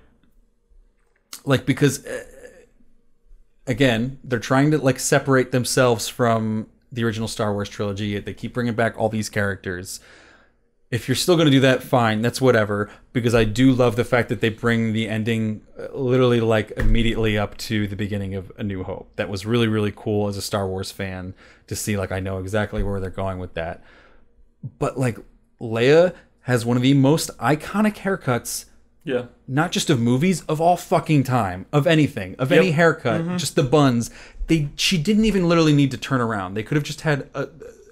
Like because uh, again, they're trying to like separate themselves from the original Star Wars trilogy. They keep bringing back all these characters. If you're still going to do that, fine, that's whatever. Because I do love the fact that they bring the ending uh, literally like immediately up to the beginning of A New Hope. That was really really cool as a Star Wars fan to see. Like I know exactly where they're going with that. But like Leia has one of the most iconic haircuts yeah. Not just of movies of all fucking time of anything of any Yep. haircut mm-hmm. just the buns. They she didn't even literally need to turn around. They could have just had a,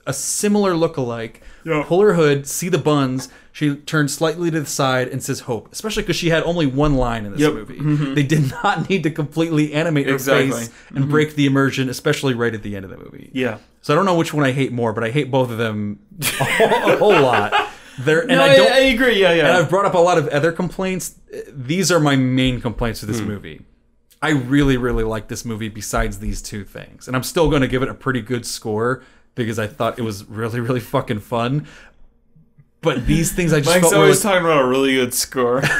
a similar look-alike Yeah. pull her hood see the buns. She turns slightly to the side and says hope especially because she had only one line in this Yep. movie. Mm-hmm. They did not need to completely animate her Exactly. face and mm-hmm. break the immersion especially right at the end of the movie. Yeah. So i don't know which one i hate more but i hate both of them a whole, a whole lot They're, and no, I I, don't I agree yeah yeah and I've brought up a lot of other complaints. These are my main complaints with this hmm. movie. I really, really like this movie besides these two things. And I'm still going to give it a pretty good score because I thought it was really, really fucking fun. But these things I just Mike's felt always like- talking about a really good score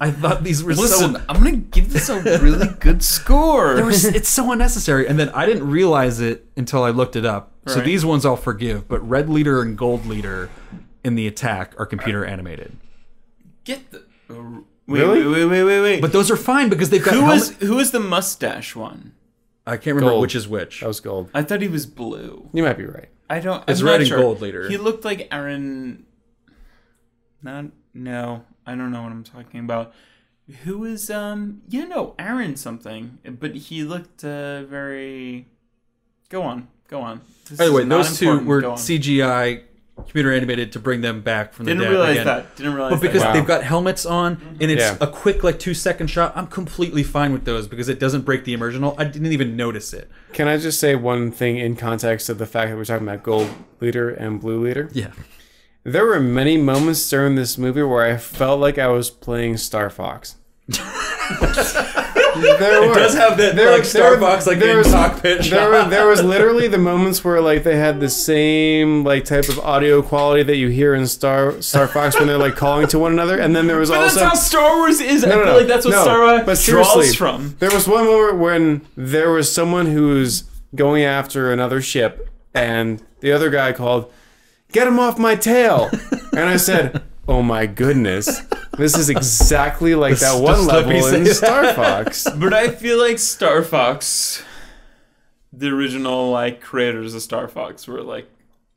I thought these were listen so I'm gonna give this a really good score there was, it's so unnecessary. And then I didn't realize it until I looked it up. So these ones I'll forgive, but Red Leader and Gold Leader in the attack are computer animated. get the uh, wait, Really? wait wait wait wait wait But those are fine because they've got who helmet- was who was the mustache one I can't remember Gold. which is which. That was gold. I thought he was blue You might be right. I don't. It's I'm red not and sure. gold later. He looked like Aaron. Not no. I don't know what I'm talking about. Who is um? You know, Aaron something, but he looked uh, very. Go on, go on. This By the is way, not those two important. were Go on. CGI, computer animated to bring them back from the room. Didn't the dead. realize again. that. Didn't realize But because that. Wow. they've got helmets on and it's Yeah. a quick like two second shot, I'm completely fine with those because it doesn't break the immersion. I didn't even notice it. Can I just say one thing in context of the fact that we're talking about gold leader and blue leader? Yeah. There were many moments during this movie where I felt like I was playing Star Fox. there were. it does have that, there, like, Star Fox, like, there was, cockpit There, were, there was literally the moments where like they had the same like type of audio quality that you hear in Star Star Fox when they're like calling to one another, and then there was But also that's how Star Wars is. I No, no, feel no. like that's what No, Star Wars but draws from. There was one moment when there was someone who's going after another ship, and the other guy called, "Get him off my tail!" and I said, "Oh my goodness, this is exactly like that one level in that. Star Fox." But I feel like Star Fox, the original like creators of Star Fox, were like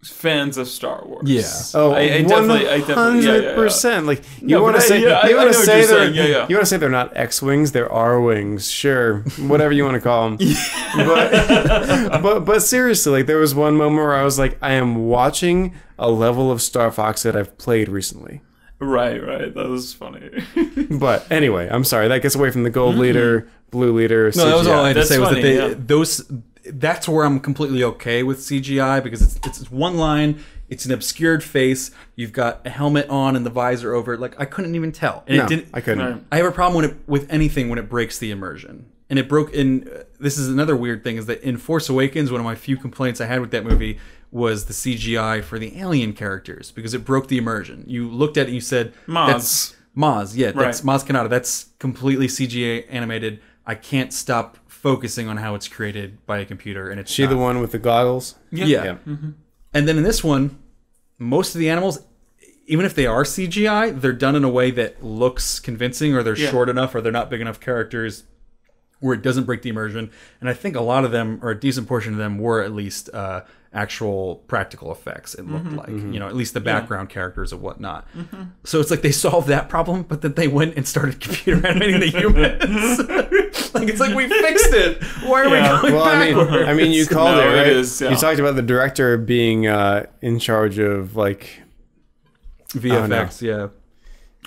fans of Star Wars. Yeah. Oh, I, I definitely, I definitely, yeah, yeah, yeah. percent. Like you No, want to say, yeah, you want to say they're. Yeah, yeah. you want to say they're not X wings, they're R wings. Sure, whatever you want to call them. but, but but seriously, like there was one moment where I was like, I am watching a level of Star Fox that I've played recently. Right, right. That was funny. But anyway, I'm sorry that gets away from the gold leader, blue leader. No, that was all I had to That's say was that they yeah. those that's where I'm completely okay with CGI because it's it's one line, it's an obscured face, you've got a helmet on and the visor over it. Like I couldn't even tell, and No, it didn't. I couldn't. I have a problem when it, with anything when it breaks the immersion. And it broke in. uh, This is another weird thing: is that in Force Awakens, one of my few complaints I had with that movie was the CGI for the alien characters because it broke the immersion. You looked at it, and you said, Maz. "That's Maz." Yeah, that's Right. Maz Kanata. That's completely CGI animated. I can't stop focusing on how it's created by a computer, and it's She not. the one with the goggles? Yeah. Yeah. And then in this one, most of the animals, even if they are CGI, they're done in a way that looks convincing, or they're Yeah. short enough, or they're not big enough characters where it doesn't break the immersion. And I think a lot of them, or a decent portion of them, were at least uh, actual practical effects. It looked like, you know, at least the background characters and whatnot. So it's like they solved that problem, but then they went and started computer animating the humans. like it's like we fixed it. Why are Yeah. we going Well, I mean. I mean, you called No, it it right. is, yeah. You talked about the director being uh, in charge of like. VFX, yeah.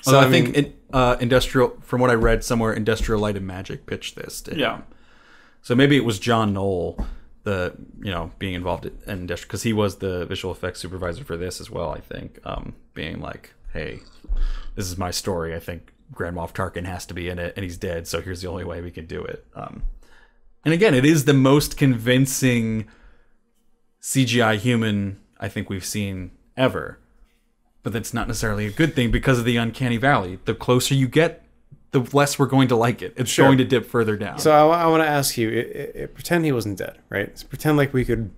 So, So I, I think mean- in, uh, industrial, from what I read somewhere, Industrial Light and Magic pitched this. To him. Yeah. So maybe it was John Knoll, the you know being involved in because he was the visual effects supervisor for this as well. I think um, being like, hey, this is my story. I think Grand Moff Tarkin has to be in it, and he's dead. So here's the only way we can do it. Um, and again, it is the most convincing CGI human I think we've seen ever. But that's not necessarily a good thing because of the uncanny valley. The closer you get, the less we're going to like it. It's Sure. going to dip further down. So I, want to ask you: it, it, it- pretend he wasn't dead, right? So pretend like we could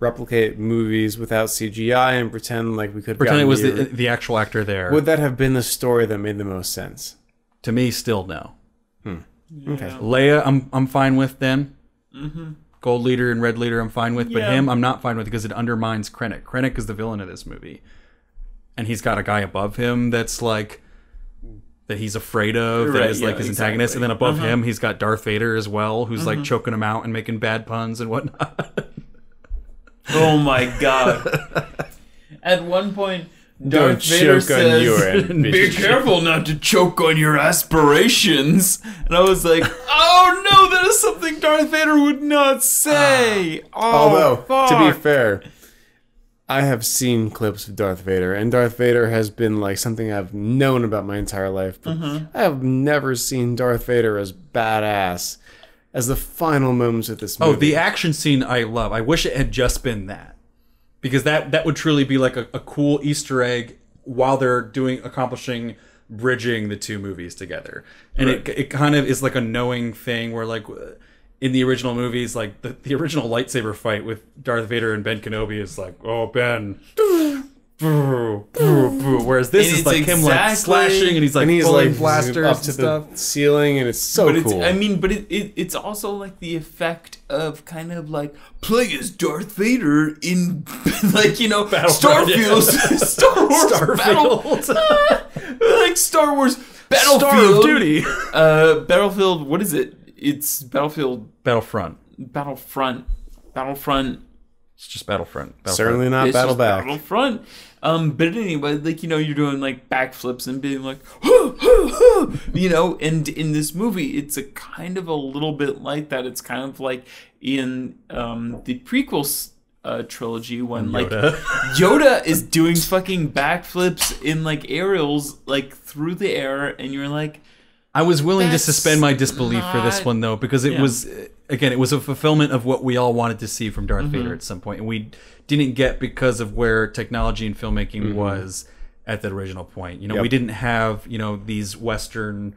replicate movies without CGI, and pretend like we could pretend it was gotten the, the actual actor there. Would that have been the story that made the most sense? to me, still no. Hmm. Okay. Leia, I'm I'm fine with then. Mm-hmm. Gold leader and red leader, I'm fine with. But Yeah. him, I'm not fine with because it undermines Krennic. Krennic is the villain of this movie, and he's got a guy above him that's like that he's afraid of. That Right, is like yeah, his antagonist, and then above uh-huh. him, he's got Darth Vader as well, who's like mm-hmm. choking him out and making bad puns and whatnot. Oh my god. At one point, Don't Darth Vader choke on says, "Be careful not to choke on your aspirations." And I was like, "Oh no, that is something Darth Vader would not say." Ah. Oh, Although, to be fair, I have seen clips of Darth Vader, and Darth Vader has been like something I've known about my entire life. But Mm-hmm. I have never seen Darth Vader as badass as the final moments of this movie. Oh, the action scene I love. I wish it had just been that. Because that that would truly be like a, a cool Easter egg while they're doing accomplishing bridging the two movies together. And it it kind of is like a knowing thing where like in the original movies like the, the original lightsaber fight with Darth Vader and Ben Kenobi is like, "Oh, Ben." Whereas this And is it's like him like slashing and he's like and he's pulling like blasters up to stuff. the ceiling, and it's so But it's, cool. I mean, but it, it it's also like the effect of kind of like play as Darth Vader in like you know Battlefront, yeah. Star Wars Battle, like Star Wars Battlefield, Star of Duty. uh, Battlefield. What is it? It's Battlefield, Battlefront. Battlefront, Battlefront. It's just Battlefront. Battlefront. Certainly not It's Battle just Back. Battlefront. Um, but anyway, like you know, you're doing like backflips and being like, you know, and in this movie, it's a kind of a little bit like that. It's kind of like in um the prequels uh, trilogy when like Yoda. Yoda is doing fucking backflips in like aerials like through the air, and you're like, I was willing to suspend my disbelief for this one though, because it Yeah. was again, it was a fulfillment of what we all wanted to see from Darth Mm-hmm. Vader at some point, and we didn't get because of where technology and filmmaking Mm-hmm. was at that original point. You know, Yep. we didn't have you know these Western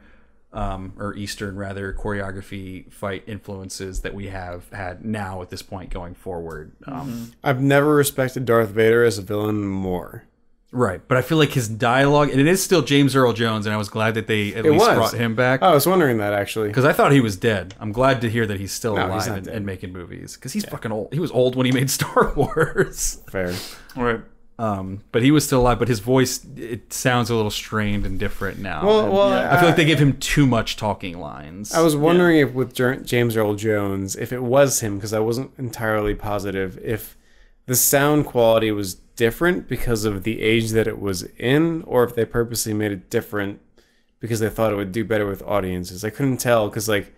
um, or Eastern rather choreography fight influences that we have had now at this point going forward. Mm-hmm. Um, I've never respected Darth Vader as a villain more. Right, but I feel like his dialogue, and it is still James Earl Jones, and I was glad that they at It least was. brought him back. I was wondering that actually. Because I thought he was dead. I'm glad to hear that he's still No, alive he's not and, dead. and making movies. Because he's fucking old. He was old when he made Star Wars. Fair. all right. Um, but he was still alive. But his voice, it sounds a little strained and different now. Well, And well, Yeah. I feel like they gave him too much talking lines. I was wondering if with Jer- James Earl Jones, if it was him, because I wasn't entirely positive, if the sound quality was different because of the age that it was in, or if they purposely made it different because they thought it would do better with audiences. I couldn't tell because like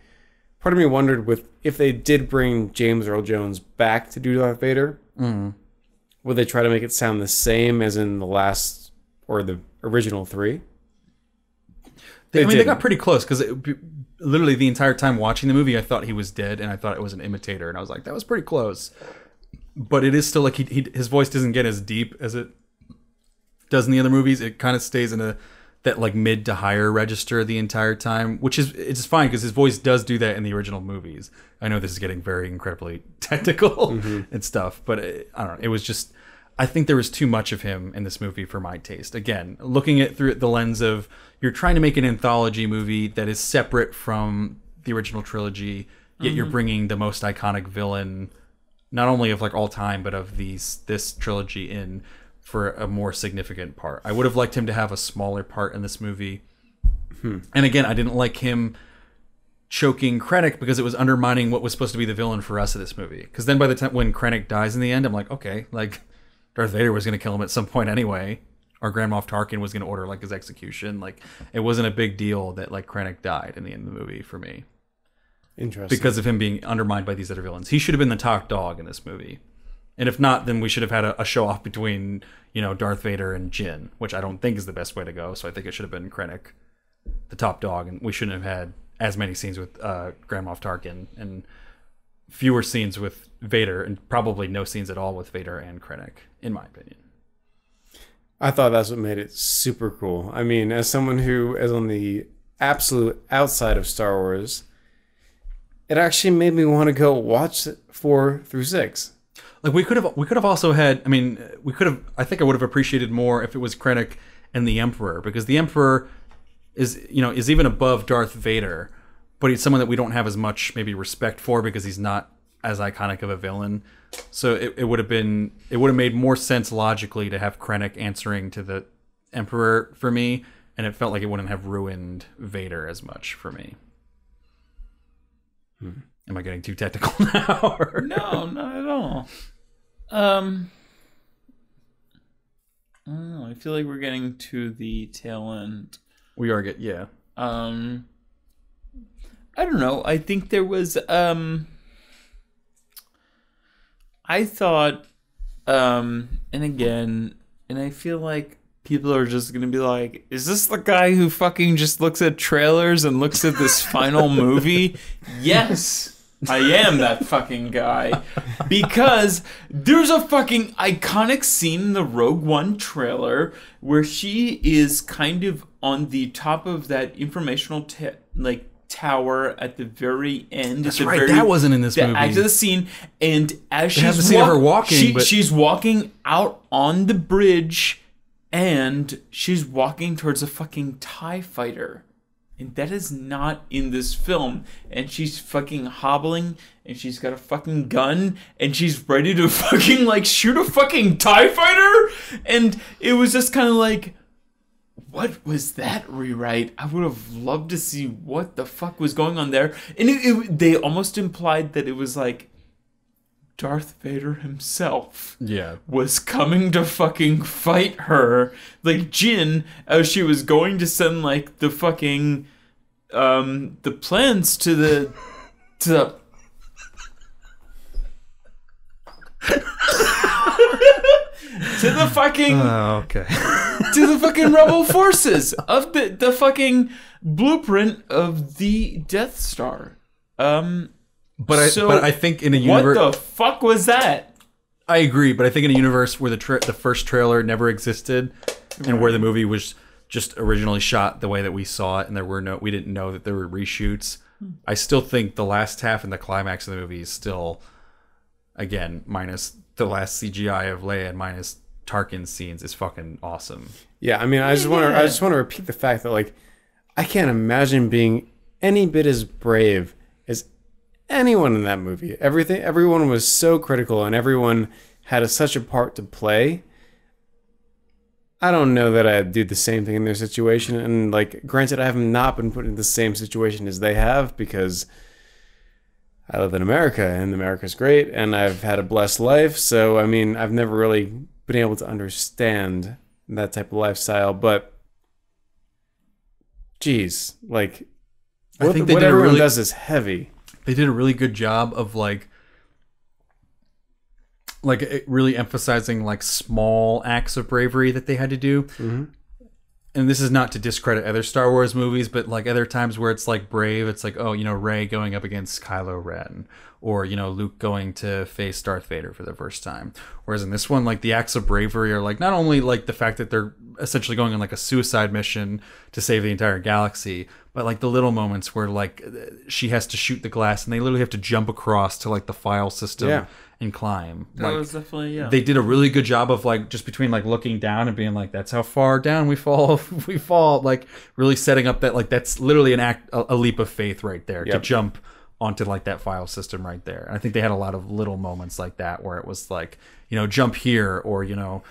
part of me wondered with if they did bring James Earl Jones back to do Darth Vader, mm-hmm. would they try to make it sound the same as in the last or the original three? They, I mean, they didn't. got pretty close because literally the entire time watching the movie, I thought he was dead, and I thought it was an imitator, and I was like, that was pretty close. But it is still like he, he his voice doesn't get as deep as it does in the other movies. It kind of stays in a that like mid to higher register the entire time, which is it's fine because his voice does do that in the original movies. I know this is getting very incredibly technical mm-hmm. and stuff, but it, I don't know. It was just I think there was too much of him in this movie for my taste. Again, looking at through the lens of you're trying to make an anthology movie that is separate from the original trilogy, yet you're mm-hmm. bringing the most iconic villain, not only of like all time, but of these this trilogy in for a more significant part. I would have liked him to have a smaller part in this movie. Hmm. And again, I didn't like him choking Krennic because it was undermining what was supposed to be the villain for us of this movie. Because then by the time when Krennic dies in the end, I'm like, okay, like Darth Vader was going to kill him at some point anyway. Or Grand Moff Tarkin was going to order like his execution. Like it wasn't a big deal that like Krennic died in the end of the movie for me Interesting. because of him being undermined by these other villains. He should have been the top dog in this movie. And if not, then we should have had a, a show off between, you know, Darth Vader and Jyn, which I don't think is the best way to go. So I think it should have been Krennic, the top dog, and we shouldn't have had as many scenes with uh, Grand Moff Tarkin and fewer scenes with Vader, and probably no scenes at all with Vader and Krennic, in my opinion. I thought that's what made it super cool. I mean, as someone who is on the absolute outside of Star Wars, it actually made me want to go watch four through six. Like we could have, we could have also had. I mean, we could have. I think I would have appreciated more if it was Krennic and the Emperor, because the Emperor is, you know, is even above Darth Vader, but he's someone that we don't have as much maybe respect for because he's not as iconic of a villain. So it, it would have been, it would have made more sense logically to have Krennic answering to the Emperor for me, and it felt like it wouldn't have ruined Vader as much for me. Am I getting too technical now? or- No, not at all. Um, I don't know. I feel like we're getting to the tail end. We are get yeah. Um, I don't know. I think there was um. I thought, um, and again, and I feel like people are just gonna be like, "Is this the guy who fucking just looks at trailers and looks at this final movie?" Yes. I am that fucking guy because there's a fucking iconic scene in the Rogue One trailer where she is kind of on the top of that informational like tower at the very end. That's right, very- that wasn't in this the movie. act of the scene, and as she's have the scene of her walking, she- she's walking out on the bridge, and she's walking towards a fucking Tie Fighter. And that is not in this film. And she's fucking hobbling, and she's got a fucking gun, and she's ready to fucking like shoot a fucking TIE fighter. And it was just kind of like, what was that rewrite? I would have loved to see what the fuck was going on there. And it, it, they almost implied that it was like Darth Vader himself Yeah. was coming to fucking fight her. Like Jyn, as she was going to send like the fucking um the plans to the to the to the fucking Oh, okay. to the fucking rebel forces of the the fucking blueprint of the Death Star. Um But I So, but I think in a universe, what universe the fuck was that? I agree, but I think in a universe where the tra- the first trailer never existed and where the movie was just originally shot the way that we saw it and there were no we didn't know that there were reshoots, I still think the last half and the climax of the movie is still again minus the last CGI of Leia and minus Tarkin's scenes is fucking awesome. Yeah, I mean, I just want to, I just want to repeat the fact that like, I can't imagine being any bit as brave as anyone in that movie. Everything, everyone was so critical, and everyone had a, such a part to play. I don't know that I'd do the same thing in their situation. And like, granted, I have not been put in the same situation as they have because I live in America and America's great and I've had a blessed life. So, I mean, I've never really been able to understand that type of lifestyle. But, geez, like, I what, what everyone really- does is heavy. They did a really good job of like like really emphasizing like small acts of bravery that they had to do mm-hmm. and this is not to discredit other Star Wars movies, but like other times where it's like brave, it's like oh, you know, Rey going up against Kylo Ren, or you know, Luke going to face Darth Vader for the first time. Whereas in this one, like the acts of bravery are like not only like the fact that they're essentially going on like a suicide mission to save the entire galaxy, but like the little moments where like uh, she has to shoot the glass and they literally have to jump across to like the file system Yeah. and climb. That like, was definitely yeah. they did a really good job of like just between like looking down and being like that's how far down we fall we fall like really setting up that like that's literally an act a, a leap of faith right there to jump onto like that file system right there and i think they had a lot of little moments like that where it was like you know jump here or you know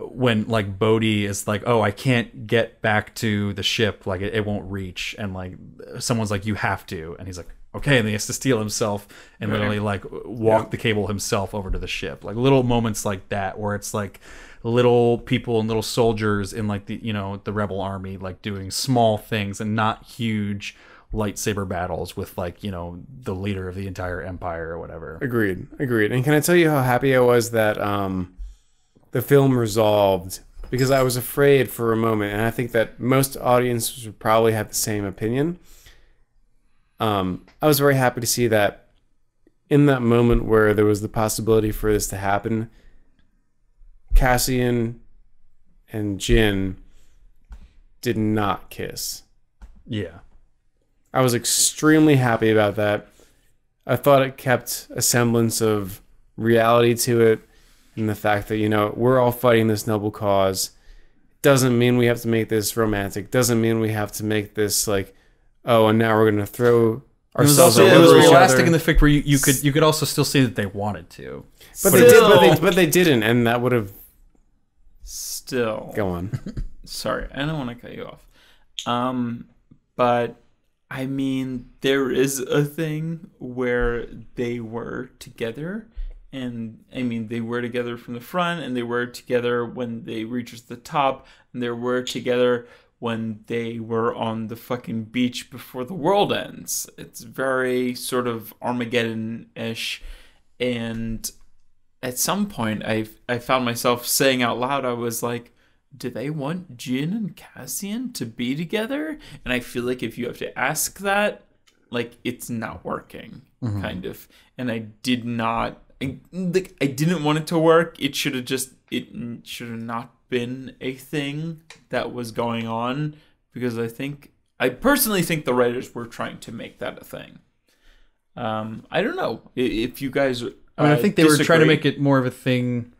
when like Bodhi is like, oh, I can't get back to the ship, like it, it won't reach, and like someone's like, you have to, and he's like, okay, and he has to steal himself and literally like walk the cable himself over to the ship, like little moments like that where it's like little people and little soldiers in like the you know the rebel army like doing small things and not huge lightsaber battles with like you know the leader of the entire empire or whatever. Agreed. Agreed. And can I tell you how happy I was that um, the film resolved? Because I was afraid for a moment, and I think that most audiences would probably have the same opinion. Um, I was very happy to see that in that moment where there was the possibility for this to happen, Cassian and Jyn did not kiss. Yeah. I was extremely happy about that. I thought it kept a semblance of reality to it and the fact that, you know, we're all fighting this noble cause. Doesn't mean we have to make this romantic. Doesn't mean we have to make this like, oh, and now we're going to throw It was ourselves also it over was each realistic other. in the fact where you, you could you could also still see that they wanted to. but, they did, but, they, but they didn't, and that would have. Still, Go on. sorry, I don't want to cut you off. Um, but I mean, there is a thing where they were together, and I mean, they were together from the front, and they were together when they reached the top, and they were together when they were on the fucking beach before the world ends. It's very sort of Armageddon ish, and at some point I I found myself saying out loud I was like do they want Jyn and Cassian to be together? And I feel like if you have to ask that, like it's not working, mm-hmm. kind of. And I did not, I, like, I didn't want it to work. It should have just, it should have not been a thing that was going on because I think, I personally think the writers were trying to make that a thing. Um, I don't know if you guys. I mean, I uh, think they were trying to make it more of a thing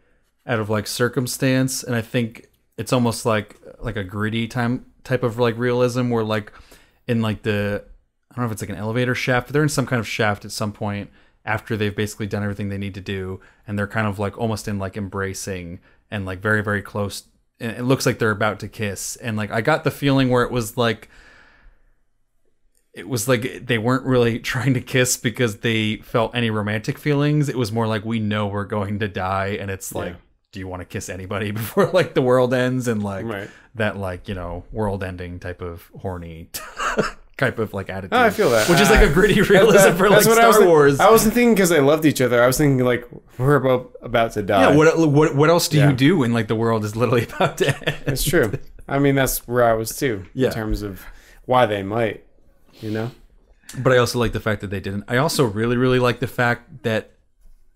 out of like circumstance, and I think it's almost like like a gritty time type of like realism where like in like the I don't know if it's like an elevator shaft, but they're in some kind of shaft at some point after they've basically done everything they need to do, and they're kind of like almost in like embracing and like very very close. And it looks like they're about to kiss, and like I got the feeling where it was like it was like they weren't really trying to kiss because they felt any romantic feelings. It was more like we know we're going to die, and it's like, Yeah. do you want to kiss anybody before like the world ends and like Right. that like you know world ending type of horny type of like attitude. Oh, I feel that. which is like a gritty realism for like That's what I Star was Wars. I wasn't thinking because they loved each other. I was thinking like we're about about to die. yeah, what what what else do Yeah. you do when like the world is literally about to end? It's true. I mean, that's where I was too. Yeah. In terms of why they might, you know. But I also like the fact that they didn't. I also really, really like the fact that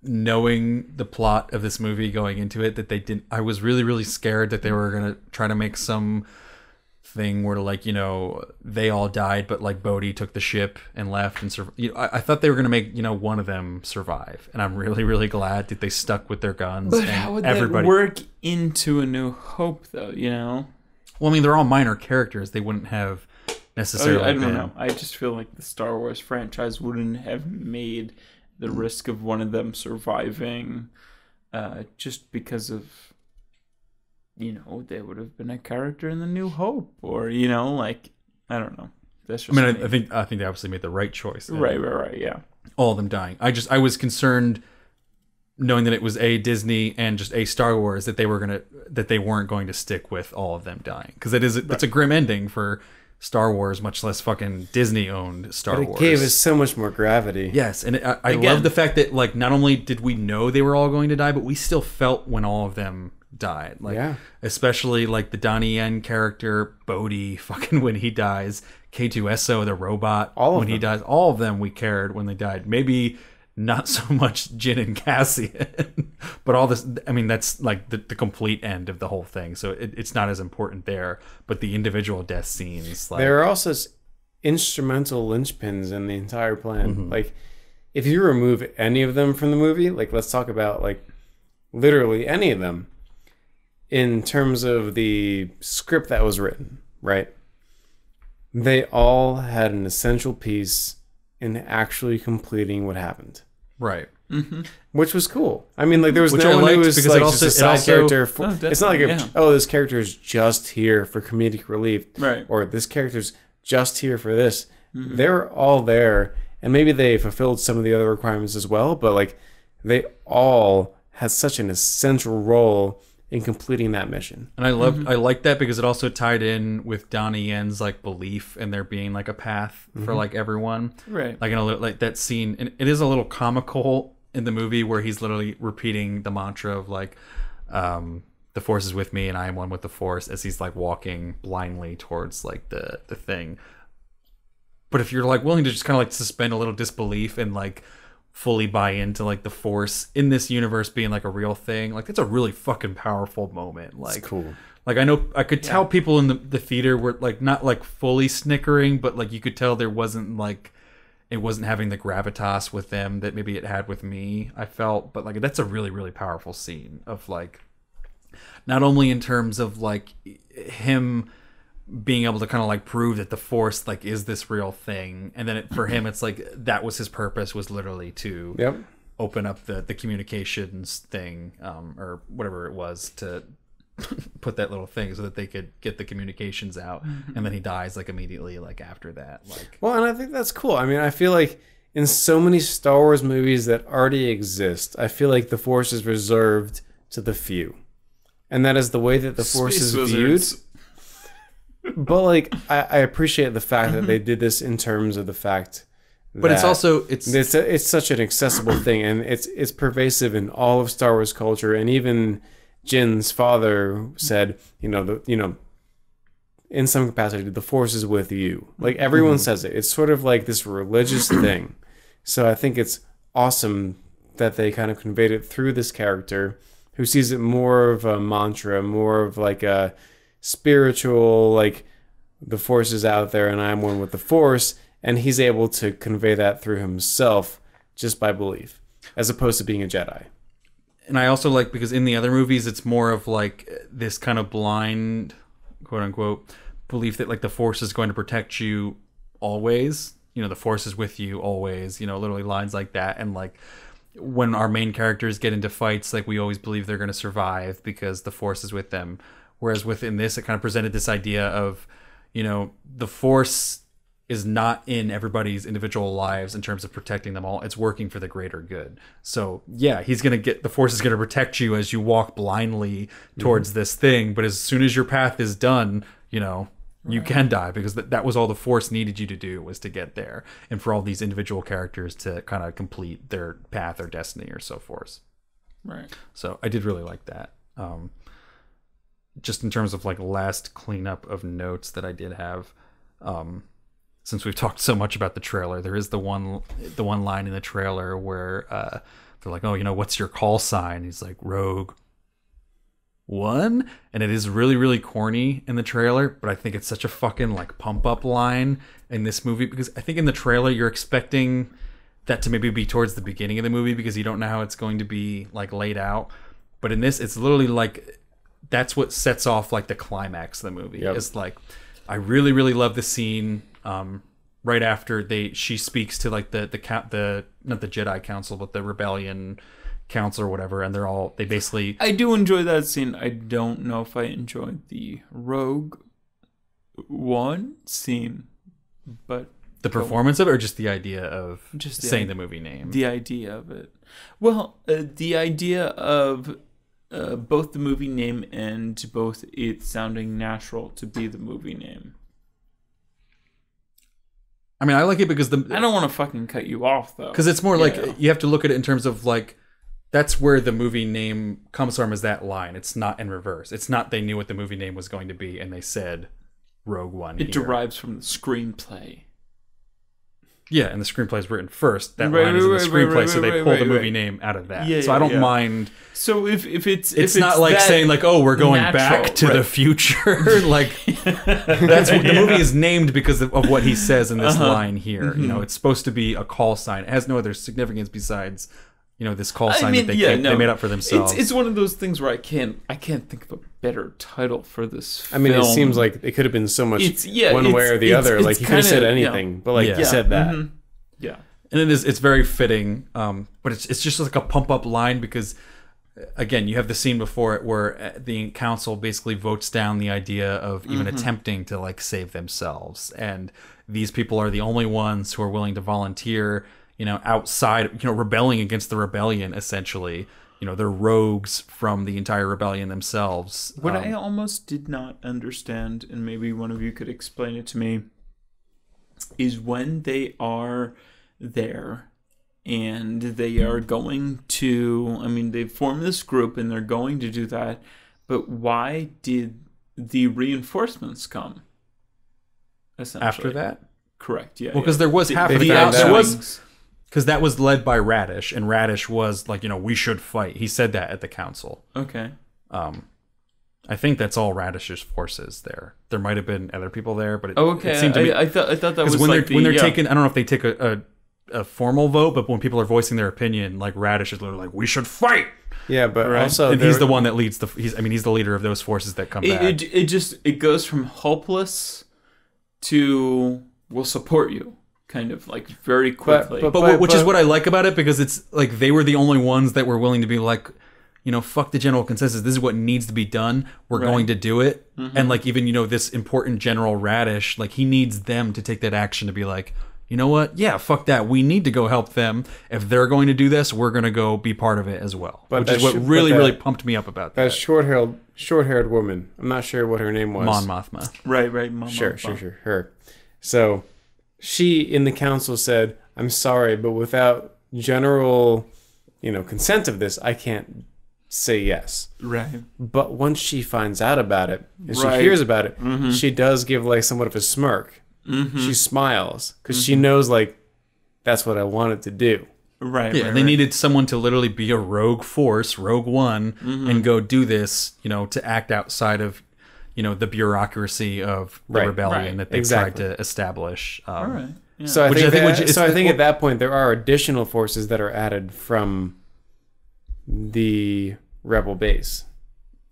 knowing the plot of this movie going into it, that they didn't. I was really, really scared that they were gonna try to make some thing where like you know they all died, but like Bodhi took the ship and left and survived. You know, I, I thought they were gonna make you know one of them survive, and I'm really, really glad that they stuck with their guns. But and how would everybody. that work into A New Hope, though? You know, Well, I mean, they're all minor characters. They wouldn't have necessarily. I, I don't been- know. I just feel like the Star Wars franchise wouldn't have made the risk of one of them surviving, uh, just because of, you know, they would have been a character in the New Hope, or you know, like I don't know. That's just I mean, me. I, I think I think they obviously made the right choice. there. right, right, right. Yeah. all of them dying. I just I was concerned knowing that it was a Disney and just a Star Wars that they were gonna that they weren't going to stick with all of them dying because it is it's a grim ending for Star Wars, much less fucking Disney owned Star But it Wars. gave us so much more gravity. Yes, and I, I Again- love the fact that like not only did we know they were all going to die, but we still felt when all of them died. Like Yeah. especially like the Donnie Yen character, Bodhi, fucking when he dies, K2SO the robot, All of when he them. dies, all of them we cared when they died. Maybe not so much Jyn and Cassian, but all this. I mean, that's like the, the complete end of the whole thing. So it, it's not as important there. But the individual death scenes, like There are also instrumental linchpins in the entire plan. Mm-hmm. Like, if you remove any of them from the movie, like let's talk about like literally any of them, in terms of the script that was written, right? They all had an essential piece in actually completing what happened. right. which was cool. I mean, like there was Which no one who was like it just also- a side also- character. For, Oh, it's not like a, definitely, oh, this character is just here for comedic relief, Right. Or this character's just here for this. Mm-hmm. They're all there, and maybe they fulfilled some of the other requirements as well. But like, they all had such an essential role in completing that mission. And I love I like that because it also tied in with Donnie Yen's like belief in there being like a path for like everyone. Right. Like in a little like that scene and it is a little comical in the movie where he's literally repeating the mantra of like um the force is with me and I am one with the force as he's like walking blindly towards like the the thing. But if you're like willing to just kind of like suspend a little disbelief and like fully buy into like the force in this universe being like a real thing, like that's a really fucking powerful moment. Like cool. like I know I could tell people in the, the theater were like not like fully snickering, but like you could tell there wasn't like it wasn't having the gravitas with them that maybe it had with me. I felt, but like that's a really really powerful scene of like not only in terms of like him being able to kind of like prove that the force like is this real thing and then it, for him it's like that was his purpose was literally to Yep. open up the the communications thing um, or whatever it was to put that little thing so that they could get the communications out and then he dies like immediately like after that like Well, and I think that's cool. I mean, I feel like in so many Star Wars movies that already exist, I feel like the Force is reserved to the few. And that is the way that the Force Space is viewed. Wizards. But like, I, I appreciate the fact that they mm-hmm. did this in terms of the fact. but it's also it's it's a, it's such an accessible thing, and it's it's pervasive in all of Star Wars culture. And even Jyn's father said, you know, the you know, in some capacity, the Force is with you. Like everyone mm-hmm. says it. It's sort of like this religious thing. So I think it's awesome that they kind of conveyed it through this character who sees it more of a mantra, more of like a spiritual, like the force is out there and I'm one with the force. And he's able to convey that through himself just by belief, as opposed to being a Jedi. and I also like because in the other movies it's more of like this kind of blind quote unquote belief that like the force is going to protect you always you know the force is with you always you know literally lines like that and like when our main characters get into fights like we always believe they're going to survive because the force is with them whereas within this it kind of presented this idea of you know the force is not in everybody's individual lives in terms of protecting them all. It's working for the greater good. So yeah, he's gonna get the force is gonna protect you as you walk blindly towards this thing. But as soon as your path is done, you know you can die because that that was all the force needed you to do was to get there, and for all these individual characters to kind of complete their path or destiny or so forth. Right. So I did really like that. Um, just in terms of like last cleanup of notes that I did have, um, since we've talked so much about the trailer, there is the one the one line in the trailer where uh, they're like, "Oh, you know, what's your call sign?" He's like, "Rogue." One, and it is really, really corny in the trailer, but I think it's such a fucking like pump up line in this movie because I think in the trailer you're expecting that to maybe be towards the beginning of the movie because you don't know how it's going to be like laid out. But in this, it's literally like that's what sets off like the climax of the movie. Yep. It's like I really, really love the scene um, right after they she speaks to like the the count the not the Jedi Council but the Rebellion Council or whatever, and they're all they basically I do enjoy that scene. I don't know if I enjoyed the Rogue One scene, but the performance of it or just the idea of Just the saying idea. the movie name. the idea of it. Well, uh, the idea of uh, both the movie name and both it sounding natural to be the movie name. I mean, I like it because the I don't want to fucking cut you off though. because it's more like Yeah. you have to look at it in terms of like that's where the movie name comes from is that line. It's not in reverse. It's not they knew what the movie name was going to be and they said Rogue One. it here. derives from the screenplay. Yeah, and the screenplay is written first. That Right, line is in the right, screenplay, right, so they pull the movie name out of that. Yeah, so I don't yeah. mind. So if if it's It's, if not like saying like, "Oh, we're going natural, back to the future." like that's what the movie is named because of, of what he says in this line here. You Mm-hmm. know, it's supposed to be a call sign. It has no other significance besides you know this call I sign mean, that they, yeah, no, they made up for themselves. It's, it's one of those things where I can't I can't think of a better title for this. I mean, it seems like it could have been so much It's- yeah, one way or the it's- other. it's like you could have said kinda- yeah. anything, but like Yeah. you said that. Mhm. yeah. and it is it's very fitting um but it's it's just like a pump up line because uh, again you have the scene before it where uh, the council basically votes down the idea of even attempting to like save themselves and these people are the only ones who are willing to volunteer you know outside you know rebelling against the rebellion essentially you know they're rogues from the entire rebellion themselves What Um, I almost did not understand, and maybe one of you could explain it to me, is when they are there and they are going to, I mean, they've formed this group and they're going to do that, but why did the reinforcements come? Essentially. after that Correct, yeah. well because there was half they of the found council there was because that was led by Raddus, and Raddus was like, you know, we should fight. He said that at the council. Okay. Um, I think that's all Raddus's forces there. There might have been other people there, but it, Oh, okay. it seemed to me I, I thought I thought that was when like they're when they're yeah. taking, I don't know if they take a, a a formal vote, but when people are voicing their opinion, like Raddus is literally like, we should fight, Yeah, but Right. also and he's the one that leads the. He's, I mean, he's the leader of those forces that come back. it, it, it just it goes from hopeless to we'll support you kind of like very quickly but- but, what which is what I like about it because it's like they were the only ones that were willing to be like, you know, fuck the general consensus. This is what needs to be done. We're going to do it. Mm-hmm. And like even you know this important General Raddus, like he needs them to take that action to be like, you know what? Yeah, fuck that. We need to go help them. If they're going to do this, we're going to go be part of it as well. But which is what should- really that- really pumped me up about that that. short-haired, short-haired woman. I'm not sure what her name was. Mon Mothma. right right mama, Sure, sure, sure. Her. So she in the council said, "I'm sorry, but without general, you know, consent of this, I can't say yes." right But once she finds out about it and Right. she hears about it, mm-hmm. she does give like somewhat of a smirk. Mm-hmm. She smiles because she mm-hmm. knows like that's what I wanted to do. right Yeah, right, they right. needed someone to literally be a rogue force, rogue one, Mm-hmm. and go do this, you know, to act outside of, you know, the bureaucracy of the Right, rebellion right, that they exactly. tried to establish. Um, all right yeah. So I think, I think that, which so I think at that point there are additional forces that are added from the rebel base.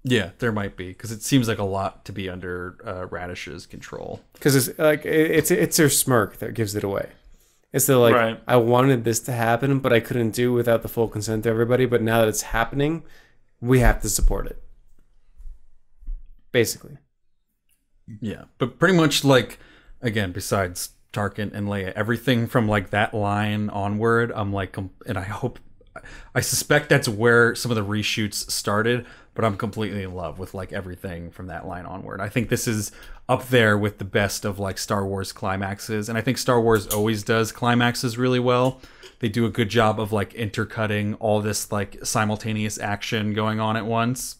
Yeah, there might be because it seems like a lot to be under uh, Raddus's control. because it's like it's it's her smirk that gives it away. It's the like Right. I wanted this to happen, but I couldn't do without the full consent of everybody. But now that it's happening, we have to support it. Basically, Yeah, but pretty much like again, besides Tarkin and Leia, everything from like that line onward, I'm like, and I hope, I suspect that's where some of the reshoots started. But I'm completely in love with like everything from that line onward. I think this is up there with the best of like Star Wars climaxes, and I think Star Wars always does climaxes really well. They do a good job of like intercutting all this like simultaneous action going on at once.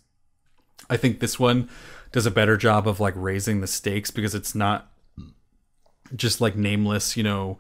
I think this one does a better job of like raising the stakes because it's not just like nameless, you know,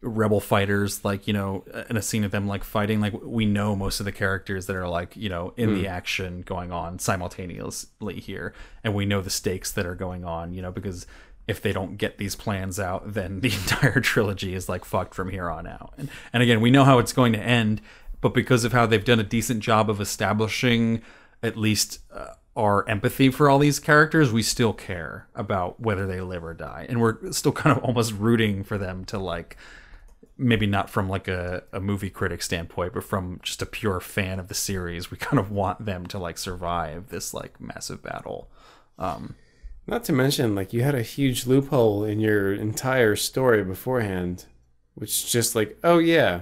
rebel fighters like, you know, in a scene of them like fighting. Like we know most of the characters that are like, you know, in the action going on simultaneously here. And we know the stakes that are going on, you know, because if they don't get these plans out, then the entire trilogy is like fucked from here on out. And, and again, we know how it's going to end, but because of how they've done a decent job of establishing at least uh, our empathy for all these characters, we still care about whether they live or die, and we're still kind of almost rooting for them to like. Maybe not from like a, a movie critic standpoint, but from just a pure fan of the series, we kind of want them to like survive this like massive battle. Um, not to mention like you had a huge loophole in your entire story beforehand, which just like oh yeah,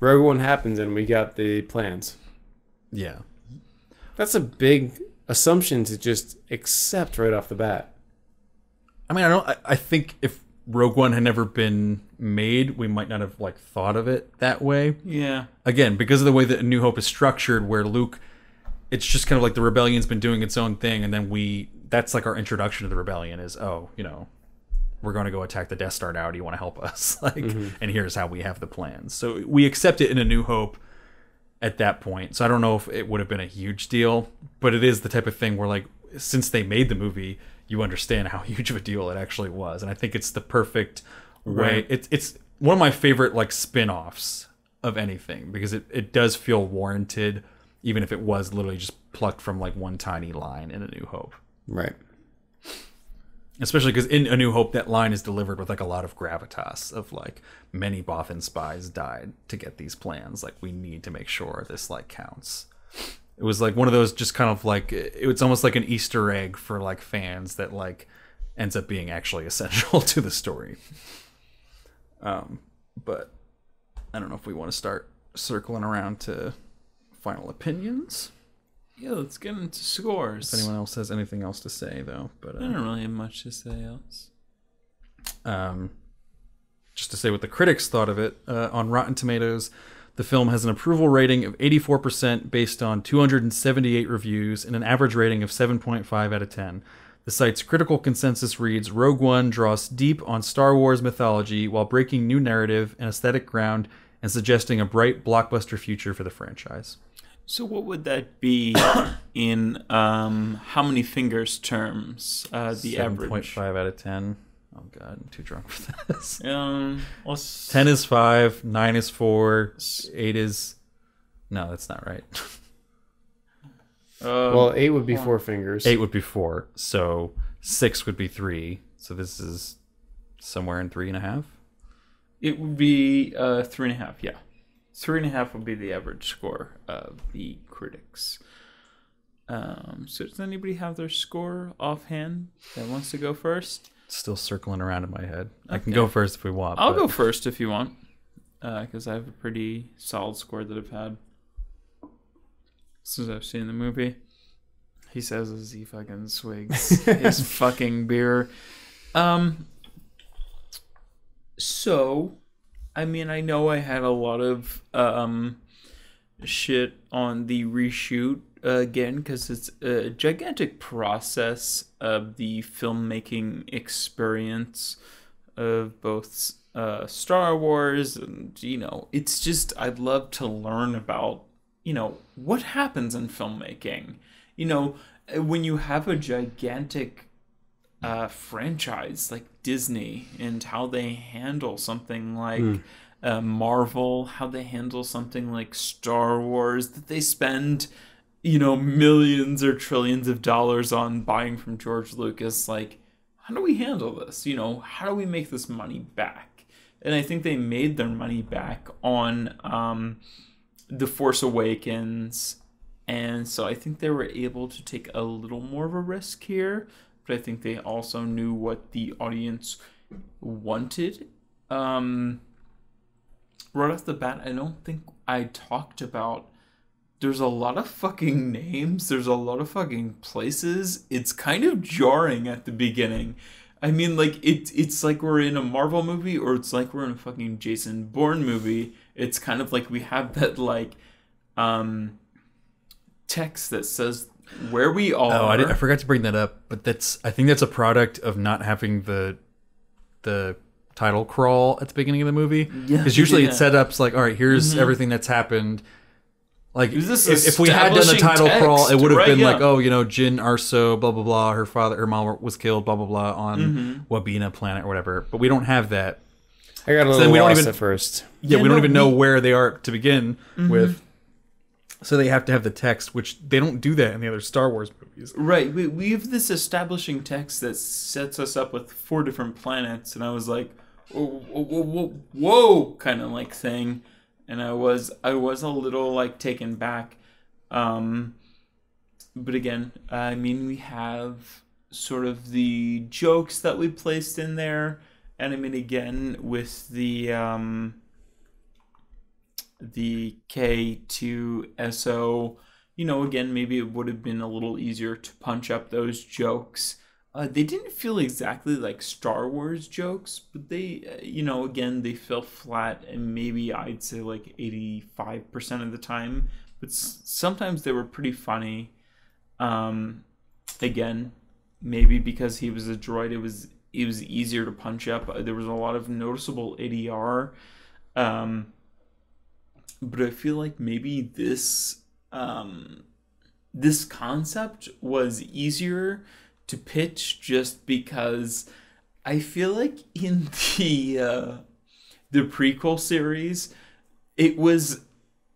Rogue One happens and we got the plans. yeah, That's a big assumption to just accept right off the bat. I mean, I don't. I, I think if Rogue One had never been made, we might not have like thought of it that way. Yeah. Again, because of the way that A New Hope is structured, where Luke, it's just kind of like the rebellion's been doing its own thing, and then we that's like our introduction to the rebellion is oh, you know, we're going to go attack the Death Star now. Do you want to help us? Like, mm-hmm. and here's how we have the plans. So we accept it in A New Hope at that point. So I don't know if it would have been a huge deal, but it is the type of thing where like since they made the movie, you understand how huge of a deal it actually was, and I think it's the perfect way. Right. It's it's one of my favorite like spin-offs of anything because it, it does feel warranted even if it was literally just plucked from like one tiny line in a new hope Right. Especially because in a new hope that line is delivered with like a lot of gravitas of like many bothan spies died to get these plans. Like we need to make sure this like counts. It was like one of those just kind of like it was almost like an easter egg for like fans that like ends up being actually essential to the story. Um but i don't know if we want to start circling around to final opinions Yeah, let's get into scores. if anyone else has anything else to say though but I uh, don't really have much to say else. um, just to say what the critics thought of it uh, on Rotten Tomatoes, the film has an approval rating of 84% based on 278 reviews and an average rating of 7.5 out of 10. The site's critical consensus reads Rogue One draws deep on Star Wars mythology while breaking new narrative and aesthetic ground and suggesting a bright blockbuster future for the franchise. So what would that be in um how many fingers terms? Uh the average. 7.5 out of 10. Oh god, I'm too drunk for this. Um let's 10 is 5, 9 is 4, 8 is No, that's not right. uh, Well, eight would be four fingers. 8 would be 4, so 6 would be 3. So this is somewhere in three and a half. it would be uh three and a half, yeah. Three and a half would be the average score of the critics. Um, so does anybody have their score offhand that wants to go first? Still circling around in my head. I can go first if we want. I'll but- go first if you want, because I have a pretty solid score that I've had since I've seen the movie. He says as he fucking swigs his fucking beer. Um. So, I mean, I know I had a lot of um shit on the reshoot uh, again because it's a gigantic process of the filmmaking experience of both uh, Star Wars and you know it's just I'd love to learn about you know what happens in filmmaking. You know when you have a gigantic uh, franchise like Disney and how they handle something like uh, Marvel, how they handle something like Star Wars, that they spend, you know, millions or trillions of dollars on buying from George Lucas. Like, how do we handle this? You know, how do we make this money back? And I think they made their money back on um, The Force Awakens. And so I think they were able to take a little more of a risk here, but I think they also knew what the audience wanted. Um, right off the bat, I don't think I talked about. There's a lot of fucking names. There's a lot of fucking places. It's kind of jarring at the beginning. I mean, like it, it's like we're in a Marvel movie, or it's like we're in a fucking Jason Bourne movie. It's kind of like we have that like, um, text that says where we are. Oh, I, did, I forgot to bring that up, but that's I think that's a product of not having the the title crawl at the beginning of the movie. Yeah, because usually yeah. Mm-hmm. it set up's like, all right, here's everything that's happened. Like Is this if, if we had done the establishing title crawl, it would have Right, been yeah. like, oh, you know, Jyn Erso, blah blah blah. Her father, her mom was killed, blah blah blah, on Mm-hmm. Wabina planet or whatever. But we don't have that. I got a then little we don't lost even- at first. Yeah, Yeah, we don't even know we- Mm-hmm. where they are to begin with. So they have to have the text, which they don't do that in the other Star Wars movies. Right. We, we have this establishing text that sets us up with four different planets, and I was like, whoa, whoa, whoa, whoa kind of like thing, and I was I was a little like taken back. Um, but again, I mean, we have sort of the jokes that we placed in there, and I mean, again, with the um, the K2SO, you know, again, maybe it would have been a little easier to punch up those jokes uh, they didn't feel exactly like Star Wars jokes, but they, uh, you know, again, they fell flat, and maybe I'd say like 85% of the time, but sometimes they were pretty funny. Um, again, maybe because he was a droid, it was it was easier to punch up. Uh, There was a lot of noticeable ADR, um, but I feel like maybe this um, this concept was easier to pitch just because I feel like in the uh, the prequel series, it was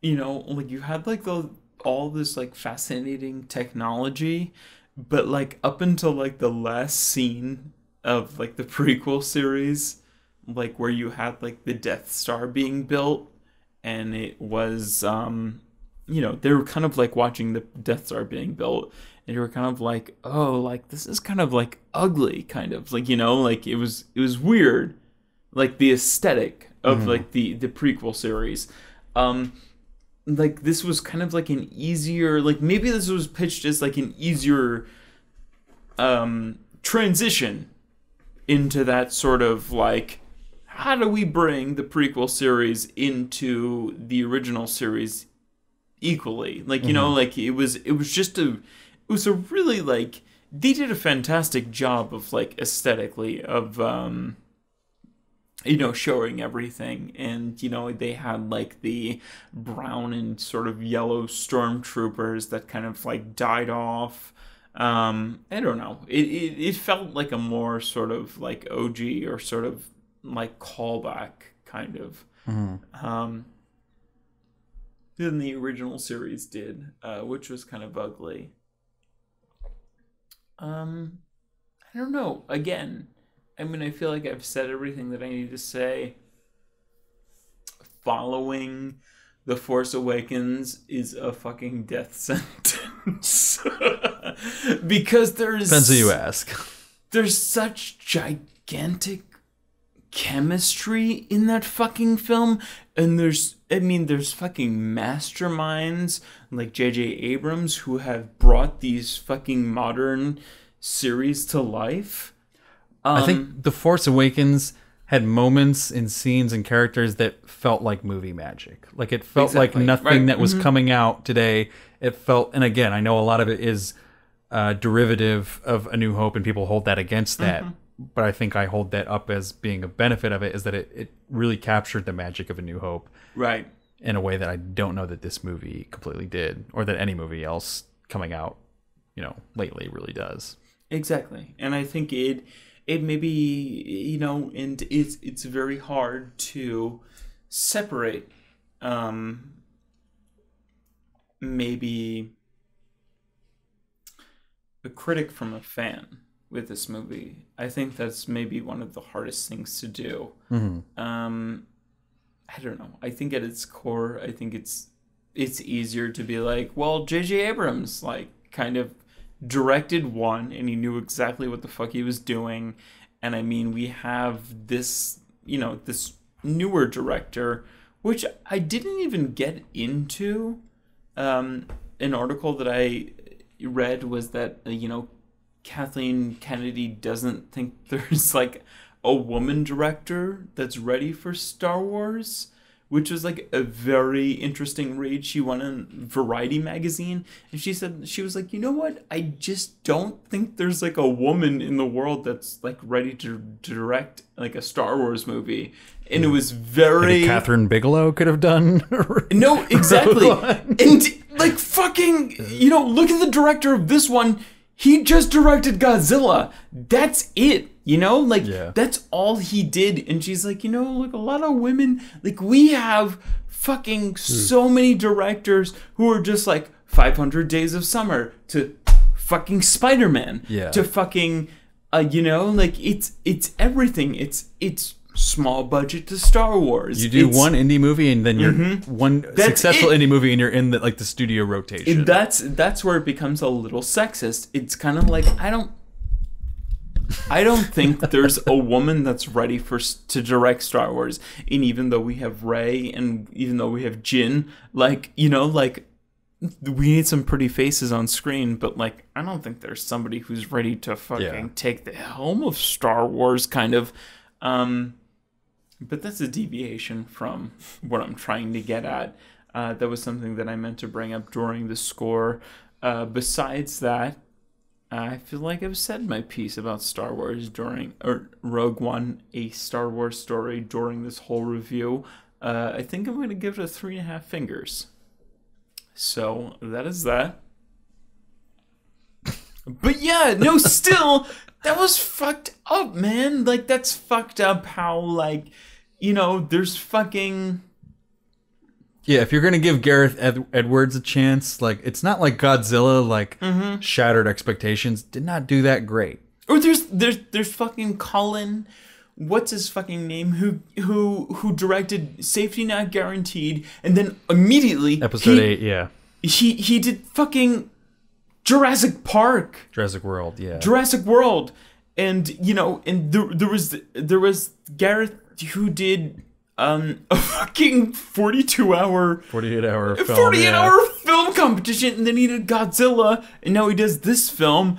you know like you had like the all this like fascinating technology, but like up until like the last scene of like the prequel series, like where you had like the Death Star being built, and it was um you know they were kind of like watching the Death Star being built, and you were kind of like, oh, like this is kind of like ugly, kind of like you know, like it was it was weird, like the aesthetic of like the the prequel series, um, like this was kind of like an easier, like maybe this was pitched as like an easier, um, transition into that sort of like how do we bring the prequel series into the original series equally? Like you know like it was it was just a it was a really like they did a fantastic job of like aesthetically of um you know showing everything. And you know they had like the brown and sort of yellow stormtroopers that kind of like died off. Um i don't know. It, it it felt like a more sort of like og or sort of like callback kind of. Um than the original series did uh which was kind of ugly. Um i don't know. Again i mean i feel like i've said everything that i need to say. Following the force awakens is a fucking death sentence. Because there's Depends who you ask. there's such gigantic chemistry in that fucking film and there's i mean there's fucking masterminds like jj abrams who have brought these fucking modern series to life um, I think The Force Awakens had moments and scenes and characters that felt like movie magic. Like it felt Exactly, like nothing right. Mm-hmm. that was coming out today. It felt, and again, I know a lot of it is uh, derivative of A New Hope, and people hold that against that. Mm-hmm. But I think I hold that up as being a benefit of it is that it, it really captured the magic of A New Hope right. in a way that I don't know that this movie completely did, or that any movie else coming out, you know, lately really does. Exactly, and I think it it maybe you know, and it's it's very hard to separate um maybe a critic from a fan with this movie. I think that's maybe one of the hardest things to do. Um, I don't know. I think at its core, I think it's it's easier to be like, well, J.J. Abrams like kind of directed one, and he knew exactly what the fuck he was doing. And I mean, we have this, you know, this newer director, which I didn't even get into. Um, an article that I read was that you know Kathleen Kennedy doesn't think there's like a woman director that's ready for Star Wars, which was like a very interesting read. She went in Variety magazine and she said she was like, "You know what? I just don't think there's like a woman in the world that's like ready to, to direct like a Star Wars movie." And it was very Maybe Kathryn Bigelow could have done. no, exactly. and like fucking, you know, look at the director of this one. He just directed Godzilla. That's it. You know, like Yeah. that's all he did. And she's like, you know, like a lot of women, like we have fucking so many directors who are just like 500 Days of Summer to fucking Spider Man Yeah. to fucking, uh, you know, like it's it's everything. It's it's small budget to Star Wars. You do It's- one indie movie and then you're one successful it. indie movie and you're in the like the studio rotation. And that's that's where it becomes a little sexist. It's kind of like I don't I don't think there's a woman that's ready for to direct Star Wars. And even though we have Rey and even though we have Jyn, like, you know, like we need some pretty faces on screen, but like I don't think there's somebody who's ready to fucking Yeah. take the helm of Star Wars kind of um but that's a deviation from what I'm trying to get at. Uh, that was something that I meant to bring up during the score. Uh, besides that, I feel like I've said my piece about Star Wars during or Rogue One, a Star Wars story during this whole review. Uh, I think I'm going to give it a three and a half fingers. So that is that. But yeah, no, still, that was fucked up, man. Like, that's fucked up how, like, you know, there's fucking. Yeah, if you're gonna give Gareth Ed- Edwards a chance, like it's not like Godzilla like Mm-hmm. shattered expectations. Did not do that great. Or there's there's there's fucking Colin, what's his fucking name? Who who who directed Safety Not Guaranteed, and then immediately Episode he, eight, yeah, He he did fucking Jurassic Park, Jurassic World, yeah. Jurassic World, and you know, and there there was there was Gareth who did um a fucking forty two hour 48 hour film. 48 yeah. hour film competition and then he did Godzilla and now he does this film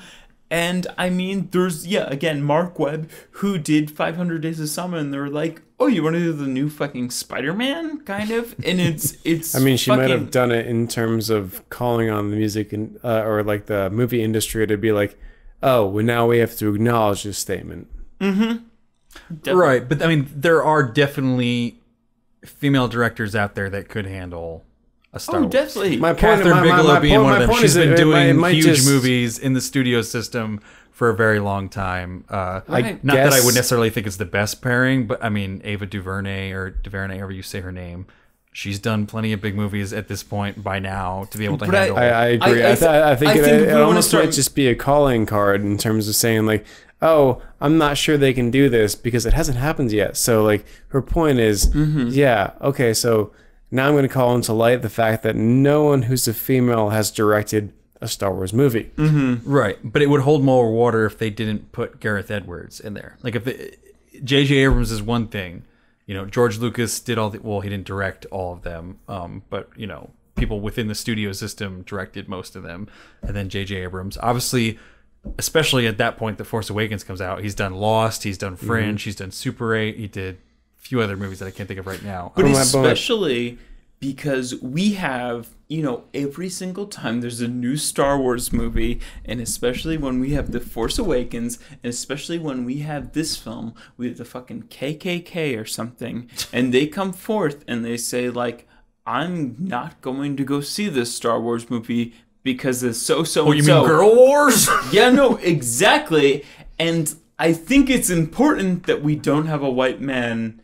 and I mean there's yeah again Marc Webb who did 500 Days of Summer and they're like oh you want to do the new fucking Spider-Man? kind of? And it's it's I mean, she might have done it in terms of calling on the music and uh, or like the movie industry to be like, oh, well, now we have to acknowledge this statement. definitely- Right, but I mean, there are definitely female directors out there that could handle a Star oh Wars. definitely My point, Kathryn my, my, Bigelow my being point, one of them. point She's is been it, it might- it doing huge just- movies in the studio system for a very long time. Uh, Right. Not that I would necessarily think it's the best pairing, but I mean, Ava DuVernay or DuVernay, however you say her name, she's done plenty of big movies at this point by now to be able to But I- handle. I, I agree. I- I, I th- th- I think I it, think it we wanna almost start- might just be a calling card in terms of saying like, oh, I'm not sure they can do this because it hasn't happened yet. So like her point is, Mm-hmm. yeah, okay, so now I'm going to call into light the fact that no one who's a female has directed a Star Wars movie. Right, but it would hold more water if they didn't put Gareth Edwards in there. Like if the, J.J. Abrams is one thing, you know, George Lucas did all the well, he didn't direct all of them, um, but you know, people within the studio system directed most of them, and then J.J. Abrams, obviously, especially at that point, The Force Awakens comes out. He's done Lost, he's done Fringe, he's done Super Eight, he did a few other movies that I can't think of right now. But Oh, especially because we have, you know, every single time there's a new Star Wars movie, and especially when we have The Force Awakens, and especially when we have this film with the fucking KKK or something, and they come forth and they say, like, I'm not going to go see this Star Wars movie because it's so so oh, you so. mean Girl Wars? Yeah, no, exactly. And I think it's important that we don't have a white man,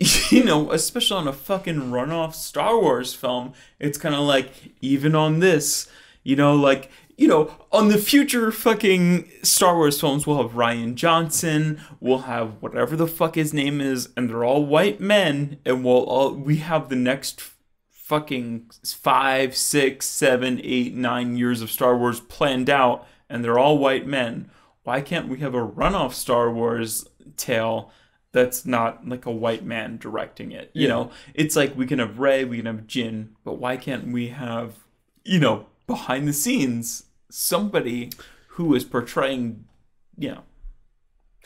you know, especially on a fucking runoff Star Wars film. It's kind of like, even on this, you know, like, you know, on the future fucking Star Wars films, we'll have Rian Johnson, we'll have whatever the fuck his name is, and they're all white men, and we'll all, we have the next fucking five, six, seven, eight, nine years of Star Wars planned out, and they're all white men. Why can't we have a runoff Star Wars tale that's not like a white man directing it? You know, it's like we can have Rey, we can have Jyn, but why can't we have, you know, behind the scenes somebody who is portraying, you know,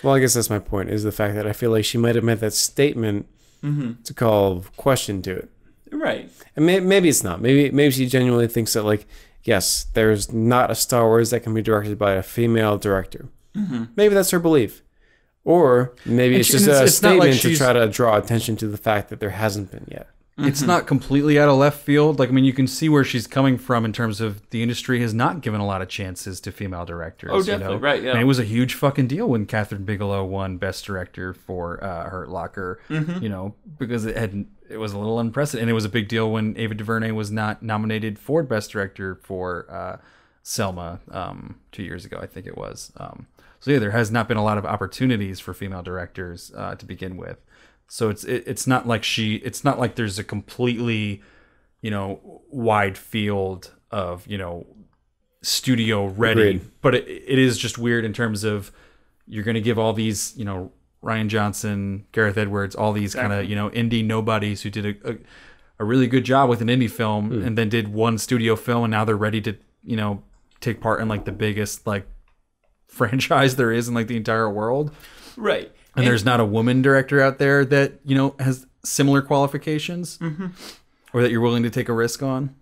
Well, I guess that's my point is the fact that I feel like she might have made that statement mm-hmm. to call question to it. right? And may- maybe it's not. Maybe maybe she genuinely thinks that like yes, there's not a Star Wars that can be directed by a female director. Mm-hmm. Maybe that's her belief, or maybe And it's she- just a it's- it's statement like to try to draw attention to the fact that there hasn't been yet. it's not completely out of left field. Like, I mean, you can see where she's coming from in terms of the industry has not given a lot of chances to female directors. Oh, you definitely, know? right, yeah. And it was a huge fucking deal when Kathryn Bigelow won Best Director for uh, Hurt Locker. Mm-hmm. You know, because it had it was a little unprecedented, and it was a big deal when Ava DuVernay was not nominated for Best Director for uh, Selma um, two years ago, I think it was. Um, so yeah, there has not been a lot of opportunities for female directors uh, to begin with. So it's it, it's not like she it's not like there's a completely you know wide field of you know studio ready, Agreed. but it, it is just weird in terms of you're going to give all these you know Rian Johnson, Gareth Edwards, all these kind of you know indie nobodies who did a, a a really good job with an indie film and then did one studio film and now they're ready to you know take part in like the biggest like franchise there is in like the entire world Right. and there's not a woman director out there that you know has similar qualifications or that you're willing to take a risk on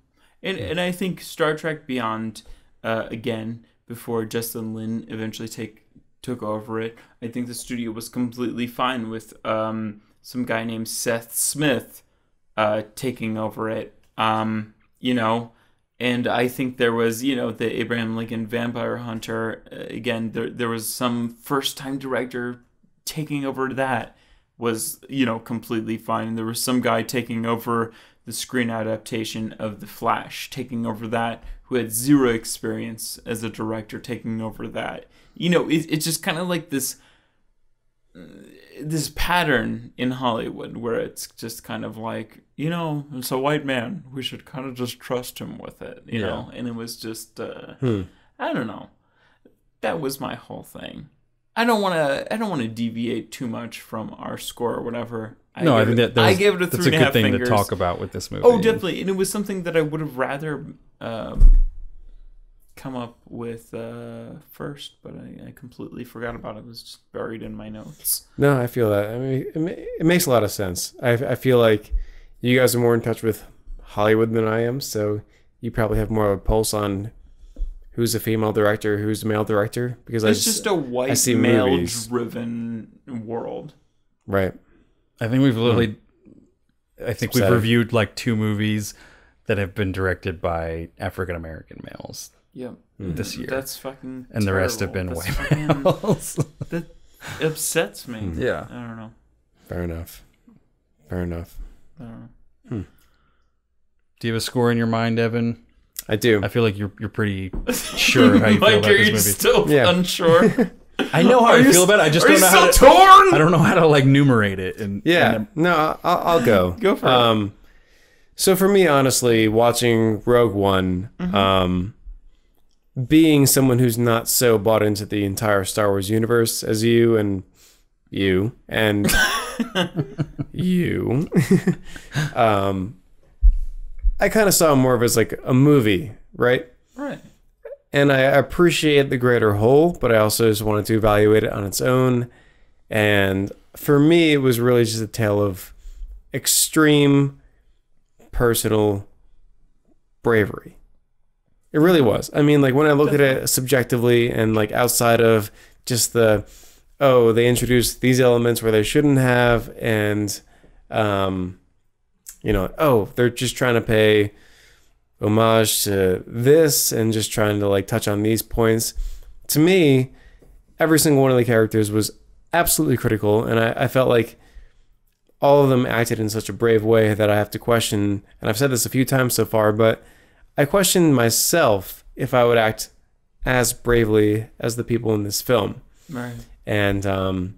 And and I think Star Trek Beyond, uh, again, before Justin Lin eventually take took over it, I think the studio was completely fine with um, some guy named Seth Smith uh, taking over it. Um, you know, and I think there was, you know, the Abraham Lincoln Vampire Hunter. Uh, again, there there was some first time director taking over that was you know completely fine. And there was some guy taking over the screen adaptation of The Flash, taking over that, who had zero experience as a director, taking over that. You know, it, it's just kind of like this this pattern in Hollywood where it's just kind of like, you know, it's a white man. We should kind of just trust him with it, you Yeah. know? And it was just, uh, Hmm. I don't know. That was my whole thing. I don't want to. I don't want to deviate too much from our score or whatever. no i think it- that I that's, gave it a that's three and a good half thing fingers. to talk about with this movie Oh, definitely, and it was something that I would have rather um, come up with uh, first, but I, I completely forgot about it. It was just buried in my notes. No, I feel that. I mean, it, it makes a lot of sense. I, I feel like you guys are more in touch with Hollywood than I am, so you probably have more of a pulse on who's a female director, who's a male director. Because I It's just a white see male-driven world. right. i think we've literally hmm. i think we've Upsetting. reviewed like two movies that have been directed by african american males Yep. Hmm. this year That's fucking. and the rest have been terrible. white fucking- males That upsets me. Hmm. yeah I don't know. Fair enough. Fair enough. I don't know. do you have a score in your mind evan I do. i feel like you're you're pretty sure how you feel Mike, about are this you movie still Yeah. unsure? i know how Are i you feel s- about it i just Are don't you know how still to torn? i don't know how to like numerate it and Yeah, and- no, I'll, I'll go. Go for it. um, So for me, honestly, watching Rogue One, Mm-hmm. um, being someone who's not so bought into the entire Star Wars universe as you and you and you, um, I kind of saw more of it as like a movie, right? right. and I appreciate the greater whole, but I also just wanted to evaluate it on its own. And for me, it was really just a tale of extreme personal bravery. It really was. I mean, like when I look at it subjectively and like outside of just the, oh, they introduced these elements where they shouldn't have, and, um, you know, oh, they're just trying to pay homage to this and just trying to like touch on these points. To me, every single one of the characters was absolutely critical, and I, I felt like all of them acted in such a brave way that I have to question. And I've said this a few times so far, but I question myself if I would act as bravely as the people in this film. Right. And um,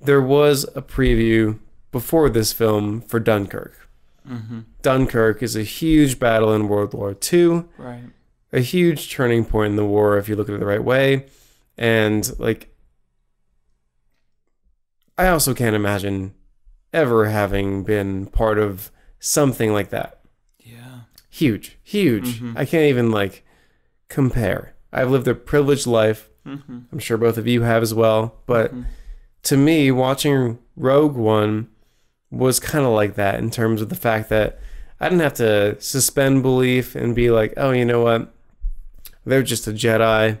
there was a preview before this film for Dunkirk. Mm-hmm. Dunkirk is a huge battle in World War II, Right. a huge turning point in the war if you look at it the right way. And like, I also can't imagine ever having been part of something like that. Yeah. Huge, huge. Mhm. I can't even like compare. I've lived a privileged life. Mm-hmm. I'm sure both of you have as well. But Mhm. to me, watching Rogue One was kind of like that in terms of the fact that I didn't have to suspend belief and be like, oh, you know what? They're just a Jedi.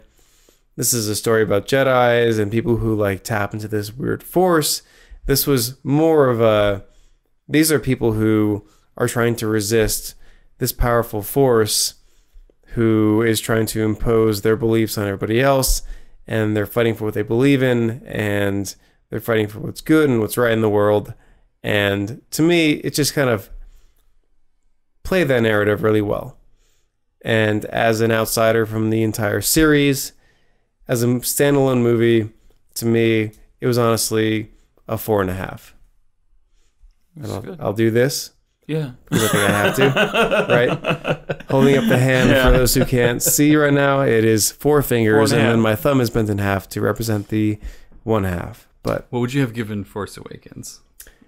This is a story about Jedi's and people who like tap into this weird force. This was more of a these are people who are trying to resist this powerful force who is trying to impose their beliefs on everybody else and they're fighting for what they believe in and they're fighting for what's good and what's right in the world. And to me it just kind of played that narrative really well. And as an outsider from the entire series as a standalone movie to me it was honestly a four and a half. And I'll. I'll do this Yeah. because I think I have to right? Holding up the hand Yeah. for those who can't see right now, it is four fingers, Four and and, then my thumb is bent in half to represent the one half. But what would you have given force awakens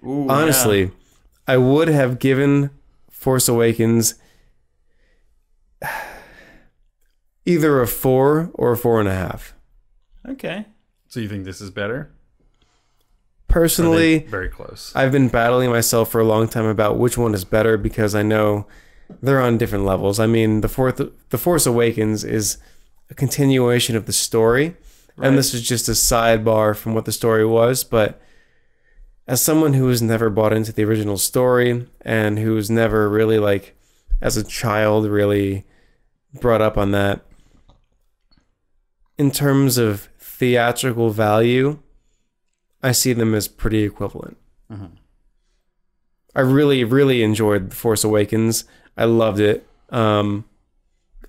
Ooh, honestly, I would have given Force Awakens either a four or a four and a half. Okay. So you think this is better? Or are they Personally, very close. I've been battling myself for a long time about which one is better because I know they're on different levels. I mean, the fourth, the Force Awakens is a continuation of the story, Right. and this is just a sidebar from what the story was. But as someone who has never bought into the original story and who was never really like, as a child, really brought up on that, in terms of theatrical value, I see them as pretty equivalent. Mhm. I really, really enjoyed The Force Awakens. I loved it. Um,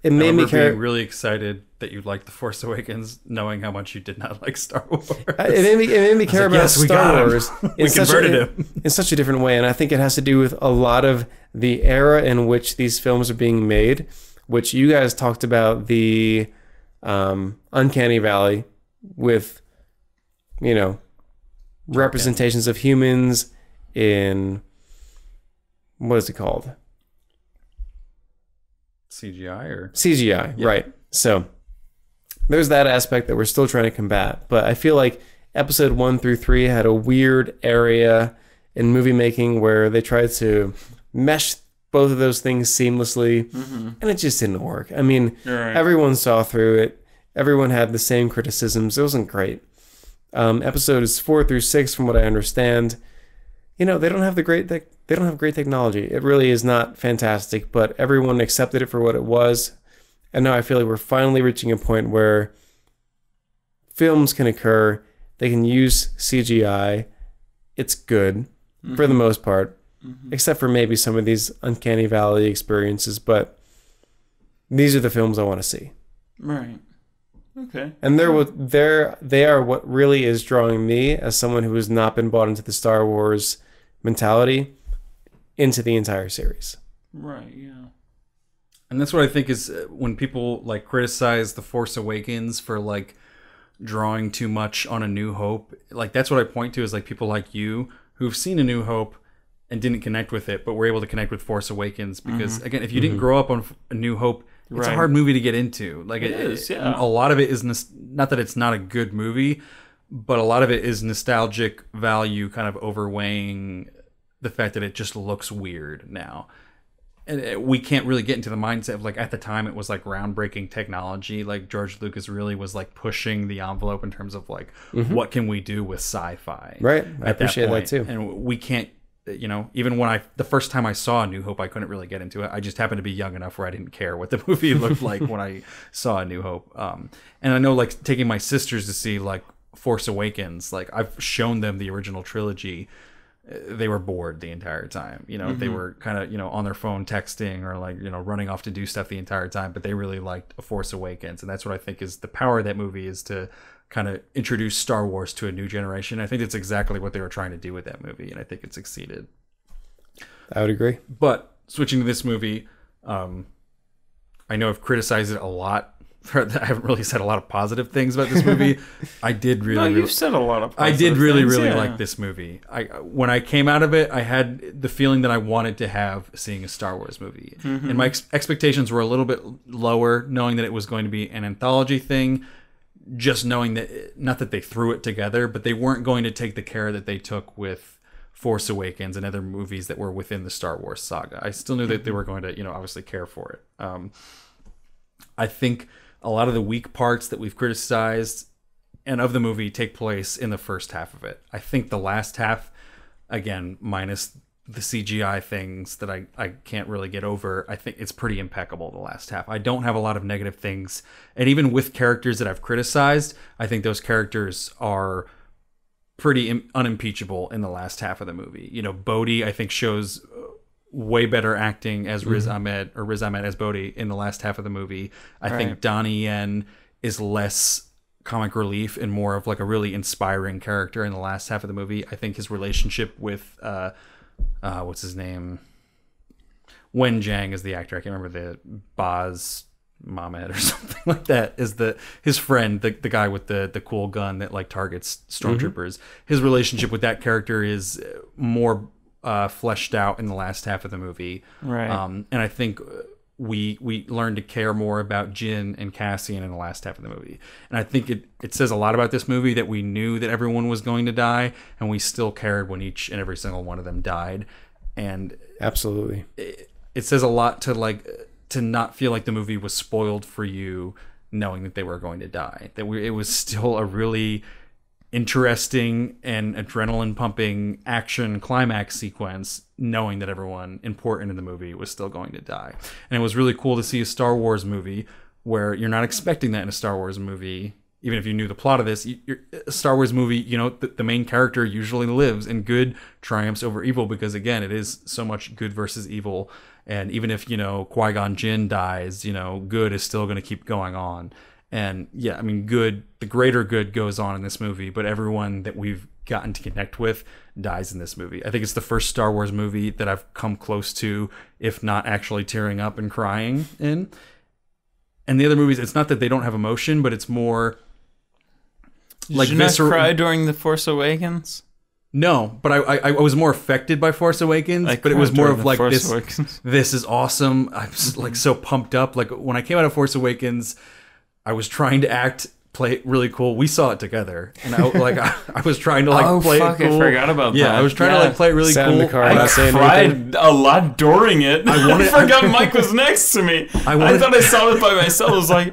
it I made me care. being really excited that you liked The Force Awakens, knowing how much you did not like Star Wars. It made me, it made me care like, about "Yes, Star. Wars. we in such a- him. in such a different way. And I think it has to do with a lot of the era in which these films are being made, which you guys talked about the um, Uncanny Valley with, you know, representations of humans in what is it called? CGI or CGI, Yeah. right. So there's that aspect that we're still trying to combat. But I feel like episode one through three had a weird area in movie making where they tried to mesh both of those things seamlessly Mm-hmm. and it just didn't work. I mean, right. everyone saw through it, everyone had the same criticisms. It wasn't great. Um, episodes four through six, from what I understand, you know, they don't have the great tech they don't have great technology. It really is not fantastic, but everyone accepted it for what it was. And now I feel like we're finally reaching a point where films can occur, they can use CGI. It's good for the most part, except for maybe some of these uncanny valley experiences, but these are the films I want to see. Right. Okay. And they're what they're they are what really is drawing me as someone who has not been bought into the Star Wars mentality into the entire series. Right. Yeah. And that's what I think is uh, when people like criticize The Force Awakens for like drawing too much on A New Hope. Like that's what I point to is like people like you who've seen A New Hope and didn't connect with it, but were able to connect with Force Awakens because again, if you didn't grow up on A New Hope, it's a hard movie to get into. Like It is, yeah. A lot of it is not that it's not a good movie, but a lot of it is nostalgic value kind of overweighing the fact that it just looks weird now and it- we can't really get into the mindset of like at the time it was like groundbreaking technology like george lucas really was like pushing the envelope in terms of like mm-hmm. what can we do with sci-fi Right. I at that appreciate that, too. and we can't you know even when i the first time i saw new hope i couldn't really get into it i just happened to be young enough where i didn't care what the movie looked like when i saw a new hope um and i know like taking my sisters to see like force awakens like i've shown them the original trilogy they were bored the entire time. You know, they were kind of, you know, on their phone texting or like, you know, running off to do stuff the entire time, but they really liked A Force Awakens. And that's what I think is the power of that movie is to kind of introduce Star Wars to a new generation. I think that's exactly what they were trying to do with that movie. And I think it succeeded. I would agree. But switching to this movie, um, I know I've criticized it a lot. I haven't really said a lot of positive things about this movie. I did really, No, really you've said a lot of. I did really, things, really yeah. like this movie. I when I came out of it, I had the feeling that I wanted to have seeing a Star Wars movie, Mm-hmm. and my ex- expectations were a little bit lower, knowing that it was going to be an anthology thing. Just knowing that, not that they threw it together, but they weren't going to take the care that they took with Force Awakens and other movies that were within the Star Wars saga. I still knew that they were going to, you know, obviously care for it. Um, I think a lot of the weak parts that we've criticized and of the movie take place in the first half of it. I think the last half, again, minus the CGI things that I, I can't really get over, I think it's pretty impeccable the last half. I don't have a lot of negative things. And even with characters that I've criticized, I think those characters are pretty Im- unimpeachable in the last half of the movie. You know, Bodhi, I think, shows uh, way better acting as Riz Ahmed or Riz Ahmed as Bodhi in the last half of the movie. I think Right. Donnie Yen is less comic relief and more of like a really inspiring character in the last half of the movie. I think his relationship with uh, uh what's his name? Wen Jiang is the actor. I can't remember the Boz Mohammed or something like that is the his friend, the, the guy with the the cool gun that like targets stormtroopers. His relationship with that character is uh, more uh, fleshed out in the last half of the movie. Right. Um, and I think uh, we we learned to care more about Jyn and Cassian in the last half of the movie. And I think it, it says a lot about this movie that we knew that everyone was going to die, and we still cared when each and every single one of them died. And Absolutely. it says a lot to like to not feel like the movie was spoiled for you knowing that they were going to die that we, it was still a really interesting and adrenaline pumping action climax sequence knowing that everyone important in the movie was still going to die and it was really cool to see a star wars movie where you're not expecting that in a star wars movie even if you knew the plot of this, a Star Wars movie, you know, the, the main character usually lives and good triumphs over evil because, again, it is so much good versus evil. And even if, you know, Qui Gon Jinn dies, you know, good is still going to keep going on. And yeah, I mean, good, the greater good goes on in this movie, but everyone that we've gotten to connect with dies in this movie. I think it's the first Star Wars movie that I've come close to, if not actually tearing up and crying in. And the other movies, it's not that they don't have emotion, but it's more Did like you visceral- cry during the Force Awakens? No, but I, I I was more affected by Force Awakens. I but it was more of like Force this. Awakens. This is awesome. I'm just, like so pumped up. Like when I came out of Force Awakens, I was trying to act play it really cool. We saw it together, and I like I, I was trying to like Oh, play fuck, I it cool. forgot about yeah, that. I was trying Yeah. to like play it really Sat cool. in the car I- without saying anything. cried a lot during it. I, wanted- forgot Mike was next to me. I, wanted- thought I saw it by myself. I was like,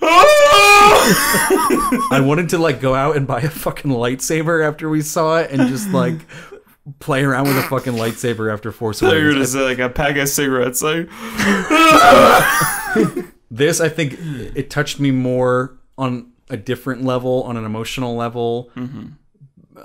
"Ah!" I wanted to like go out and buy a fucking lightsaber after we saw it, and just like play around with a fucking lightsaber after Force They're Awakens. just like a pack of cigarettes. Like, this i think it touched me more on a different level on an emotional level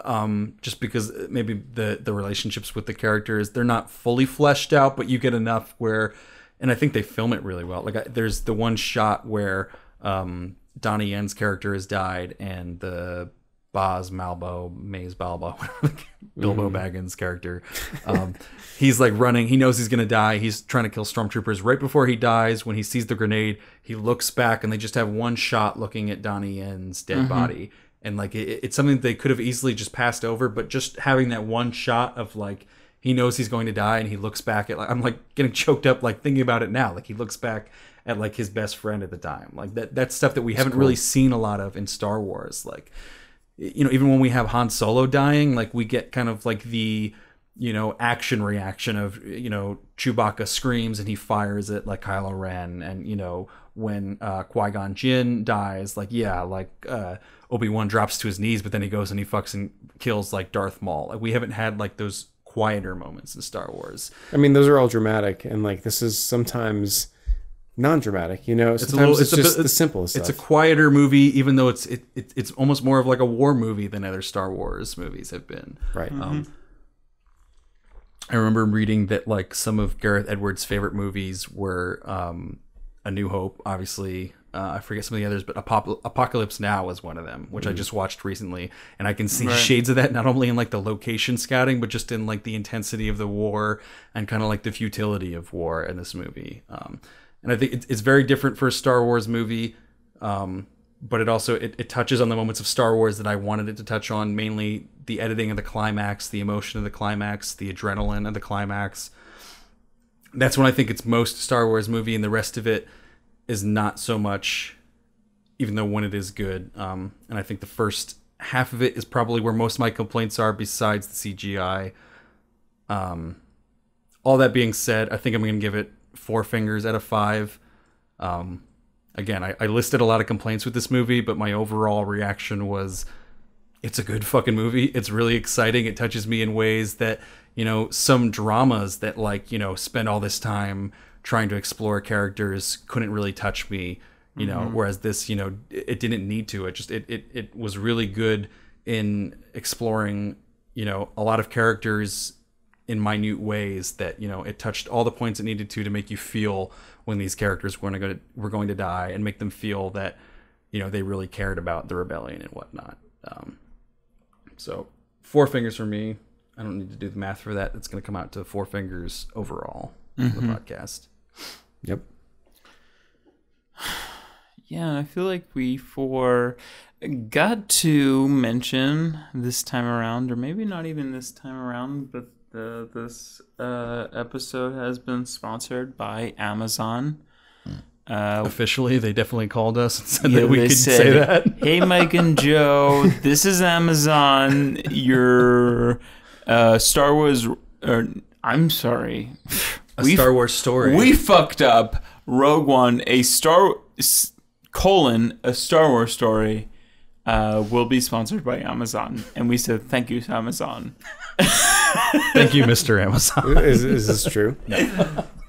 um just because maybe the the relationships with the characters they're not fully fleshed out but you get enough where and i think they film it really well. Like I, there's the one shot where um donnie yen's character has died and the Boz Malbo, Maze Balbo, the- Bilbo Baggins character. Um, he's like running. He knows he's gonna die. He's trying to kill stormtroopers. Right before he dies, when he sees the grenade, he looks back and they just have one shot looking at Donnie Yen's dead body. And like it, it's something that they could have easily just passed over, but just having that one shot of like he knows he's going to die and he looks back at like I'm like getting choked up like thinking about it now. Like he looks back at like his best friend at the time. Like that that's stuff that we haven't really seen a lot of in Star Wars. Like you know, even when we have Han Solo dying, like we get kind of like the you know action reaction of you know Chewbacca screams and he fires it like Kylo Ren, and you know when uh, Qui Gon Jinn dies, like yeah, like uh, Obi Wan drops to his knees, but then he goes and he fucks and kills like Darth Maul. Like we haven't had like those quieter moments in Star Wars. I mean, those are all dramatic, and like this is sometimes non-dramatic. You know, It's a sometimes little, it's, it's, just bit- the simple stuff. It's a quieter movie, even though it's it, it it's almost more of like a war movie than other Star Wars movies have been. right. Um, I remember reading that like some of Gareth Edwards' favorite movies were um, A New Hope, obviously. Uh, I forget some of the others, but Apop- Apocalypse Now was one of them, which I just watched recently, and I can see Right. shades of that not only in like the location scouting, but just in like the intensity of the war and kind of like the futility of war in this movie. Um, and I think it's, very different for a Star Wars movie. Um, but it also it, it touches on the moments of Star Wars that I wanted it to touch on, mainly the editing of the climax, the emotion of the climax, the adrenaline of the climax. That's when I think it's most Star Wars movie, and the rest of it is not so much, even though when it is good. Um, and I think the first half of it is probably where most of my complaints are, besides the CGI. Um, all that being said, I think I'm going to give it four fingers out of five. Um, again, I, I listed a lot of complaints with this movie, but my overall reaction was it's a good fucking movie. It's really exciting. It touches me in ways that, you know, some dramas that like, you know, spend all this time trying to explore characters couldn't really touch me, you know, whereas this, you know, it, it didn't need to. It just it, it it was really good in exploring, you know, a lot of characters in minute ways that you know it touched all the points it needed to to make you feel when these characters were going to were going to die and make them feel that you know they really cared about the rebellion and whatnot. Um, so four fingers for me. I don't need to do the math for that. It's going to come out to four fingers overall for the podcast. Yep. Yeah, I feel like we for got to mention this time around, or maybe not even this time around, but Uh, this uh, episode has been sponsored by Amazon. Uh, Officially, they definitely called us and said yeah, that we could said, say that. hey, Mike and Joe, this is Amazon. Your uh, Star Wars. Or, I'm sorry. A We- Star Wars story. We fucked up Rogue One, a Star colon a Star Wars story. Uh, will be sponsored by Amazon, and we said thank you to Amazon. Thank you, Mr. Amazon. is, is this true?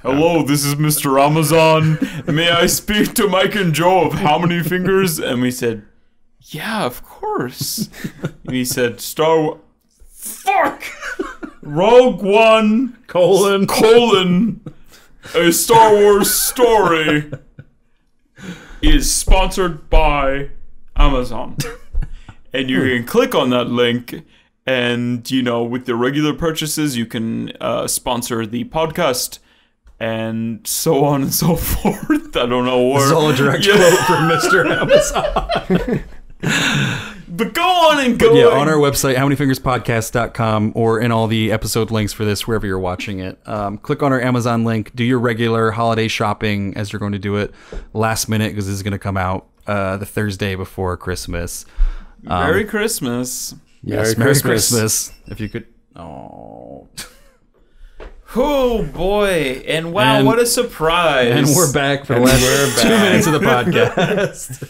Hello, this is Mr. Amazon. May I speak to Mike and Joe of How Many Fingers? And we said, Yeah, of course. and he said, Star Wa- Fuck! Rogue One, Colon. colon, a Star Wars story is sponsored by Amazon. and you can click on that link and you know with the regular purchases you can uh, sponsor the podcast and so on and so forth i don't know where This is all a direct Yeah. quote from Mr. Amazon. but go on and go yeah, on. our website, howmanyfingerspodcast.com, or in all the episode links for this, wherever you're watching it. Um, click on our Amazon link, do your regular holiday shopping as you're going to do it last minute because this is going to come out uh, the Thursday before Christmas. merry christmas Yes, Merry Christmas. If you could. Oh. oh boy and wow And- what a surprise And we're back for the last two minutes of the podcast.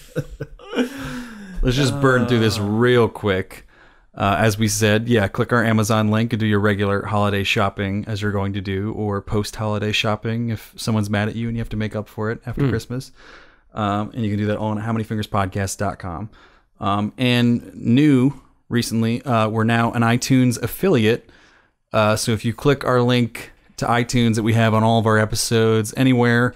Let's just burn through this real quick. Uh, as we said, yeah, click our Amazon link and do your regular holiday shopping as you're going to do, or post holiday shopping if someone's mad at you and you have to make up for it after Christmas. Um, and you can do that on howmanyfingerspodcast.com. Um, and new recently, uh, we're now an iTunes affiliate. Uh, so if you click our link to iTunes that we have on all of our episodes, anywhere,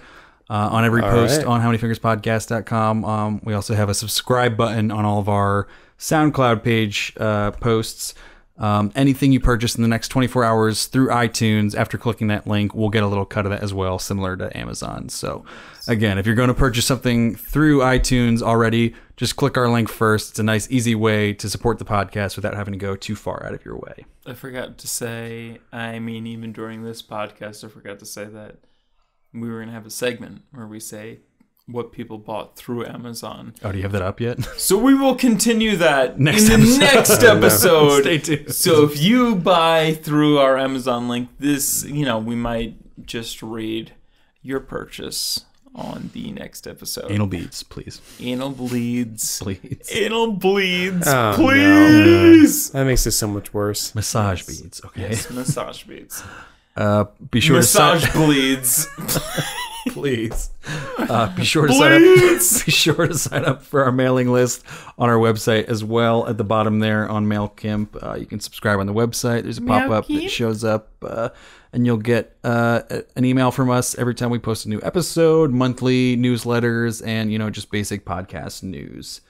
uh, on every post right. on howmanyfingerspodcast.com. Um, we also have a subscribe button on all of our SoundCloud page uh, posts. Um, anything you purchase in the next 24 hours through iTunes, after clicking that link, we'll get a little cut of that as well, similar to Amazon. So, again, if you're going to purchase something through iTunes already, just click our link first. It's a nice, easy way to support the podcast without having to go too far out of your way. I forgot to say, I mean, even during this podcast, I forgot to say that we were going to have a segment where we say what people bought through Amazon. Oh, do you have that up yet? So we will continue that Next in the episode. next episode. Stay tuned. So if you buy through our Amazon link, this, you know, we might just read your purchase on the next episode. Anal beads, please. Anal bleeds. Please. Anal bleeds. Oh, no. please. That makes it so much worse. Massage beads, okay? Yes, massage beads. Uh, be sure Massage to massage bleeds. please. Uh, be sure to sign up. Be sure to sign up for our mailing list on our website as well. At the bottom there on MailChimp, uh, you can subscribe on the website. There's a pop up that shows up, uh, and you'll get uh, an email from us every time we post a new episode, monthly newsletters, and you know just basic podcast news.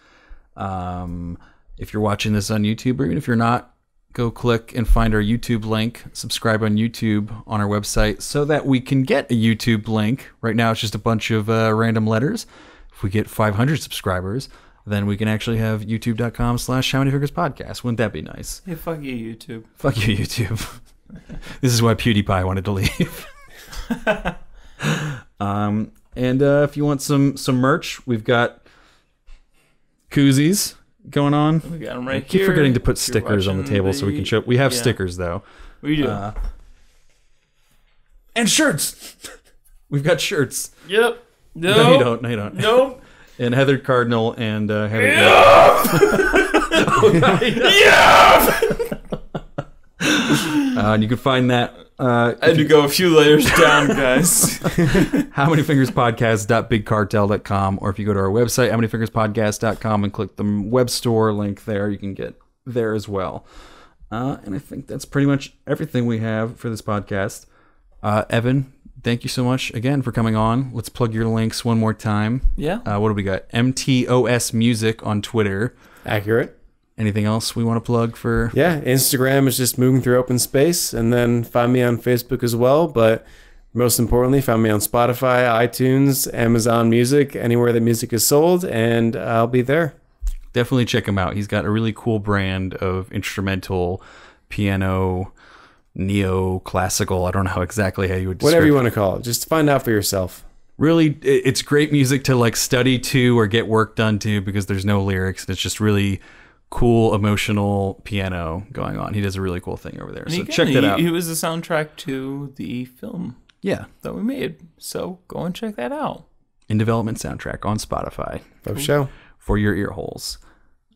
Um, if you're watching this on YouTube, or even if you're not, go click and find our YouTube link, subscribe on YouTube on our website so that we can get a YouTube link. Right now, it's just a bunch of uh, random letters. If we get 500 subscribers, then we can actually have youtube.com slash how many figures podcast. Wouldn't that be nice? Hey, fuck you, YouTube. Fuck you, YouTube. this is why PewDiePie wanted to leave. um, and uh, if you want some some merch, we've got koozies going on. We got them right I keep here. forgetting to put If stickers on the watching table so we can the- show. We have yeah, stickers though, We do. Uh, and shirts. We've got shirts. yep. No, No, you don't. No, you don't. Nope. And Heather Cardinal and uh, Heather. yeah. Uh, and you can find that. Uh, I had to go a few layers down, guys. how many fingers podcast.bigcartel.com or if you go to our website how many fingers podcast.com and click the web store link there you can get there as well uh, and i think that's pretty much everything we have for this podcast uh, evan thank you so much again for coming on let's plug your links one more time yeah. uh, what do we got mtos music on twitter Accurate. Anything else we want to plug for Yeah, Instagram is just moving through open space, and then find me on Facebook as well. But most importantly, find me on Spotify, iTunes, Amazon Music, anywhere that music is sold, and I'll be there. definitely check him out. He's got a really cool brand of instrumental piano neoclassical. I don't know how exactly how you would describe Whatever you want to call it. Just find out for yourself. really it's great music to like study to or get work done to because there's no lyrics and it's just really cool emotional piano going on he does a really cool thing over there And so again, check that he, out He was the soundtrack to the film yeah that we made. So go and check that out. in development soundtrack on spotify Of show. for your ear holes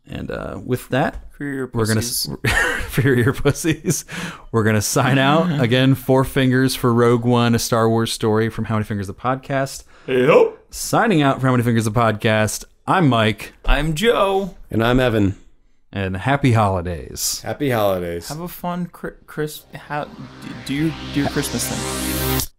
and uh, with that For your we're gonna pussies. for your ear pussies we're gonna sign out again four fingers for rogue one a star wars story from how many fingers the podcast Yep. signing out for how many fingers the podcast i'm mike I'm Joe. And I'm Evan. And happy holidays Happy holidays. Have a fun Chris. How do your do your Christmas thing.